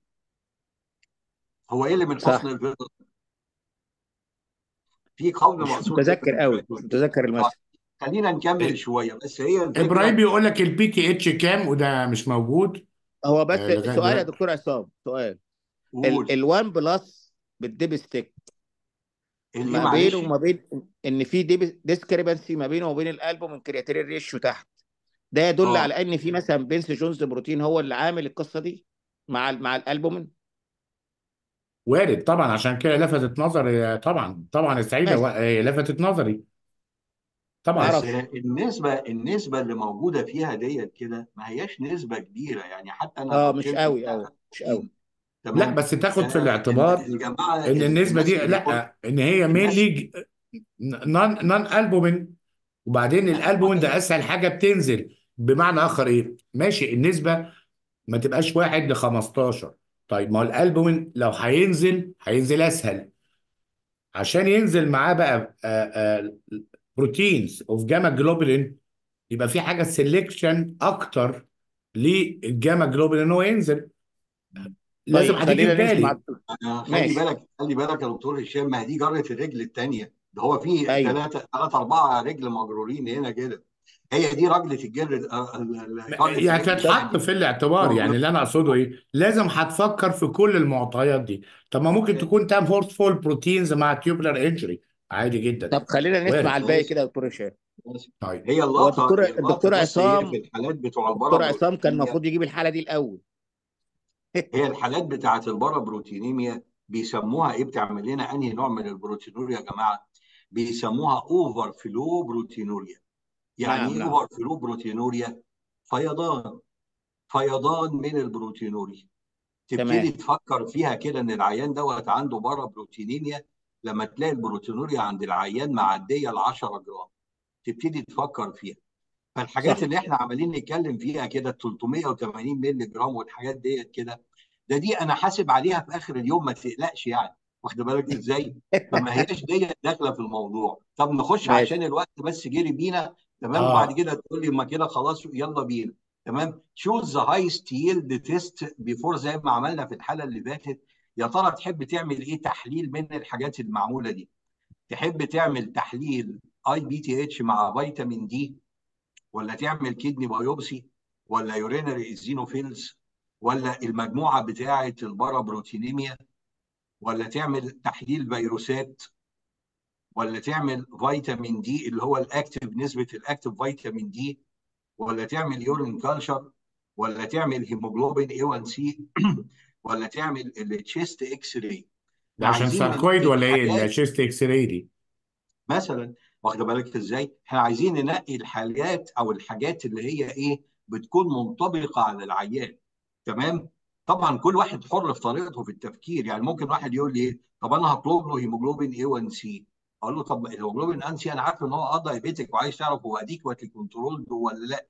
هو إيه اللي من حسن الفطن؟ في قول مش متذكر قوي مش متذكر المثل. خلينا نكمل شوية بس هي إبراهيم الفكرة بيقول لك ال PTH كام وده مش موجود؟ هو بس آه، سؤال يا دكتور عصام سؤال. قول. ال1 plus بال dipstick ما بينه وما بين إن في discrepancy ما بينه وبين ال albumin creatinine ratio تحت. ده يدل آه. على إن في مثلا Bence Jones protein هو اللي عامل القصة دي مع مع الالبومين وارد طبعا عشان كده لفتت نظري طبعا طبعا السعيده ماشي. و- آه، لفتت نظري. طبعا بس أعرفش النسبة النسبة اللي موجودة فيها ديت كده ما هياش نسبة كبيرة يعني. حتى أنا آه لو مش شلت قوي بتاع قوي مش قوي. 50 لا تمام؟ بس تاخد في آه الاعتبار الجماعة إن النسبة الناس دي اللي بيقول لا إن هي الناس mainly non non albumin وبعدين الالبومين ده أسهل حاجة بتنزل بمعنى آخر إيه؟ ماشي النسبة ما تبقاش واحد ل 15 طيب ما هو الالبومين لو هينزل هينزل أسهل. عشان ينزل معاه بقى proteins of gamma globulin يبقى في حاجة selection أكتر لل gamma globulin إن هو ينزل. لازم طيب هتيجي في بالي. آه، خلي بالك خلي بالك يا دكتور هشام ما هي دي جرة الرجل الثانية ده هو في ثلاثة ثلاثة أربعة رجل مجرورين هنا كده. هي دي رجله الجر آه، ال- ال- جره يعني تتحط في الاعتبار يعني اللي أنا أقصده إيه لازم هتفكر في كل المعطيات دي. طب ما ممكن تكون تعمل forceful proteins مع tubular injury عادي جدا. طب خلينا نسمع وارد. الباقي كده يا دكتور هشام. طيب. هي هو اللقطة الدكتور الدكتور بس هي في عصام الحالات بتوع الدكتور البارا عصام كان المفروض يجيب الحالة دي الأول. هي الحالات بتاعت ال paraproteinemia بيسموها إيه؟ بتعمل لنا أنهي نوع من ال proteinuria يا جماعة؟ بيسموها overflow proteinuria. يعني نعم. إيه نعم overflow proteinuria فيضان فيضان من ال proteinuria تبتدي تفكر فيها كده إن العيان دوت عنده paraproteinemia لما تلاقي ال proteinuria عند العيان معدية ل 10 جرام. تبتدي تفكر فيها. فالحاجات صح. اللي إحنا عمالين نتكلم فيها كده 380 مللي جرام والحاجات ديت كده ده دي أنا حاسب عليها في آخر اليوم ما تقلقش يعني. واخد بالك إزاي؟ فما هياش ديت داخلة في الموضوع. طب نخش ماشي. عشان الوقت بس جري بينا تمام؟ وبعد آه كده تقول لي ما كده خلاص يلا بينا. تمام؟ choose the highest yield test before زي ما عملنا في الحالة اللي فاتت. يا ترى تحب تعمل إيه تحليل من الحاجات المعموله دي؟ تحب تعمل تحليل iPTH مع فيتامين D ولا تعمل kidney biopsy ولا urinary eosinophils ولا المجموعة بتاعة ال paraproteinemia ولا تعمل تحليل فيروسات ولا تعمل فيتامين D اللي هو ال active نسبة ال active vitamin D ولا تعمل urine culture ولا تعمل hemoglobin A 1 C ولا تعمل ال chest X-ray ده عشان sarcoid ولا إيه؟ الحاجات ال chest X-ray دي. مثلا واخدة بالك إزاي؟ إحنا عايزين ننقي الحاجات أو الحاجات اللي هي إيه؟ بتكون منطبقة على العيان. تمام؟ طبعا كل واحد حر في طريقته في التفكير. يعني ممكن واحد يقول لي طب أنا هطلب له hemoglobin A 1 C أقول له طب ال hemoglobin A1C أنا عارف إن هو آه diabetic وعايز تعرف هو adequately controlled ولا لأ.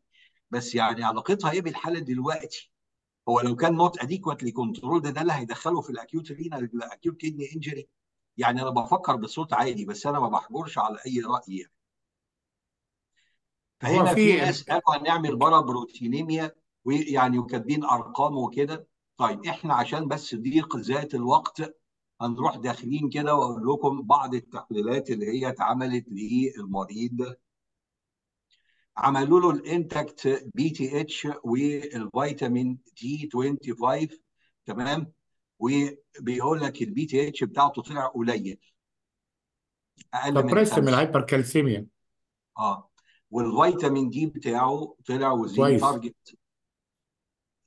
بس يعني علاقتها إيه بالحالة دلوقتي؟ هو لو كان not adequately controlled ده اللي هيدخله في ال acute renal ال acute kidney injury يعني أنا بفكر بصوت عالي بس أنا ما بحجرش على أي رأي يعني. فهنا في ناس قالوا هنعمل paraproteinemia ويعني وكاتبين أرقام وكده. طيب إحنا عشان بس ضيق ذات الوقت هنروح داخلين كده وأقول لكم بعض التحليلات اللي هي اتعملت للمريض. عملوا له ال intact PTH والفيتامين D 25 تمام؟ وبيقول لك ال PTH بتاعته طلع قليل. أقل من suppressed من خمسة. ال hypercalcemia آه. والفيتامين D بتاعه طلع within كويس. target.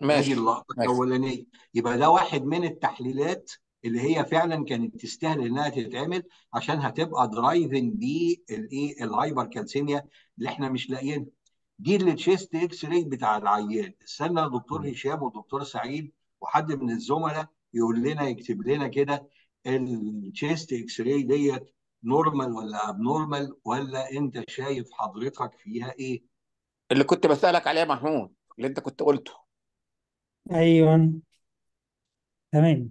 ماشي. اللقطة الأولانية. يبقى ده واحد من التحليلات اللي هي فعلا كانت تستاهل إنها تتعمل عشان هتبقى driving بالايه ال hypercalcemia اللي إحنا مش لاقيينها. دي ال chest X-ray بتاع العيان. استنى دكتور هشام ودكتور سعيد وحد من الزملاء يقول لنا يكتب لنا كده ال chest X-ray ديت normal ولا abnormal ولا أنت شايف حضرتك فيها إيه؟ اللي كنت بسألك عليه يا محمود اللي أنت كنت قلته. أيوه. تمام.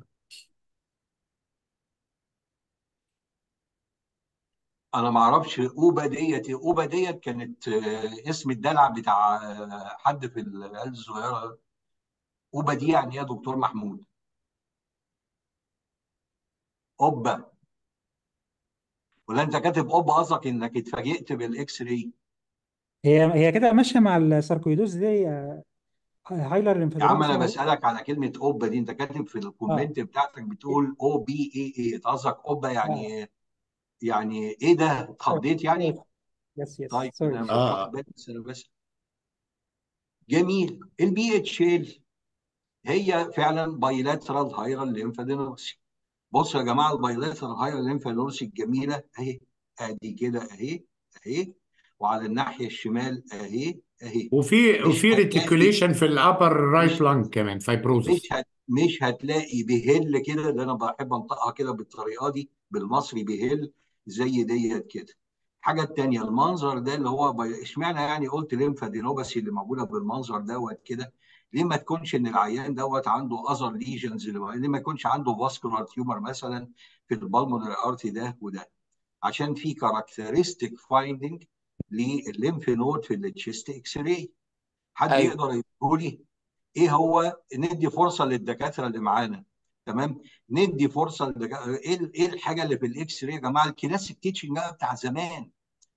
أنا ما أعرفش اوبا ديت اوبا ديت كانت آه، اسم الدلع بتاع آه، حد في العيال الصغيرة اوبا دي يعني إيه يا دكتور محمود؟ أوبا. ولا أنت كاتب أوبا قصدك إنك اتفاجئت بال X-ray هي هي كده ماشية مع ال sarcoidosis دي آه، hilar يا عم أنا اهو بسألك على كلمة أوبا دي أنت كاتب في آه. ال comment بتاعتك بتقول O B A A قصدك أوبا آه. يعني يعني إيه ده؟ اتخضيت يعني؟ yes yes طيب sorry أنا مش آه بس أنا بس. جميل. ال BHL هي فعلا bilateral hilar lymphadenopathy بصوا يا جماعة ال bilateral hilar lymphadenopathy الجميلة أهي أدي كده أهي أهي وعلى الناحية الشمال أهي أهي. وفي مش وفي reticulation في ال upper right مش lung كمان مش fibrosis هت مش هتلاقي بهل كده اللي أنا بحب أنطقها كده بالطريقة دي بالمصري بهل زي ديت كده. الحاجة التانيه المنظر ده اللي هو. اشمعنى يعني قلت lymphadenopathy اللي موجودة بالمنظر دوت كده؟ ليه ما تكونش إن العيان دوت عنده other lesions ليه ما يكونش عنده vascular tumor مثلا في ال pulmonary artery ده وده؟ عشان في كاركترستيك فايندنج للليمف نود في التشيست إكس راي حد أيوه. يقدر يقول لي إيه هو ندي فرصة للدكاترة اللي معانا. تمام؟ ندي فرصة للدكاتره إيه إيه الحاجة اللي في ال X-ray يا جماعة؟ ال classic teaching بقى بتاع زمان.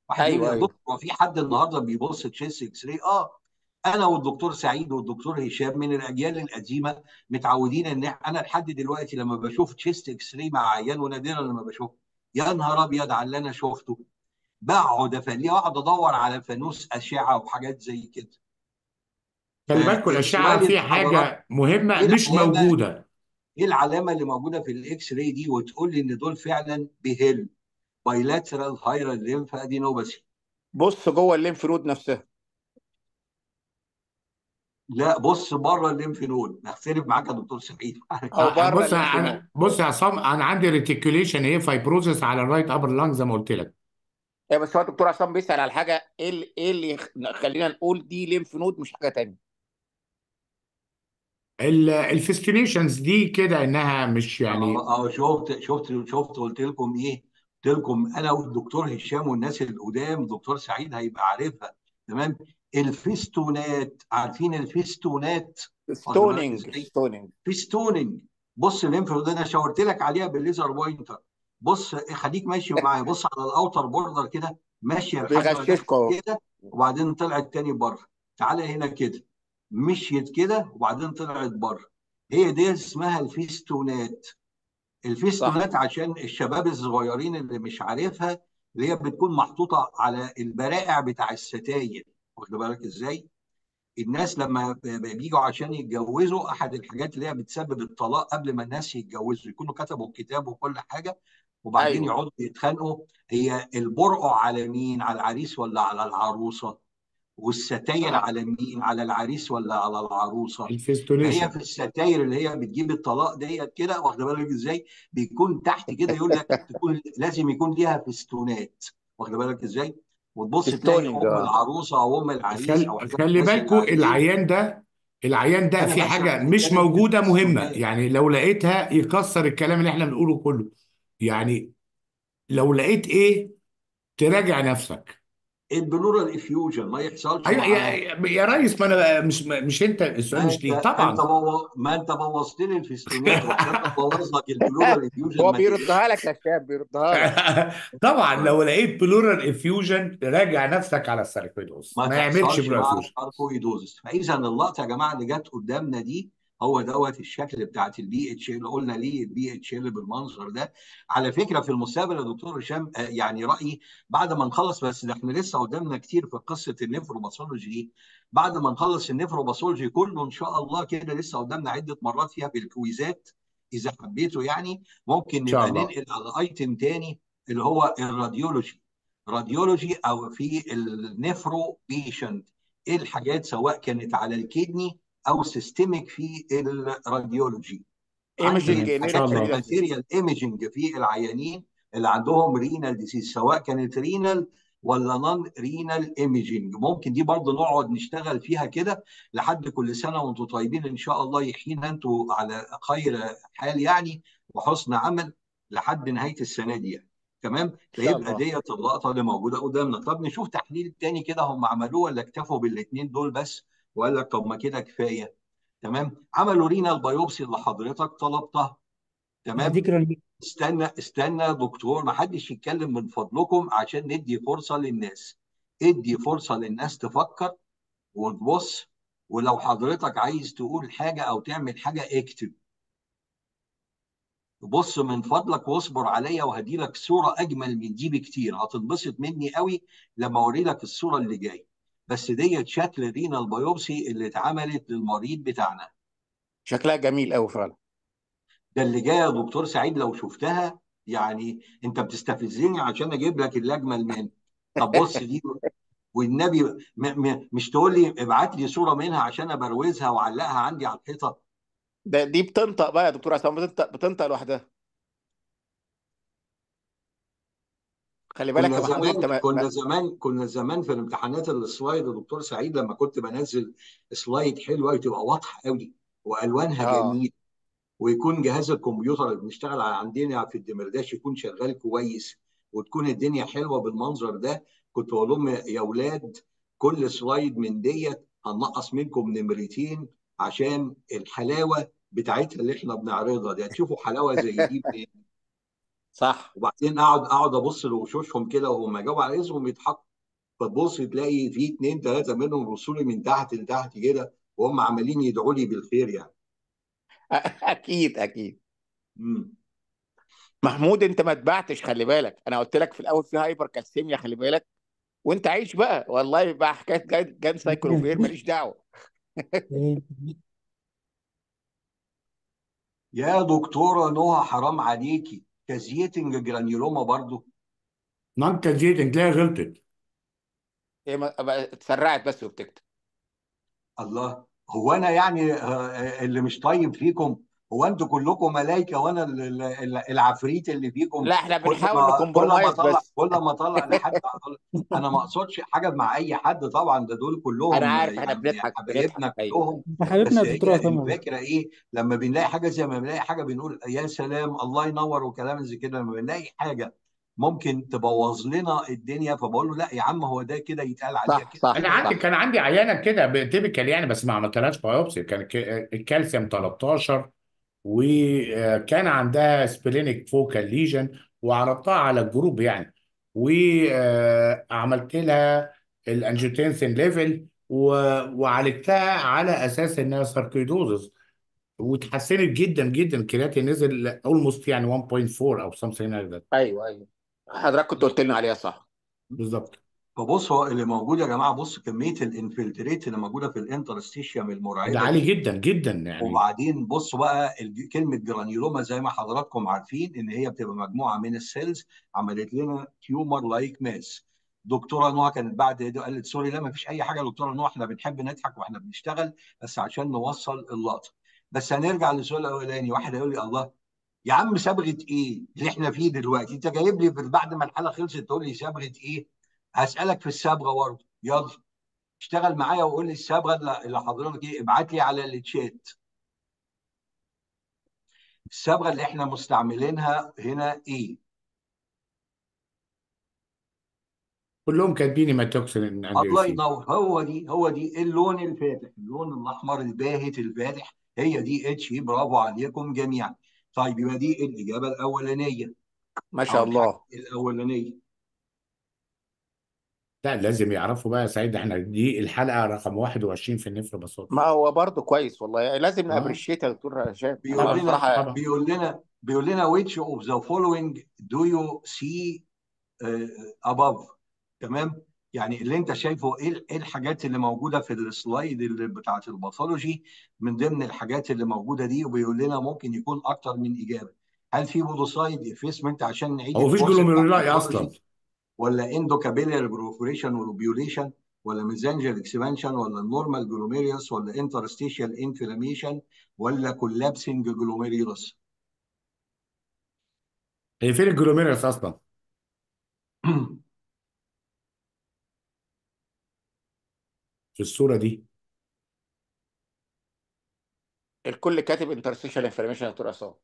واحد يقول أيوه يا أيوه. دكتور هو في حد النهارده بيبص chest X-ray؟ آه. أنا والدكتور سعيد والدكتور هشام من الأجيال القديمة متعودين إن أنا لحد دلوقتي لما بشوف chest X-ray مع عيان ونادرا لما بشوفه يا نهار أبيض على اللي أنا شفته. بقعد افليه واقعد أدور على فانوس أشعة وحاجات زي كده؟ خلي بالكم الأشعة فيها حاجة مهمة إيه مش موجودة. إيه العلامة اللي موجودة في ال X-ray دي وتقول لي إن دول فعلا بهيل؟ bilateral hilar lymphadenopathy بص جوه ال lymph node نفسها. لا بص بره ال lymph node. نختلف معاك يا دكتور سعيد. أو بره بص أنا بص يا عصام أنا عندي reticulation إيه fibrosis على ال right upper lung زي ما قلت لك. إيه بس هو الدكتور عصام بيسأل على حاجة. إيه اللي إيه اللي خلينا نقول دي lymph node مش حاجة تانية؟ ال festonations دي كده إنها مش يعني أه أه شفت شفت شفت قلت لكم إيه؟ قلت لكم أنا والدكتور هشام والناس القدام دكتور سعيد هيبقى عارفها. تمام؟ الفيستونات عارفين الفيستونات؟ واخد بالك ستونينج إزاي festooning festooning بص node أنا شاورت لك عليها بال laser pointer. بص خليك ماشي معايا. بص على ال outer border كده ماشيه بيغششكوا. اهو كده وبعدين طلعت تاني بره. تعالى هنا كده. مشيت كده وبعدين طلعت بره. هي دي اسمها الفيستونات. صح. الفيستونات عشان الشباب الصغيرين اللي مش عارفها اللي هي بتكون محطوطة على البراقع بتاع الستاير. واخد بالك إزاي؟ الناس لما بيجوا عشان يتجوزوا أحد الحاجات اللي هي بتسبب الطلاق قبل ما الناس يتجوزوا. يكونوا كتبوا الكتاب وكل حاجة وبعدين أيوه. يقعدوا يتخانقوا. هي البرقع على مين؟ على العريس ولا على العروسة؟ والستاير على مين؟ على العريس ولا على العروسة؟ فهي ال festonation في الستاير اللي هي بتجيب الطلاق ديت كده واخد بالك إزاي؟ بيكون تحت كده يقول لك تكون لازم يكون ليها فستونات. واخد بالك إزاي؟ وتبص تلاقي أم آه. العروسة أو أم العريس خل... أو حاجات خلي بالكم قاعدين العيان ده العيان ده في حاجة مش موجودة مهمة. يعني لو لقيتها يكسر الكلام اللي إحنا بنقوله كله. يعني لو لقيت إيه؟ تراجع نفسك. ال pleural effusion ما يحصلش أيوه يا, يا يا ريس ما أنا مش مش أنت السؤال مش انت ليك أنت طبعا. بو... ما أنت بوظت لي الفيستونات ابوظ لك ال pleural effusion. هو ما بيردها لك يا شاب بيردها لك. طبعا لو لقيت pleural effusion راجع نفسك على ال sarcoidosis ما ما يعملش بلورال إفيوجن. فاذا اللقطة يا جماعة اللي جت قدامنا دي هو دوت الشكل بتاعت ال BHL قلنا ليه ال BHL بالمنظر ده. على فكرة في المستقبل يا دكتور هشام آه، يعني رأيي بعد ما نخلص بس ده إحنا لسه قدامنا كتير في قصة ال nephropathology دي. بعد ما نخلص ال nephropathology كله إن شاء الله كده لسه قدامنا عدة مرات فيها في الكويزات إذا حبيتوا يعني. ممكن نبقى ننقل على item تاني اللي هو ال radiology. radiology أو في ال nephro patient إيه الحاجات سواء كانت على ال kidney أو systemic في ال radiology. imaging عندي ان شاء حاجات الله material imaging في العيانين اللي عندهم renal disease سواء كانت renal ولا non renal imaging ممكن دي برضه نقعد نشتغل فيها كده لحد كل سنة وأنتم طيبين. إن شاء الله يحيينا أنتم على خير حال يعني وحسن عمل لحد نهاية السنة دي يعني. تمام؟ فيبقى ديت اللقطه اللي موجودة قدامنا. طب نشوف تحليل تاني كده هم عملوه ولا اكتفوا بالاثنين دول بس؟ وقال لك طب ما كده كفاية. تمام؟ عملوا renal biopsy اللي حضرتك طلبتها. تمام؟ استنى استنى دكتور ما حدش يتكلم من فضلكم عشان ندي فرصة للناس. ادي فرصة للناس تفكر وتبص ولو حضرتك عايز تقول حاجة أو تعمل حاجة اكتب. بص من فضلك واصبر عليا وهدي لك صورة أجمل من دي بكتير. هتنبسط مني قوي لما اوري لك الصورة اللي جاية. بس ديت شكل renal biopsy اللي اتعملت للمريض بتاعنا. شكلها جميل قوي فعلا. ده اللي جاي يا دكتور سعيد لو شفتها يعني أنت بتستفزني عشان أجيب لك اللي اجمل منه طب بص دي والنبي م م مش تقول لي ابعت لي صورة منها عشان أبروزها وأعلقها عندي على الحيطة؟ ده دي بتنطق بقى يا دكتور عصام بتنطق بتنطق لوحدها. خلي بالك كنا انت زمان ما... كنا ما... زمان كنا زمان في الامتحانات السلايد يا دكتور سعيد لما كنت بنزل سلايد حلوة تبقى واضحة قوي وألوانها آه. جميل ويكون جهاز الكمبيوتر اللي بنشتغل عندنا في الدمرداش يكون شغال كويس وتكون الدنيا حلوة بالمنظر ده كنت بقول لهم يا أولاد كل سلايد من ديت هننقص منكم نمرتين عشان الحلاوة بتاعتها اللي إحنا بنعرضها دي. هتشوفوا حلاوة زي دي صح. وبعدين أقعد أقعد أبص لوشوشهم كده وهم جاوا على اسمهم يضحكوا. فتبص تلاقي في اثنين ثلاثة منهم يبصوا لي من تحت لتحت كده وهم عمالين يدعوا لي بالخير يعني. أكيد أكيد. امم محمود أنت ما تبعتش خلي بالك. أنا قلت لك في الأول في hypercalcemia خلي بالك. وأنت عايش بقى. والله بقى حكاية gan, ganciclovir ماليش دعوة. يا دكتورة نهى حرام عليكي. caseating granuloma برضو. non caseating تلاقي غلطت. هي ما- اتسرعت بس وبتكتب. الله هو أنا يعني آه، اللي مش طيب فيكم هو أنتوا كلكم ملائكه وأنا ال- ال- ال- العفريت اللي فيكم؟ لا إحنا كل بنحاول ما كل ما نكمبرومايز اطلع بس. كل ما اطلع لحد أنا ما أقصدش حاجة مع أي حد طبعا ده دول أنا كلهم عارف إحنا يعني بنضحك حبايبنا كلهم. انت بس حبيبنا يا دكتور هي عصام والله الفكرة إيه؟ لما بنلاقي حاجة زي ما بنلاقي حاجة بنقول يا سلام الله ينور وكلام زي كده لما بنلاقي حاجة ممكن تبوظ لنا الدنيا فبقول له لا يا عم هو ده كده يتقال عليها صح كده. صح أنا عندي صح. كان عندي عيانة كده typical يعني بس ما عملتلهاش biopsy كان الكالسيوم 13 وكان عندها splenic focal lesion وعرضتها على ال group يعني. وعملت لها ال angiotensin level وعالجتها على أساس إنها sarcoidosis وتحسنت جدا جدا. الكرياتين نزل almost يعني 1.4 أو something like that. أيوه أيوه. حضرتك كنت قلت لنا عليها صح؟ بالظبط. فبص هو اللي موجود يا جماعة بص كمية ال infiltrate اللي موجودة في ال interstitium ده المرعبه عالي دي. جدا جدا يعني. وبعدين بصوا بقى الج- كلمة granuloma زي ما حضراتكم عارفين إن هي بتبقى مجموعة من ال cells عملت لنا tumor like mass دكتورة نهى كانت بعد دي قالت sorry لا ما فيش أي حاجة يا دكتورة نهى إحنا بنحب نضحك وإحنا بنشتغل بس عشان نوصل اللقطة. بس هنرجع للسؤال الأولاني واحد هيقول لي الله يا عم صبغة إيه اللي إحنا فيه دلوقتي؟ أنت جايب لي في- بعد ما الحالة خلصت تقول لي صبغة إيه؟ هسألك في الصبغه برضه. يلا. اشتغل معايا وقول لي الصبغه اللي اللي حضرتك إيه. ابعت لي على الشات الصبغه اللي إحنا مستعملينها هنا إيه؟ كلهم كاتبين hematoxylin and الله ينور. هو دي هو دي اللون الفاتح. اللون الأحمر الباهت الفاتح. هي دي H. E برافو عليكم جميعا. طيب يبقى دي الإجابة الأولانية. ما شاء الله. الأولانية. لا لازم يعرفوا بقى يا سعيد إحنا دي الحلقة رقم 21 في ال nephro ببساطة. ما هو برضه كويس والله لازم آه. ن appreciate يا دكتور هشام. بيقول انا لنا بصراحه بيقول لنا بيقول لنا which of the following do you see uh, above تمام؟ يعني اللي انت شايفه إيه إيه الحاجات اللي موجودة في ال slide اللي بتاعت ال pathology من ضمن الحاجات اللي موجودة دي؟ وبيقول لنا ممكن يكون أكتر من إجابة. هل في podocyte effacement عشان نعيد هو مفيش الكورس بتاع glomeruli أصلا. ال pathology؟ ولا endocapillary proliferation و lobulation ولا mesangial expansion ولا ال normal glomerulus ولا interstitial inflammation ولا collapsing glomerulus هي فين ال glomerulus أصلا؟ في الصورة دي. الكل كاتب interstitial inflammation يا دكتور عصام.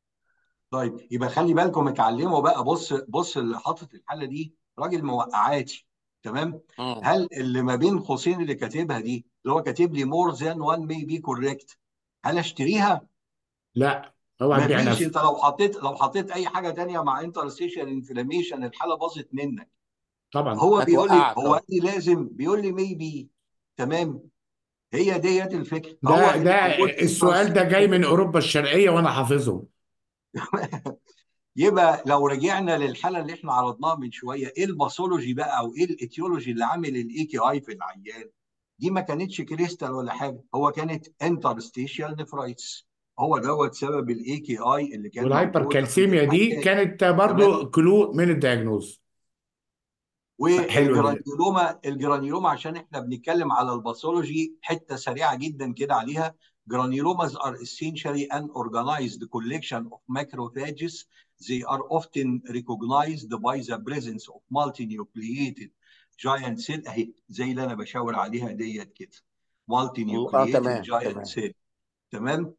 طيب يبقى خلي بالكم اتعلموا بقى بص بص اللي حاطط الحالة دي. راجل موقعاتي تمام؟ مم. هل اللي ما بين قوسين اللي كاتبها دي اللي هو كاتب لي more than 1 may be correct هل اشتريها؟ لا اوعى ما تبيع فيش. نفسك. انت لو حطيت لو حطيت أي حاجة تانية مع interstitial inflammation الحالة باظت منك. طبعا. هو بيقول لي هو قال لي لازم بيقول لي may be تمام؟ هي ديت الفكرة. ده اللي ده السؤال ده جاي من أوروبا الشرقية وأنا حافظهم يبقى لو رجعنا للحالة اللي إحنا عرضناها من شوية إيه ال pathology بقى أو إيه ال etiology اللي عامل ال AKI في العيان؟ دي ما كانتش كريستال ولا حاجة هو كانت interstitial nephritis هو دوت سبب ال AKI اللي كان وال hypercalcemia دي كانت برضو clue من ال diagnosis. وال granuloma ال granuloma عشان إحنا بنتكلم على ال pathology حتة سريعة جدا كده عليها. Granulomas are essentially an organized collection of macrophages. They are often recognized by the presence of multinucleated giant cell اهي زي اللي أنا بشاور عليها ديت كده آه multinucleated giant cell تمام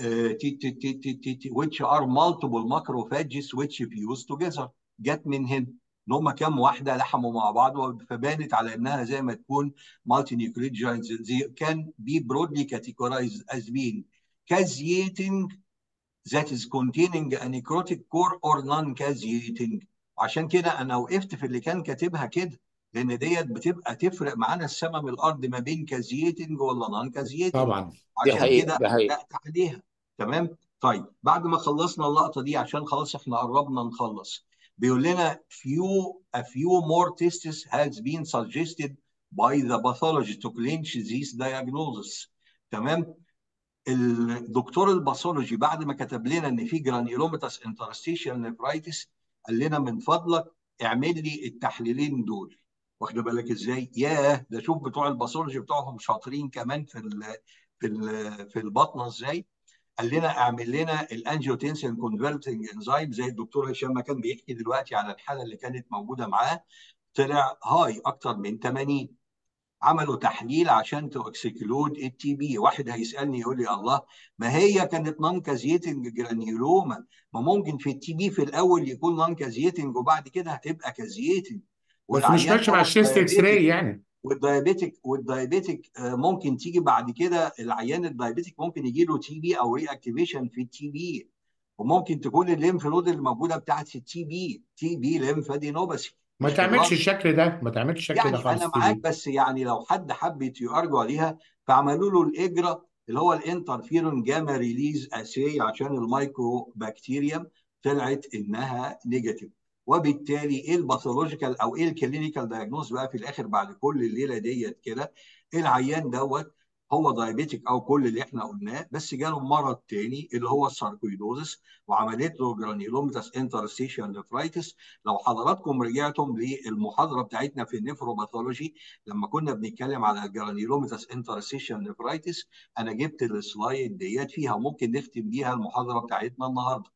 آه، تي تي تي تي تي تي which are multiple macrophages which fuse together جت من هنا ان هم كام واحدة لحموا مع بعض فبانت على انها زي ما تكون giant cells they can be broadly categorized as being caseating that is containing a necrotic core or non-caseating. عشان كده أنا وقفت في اللي كان كاتبها كده لأن ديت بتبقى تفرق معانا السما من الأرض ما بين caseating ولا non-caseating طبعا. دي عشان كده علقت عليها. تمام؟ طيب بعد ما خلصنا اللقطة دي عشان خلاص إحنا قربنا نخلص بيقول لنا few a few more tests has been suggested by the pathologist to clinch these diagnoses تمام؟ الدكتور ال pathology بعد ما كتب لنا إن في granulomatous interstitial nephritis قال لنا من فضلك اعمل لي التحليلين دول واخد بالك إزاي؟ ياه ده شوف بتوع ال pathology بتوعهم شاطرين كمان في ال في ال في البطنة إزاي؟ قال لنا اعمل لنا ال angiotensin converting enzyme زي الدكتور هشام ما كان بيحكي دلوقتي على الحالة اللي كانت موجودة معاه طلع high أكتر من 80 عملوا تحليل عشان to exclude ال TB واحد هيسألني يقول لي الله ما هي كانت non-caseating granuloma؟ ما ممكن في ال TB في الأول يكون non-caseating وبعد كده هتبقى caseating بس مش ماشي مع ال chest X-ray يعني. وال diabetic وال diabetic آه، ممكن تيجي بعد كده العيان ال diabetic ممكن يجي له TB أو reactivation في ال TB وممكن تكون ال lymph node الموجوده بتاعت ال TB TB lymphadenopathy ما تعملش الشكل ده ما تعملش الشكل ده يعني خالص أنا معاك بس يعني لو حد حب ي argue عليها فعملوا له ال IGRA اللي هو ال interferon gamma release assay عشان ال mycobacteria طلعت إنها negative. وبالتالي إيه ال pathological أو إيه ال clinical diagnosis بقى في الآخر بعد كل الليلة ديت كده؟ العيان دوت هو diabetic أو كل اللي إحنا قلناه بس جاله مرض تاني اللي هو ال sarcoidosis وعملت له granulomatous interstitial nephritis لو حضراتكم رجعتم للمحاضرة بتاعتنا في ال nephropathology لما كنا بنتكلم على ال granulomatous interstitial nephritis أنا جبت ال slide ديت فيها ممكن نختم بيها المحاضرة بتاعتنا النهارده.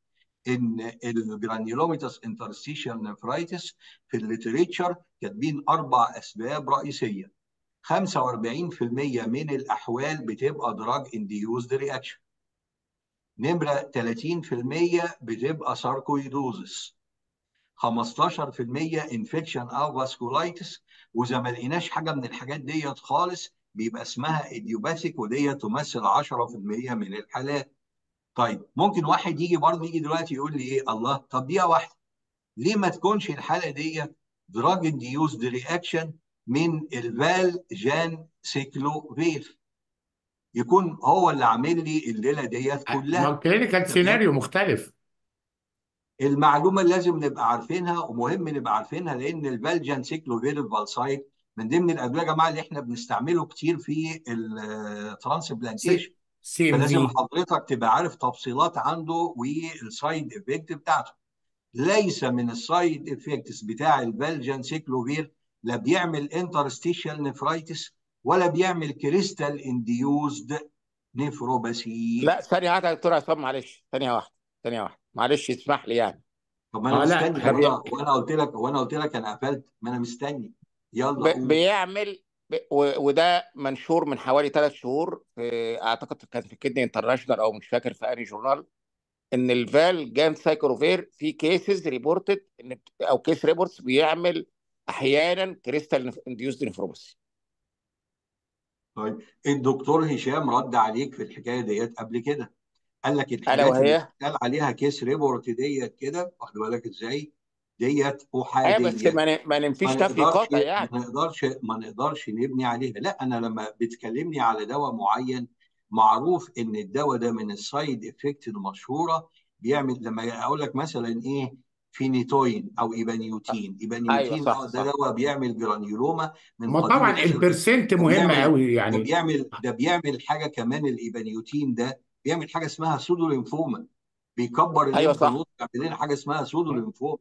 إن ال granulomatous interstitial nephritis في ال literature كاتبين أربع أسباب رئيسية. 45% من الأحوال بتبقى drug induced reaction نمرة 30% بتبقى sarcoidosis 15% infection أو vasculitis وإذا ما لقيناش حاجة من الحاجات ديت خالص بيبقى اسمها idiopathic وديت تمثل 10% من الحالات. طيب ممكن واحد يجي برضه يجي دلوقتي يقول لي إيه؟ الله طب دقيقه واحدة ليه ما تكونش الحالة ديت drug induced reaction من ال valganciclovir يكون هو اللي عامل لي الليلة ديت ما كلها ال clinical تمام؟ سيناريو مختلف. المعلومة اللي لازم نبقى عارفينها ومهم نبقى عارفينها لأن ال valganciclovir ال Valcyte من ضمن الأدوية يا جماعة اللي إحنا بنستعمله كتير في ال transplantation. فلازم حضرتك تبقى عارف تفصيلات عنده وال side effect بتاعته. ليس من ال side effects بتاع ال valganciclovir لا بيعمل interstitial nephritis ولا بيعمل crystal induced nephropathy لا ثانية واحدة يا دكتور عصام معلش. ثانية واحدة ثانية واحدة. معلش اسمح لي يعني. طب ما أنا مستني. وأنا قلت لك وأنا قلت لك أنا قفلت. ما أنا مستني. يلا ب... بيعمل ب... و... وده منشور من حوالي ثلاث شهور. في أعتقد كان في Kidney International أو مش فاكر في أنهي journal. إن ال valganciclovir في cases reported in أو case reports بيعمل أحيانا crystal induced nephropathy طيب الدكتور هشام رد عليك في الحكاية ديت قبل كده. قال لك الحاجات اللي بتتقال عليها case report ديت كده واخد بالك إزاي؟ ديت أيوه بس احاديه ما, ن... ما ما ننفيش نفي نقدرش قاطع ما يعني نقدرش ما نقدرش نبني عليها. لا أنا لما بتكلمني على دواء معين معروف إن الدواء ده من ال side effect المشهورة بيعمل لما أقول لك مثلا إيه فينيتوين أو Epanutin. أيوه Epanutin صح آه ده دواء بيعمل granuloma من ما طبعا ال percent ده مهمه قوي ده يعني. بيعمل ده بيعمل حاجة كمان ال Epanutin ده بيعمل حاجة اسمها pseudolymphoma. بيكبر أيوه صح. بيعمل لنا حاجة اسمها pseudolymphoma.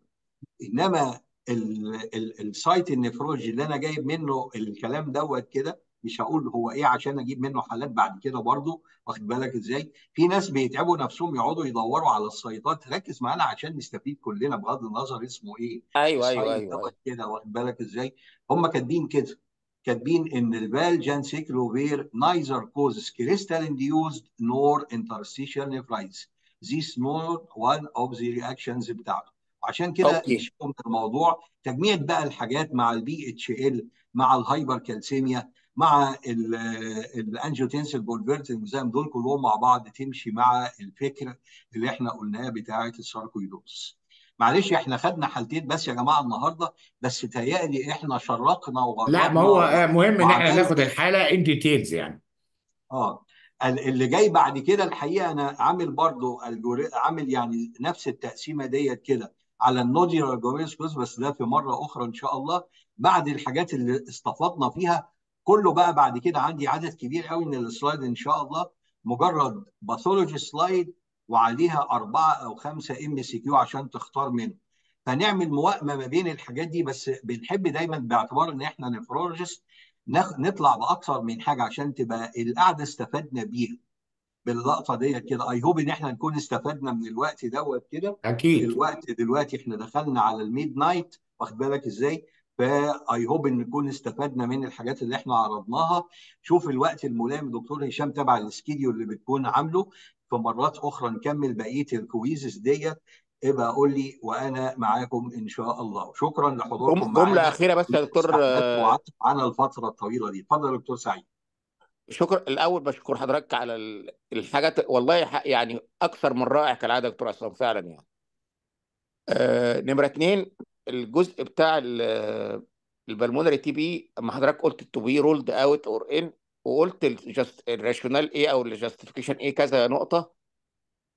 إنما ال- ال- السايت النفرولوجي اللي أنا جايب منه الكلام دوت كده مش هقول هو إيه عشان أجيب منه حالات بعد كده برضه واخد بالك إزاي؟ في ناس بيتعبوا نفسهم يقعدوا يدوروا على السايتات ركز معانا عشان نستفيد كلنا بغض النظر اسمه إيه. أيوه أيوه أيوه أيوه. كده واخد بالك إزاي؟ هم كاتبين كده كاتبين إن ال valganciclovir neither causes crystal induced nor interstitial nephritis. This not one of the reactions بتاعته. عشان كده نشوف الموضوع تجميع بقى الحاجات مع ال BHL مع الهايبر كالسيميا مع الانجيوتنسل بولفيرتنزام دول كلهم مع بعض تمشي مع الفكر اللي إحنا قلناه بتاعه الساركويدوز معلش إحنا خدنا حالتين بس يا جماعة النهارده بس تهيألي إحنا شرقنا لا ما هو آه، مهم إن إحنا ناخد الحالة ان ديتيلز يعني. آه ال- اللي جاي بعد كده الحقيقة أنا عامل برضو. عامل يعني نفس التقسيمة ديت كده على ال nodular glomerulosclerosis بس ده في مرة أخرى إن شاء الله. بعد الحاجات اللي استفدنا فيها كله بقى بعد كده عندي عدد كبير قوي من ال slide إن شاء الله. مجرد pathology slide وعليها أربعة أو خمسة MCQ عشان تختار منه. فنعمل موائمه ما بين الحاجات دي بس بنحب دايما باعتبار إن إحنا nephrologist نخ- نطلع بأكثر من حاجة عشان تبقى القعدة استفدنا بيها. باللقطة ديت كده. I hope إن إحنا نكون استفدنا من الوقت دوت كده. أكيد. الوقت دلوقتي إحنا دخلنا على ال midnight واخد بالك إزاي؟ ف I hope إن نكون استفدنا من الحاجات اللي إحنا عرضناها. شوف الوقت الملائم دكتور هشام تبع ال schedule اللي بتكون عامله. في مرات أخرى نكمل بقية ال quizzes ديت. ابقى قول لي وأنا معاكم إن شاء الله. شكرا لحضوركم جملة أخيرة بس يا دكتور. معانا الفترة الطويلة دي. اتفضل يا دكتور سعيد. شكر الأول بشكر حضرتك على ال- الحاجات والله يعني أكثر من رائع كالعادة يا دكتور عصام فعلا يعني. آه، نمرة اتنين. الجزء بتاع ال- ال pulmonary TB أما حضرتك قلت to be ruled out or in وقلت الجست ال rationale إيه أو ال justification إيه كذا نقطة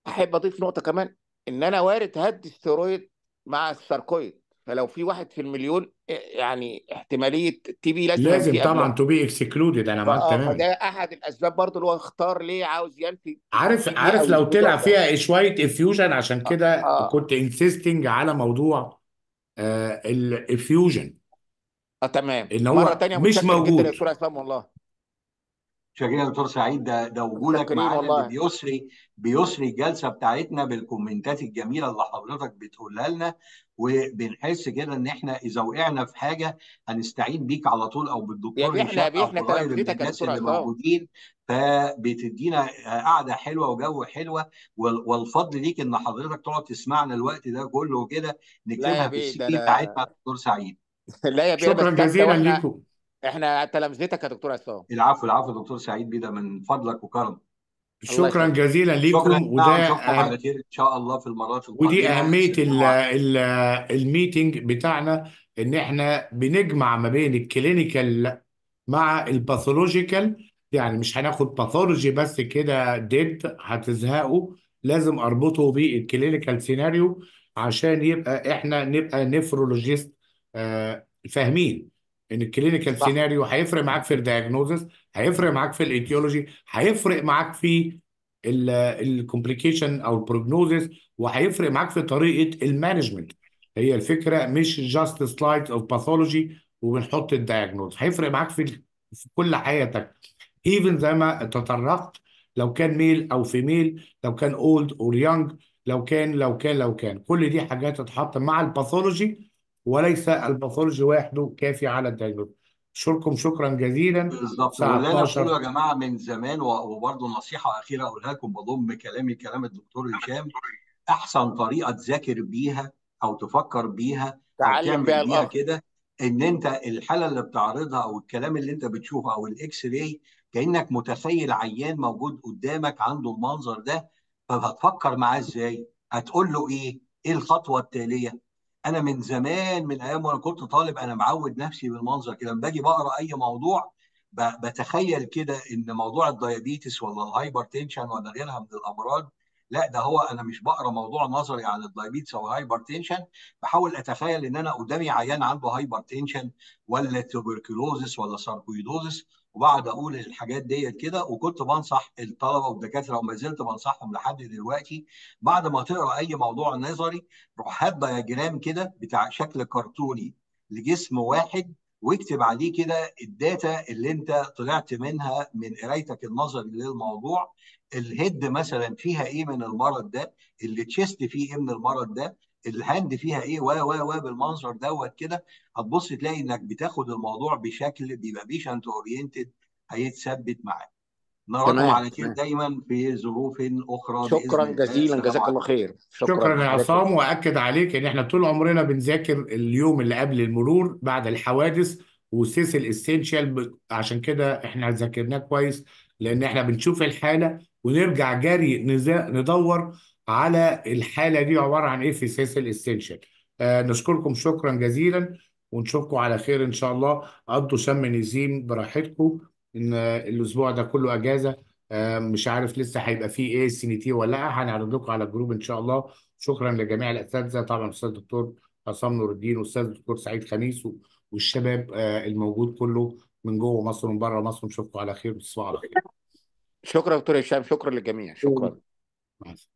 أحب أضيف نقطة كمان إن أنا وارد هدي ستيرويد مع ال sarcoid. فلو في واحد في المليون يعني احتمالية TB لازم لازم طبعا to be excluded أنا معاك فاه تماما. فده أحد الأسباب برضو اللي هو اختار ليه عاوز ينفي عارف عارف لو طلع ده فيها شوية افيوجن عشان آه كده آه. كنت انسيستنج على موضوع الافيوجن آه تمام. إن مرة هو تانية مش متشكر جدا يا موجود. دكتور عصام والله. شكرا يا دكتور سعيد. ده ده وجودك معانا اللي بيسري بيسري الجلسة بتاعتنا بالكومنتات الجميلة اللي حضرتك بتقولها لنا. وبنحس كده إن إحنا إذا وقعنا في حاجة هنستعين بيك على طول أو يا بالدكتور يا أو إحنا غير من تلامذتك يا الناس دكتور اللي موجودين. فبتدينا قعدة حلوة وجو حلوة وال- والفضل ليك إن حضرتك تقعد تسمعنا الوقت ده كله كده لا يا نكتبها في بيه السي ده في بتاعتنا دكتور سعيد. لا يا بيه شكرا جزيلا وإحنا ليكم. إحنا تلامذتك يا دكتور عصام. العفو العفو دكتور سعيد بيه ده من فضلك وكرمك. الله شكرا جزيلا شكرا ليكم جماعة وده على خير إن شاء الله في المرات ودي القادمه أهمية ال السلام عليكم ال الميتنج بتاعنا إن إحنا بنجمع ما بين ال clinical مع ال pathological يعني مش هناخد pathology بس كده ديد هتزهقوا. لازم أربطه بال clinical scenario عشان يبقى إحنا نبقى nephrologist آه، فاهمين إن ال clinical صح. سيناريو هيفرق معاك في ال diagnosis هيفرق معاك في ال etiology هيفرق معاك في ال complication أو ال prognosis وهيفرق معاك في طريقة ال management. هي الفكرة مش just slide of pathology وبنحط ال diagnosis هيفرق معاك في في كل حياتك. even زي ما تطرقت لو كان male أو female لو كان old or young لو كان لو كان لو كان. كل دي حاجات تتحط مع ال pathology وليس ال pathology وحده كافي على ال diagnosis اشكركم شكرا جزيلا. بالظبط. واللي أنا بقوله 12 يا جماعة من زمان وبرضه نصيحة أخيرة أقولها لكم بضم كلامي كلام الدكتور هشام. أحسن طريقة تذاكر بيها أو تفكر بيها أو تعلم تعمل بيها بيها كده إن أنت الحالة اللي بتعرضها أو الكلام اللي أنت بتشوفه أو ال X-ray كأنك متخيل عيان موجود قدامك عنده المنظر ده فهتفكر معاه إزاي؟ هتقول له إيه؟ إيه الخطوة التالية؟ أنا من زمان من أيام وأنا كنت طالب أنا معود نفسي بالمنظر كده. لما باجي بقرأ أي موضوع بتخيل كده إن موضوع ال diabetes ولا ال hypertension ولا غيرها من الأمراض لا ده هو أنا مش بقرأ موضوع نظري عن ال diabetes أو ال hypertension بحاول أتخيل إن أنا قدامي عيان عنده hypertension ولا tuberculosis ولا sarcoidosis وبقعد أقول الحاجات ديت كده وكنت بنصح الطلبة والدكاترة وما زلت بنصحهم لحد دلوقتي بعد ما تقرأ أي موضوع نظري روح هات diagram كده بتاع شكل كرتوني لجسم واحد واكتب عليه كده ال data اللي أنت طلعت منها من قرايتك النظري للموضوع. ال head مثلا فيها إيه من المرض ده؟ ال chest فيه إيه من المرض ده؟ ال hand فيها إيه؟ و و و بالمنظر دوت كده هتبص تلاقي إنك بتاخد الموضوع بشكل بيبقى patient oriented هيتثبت معاك. نراكم على خير دايما في ظروف أخرى شكرا جزيلا جزاك الله خير. شكرا. شكرا يا عصام وأكد عليك إن إحنا طول عمرنا بنذاكر اليوم اللي قبل المرور بعد الحوادث وسيسل ال essential. عشان كده إحنا ذاكرناه كويس لأن إحنا بنشوف الحالة ونرجع جري. ندور على الحالة دي عبارة عن إيه في سيسل ال essential آه نشكركم شكرا جزيلا ونشوفكم على خير إن شاء الله. قضوا شم نسيم براحتكم إن الأسبوع ده كله أجازة. آه، مش عارف لسه هيبقى فيه إيه CT ولا لأ. هنعرض لكم على ال group إن شاء الله. شكرا لجميع الأساتذة. طبعا الاستاذ الدكتور عصام نور الدين والاستاذ الدكتور سعيد خميس والشباب آه، الموجود كله من جوه مصر ومن بره مصر. نشوفكم على خير. وتصبحوا على خير. شكرا دكتور هشام. شكرا للجميع. شكرا. مع السلامة.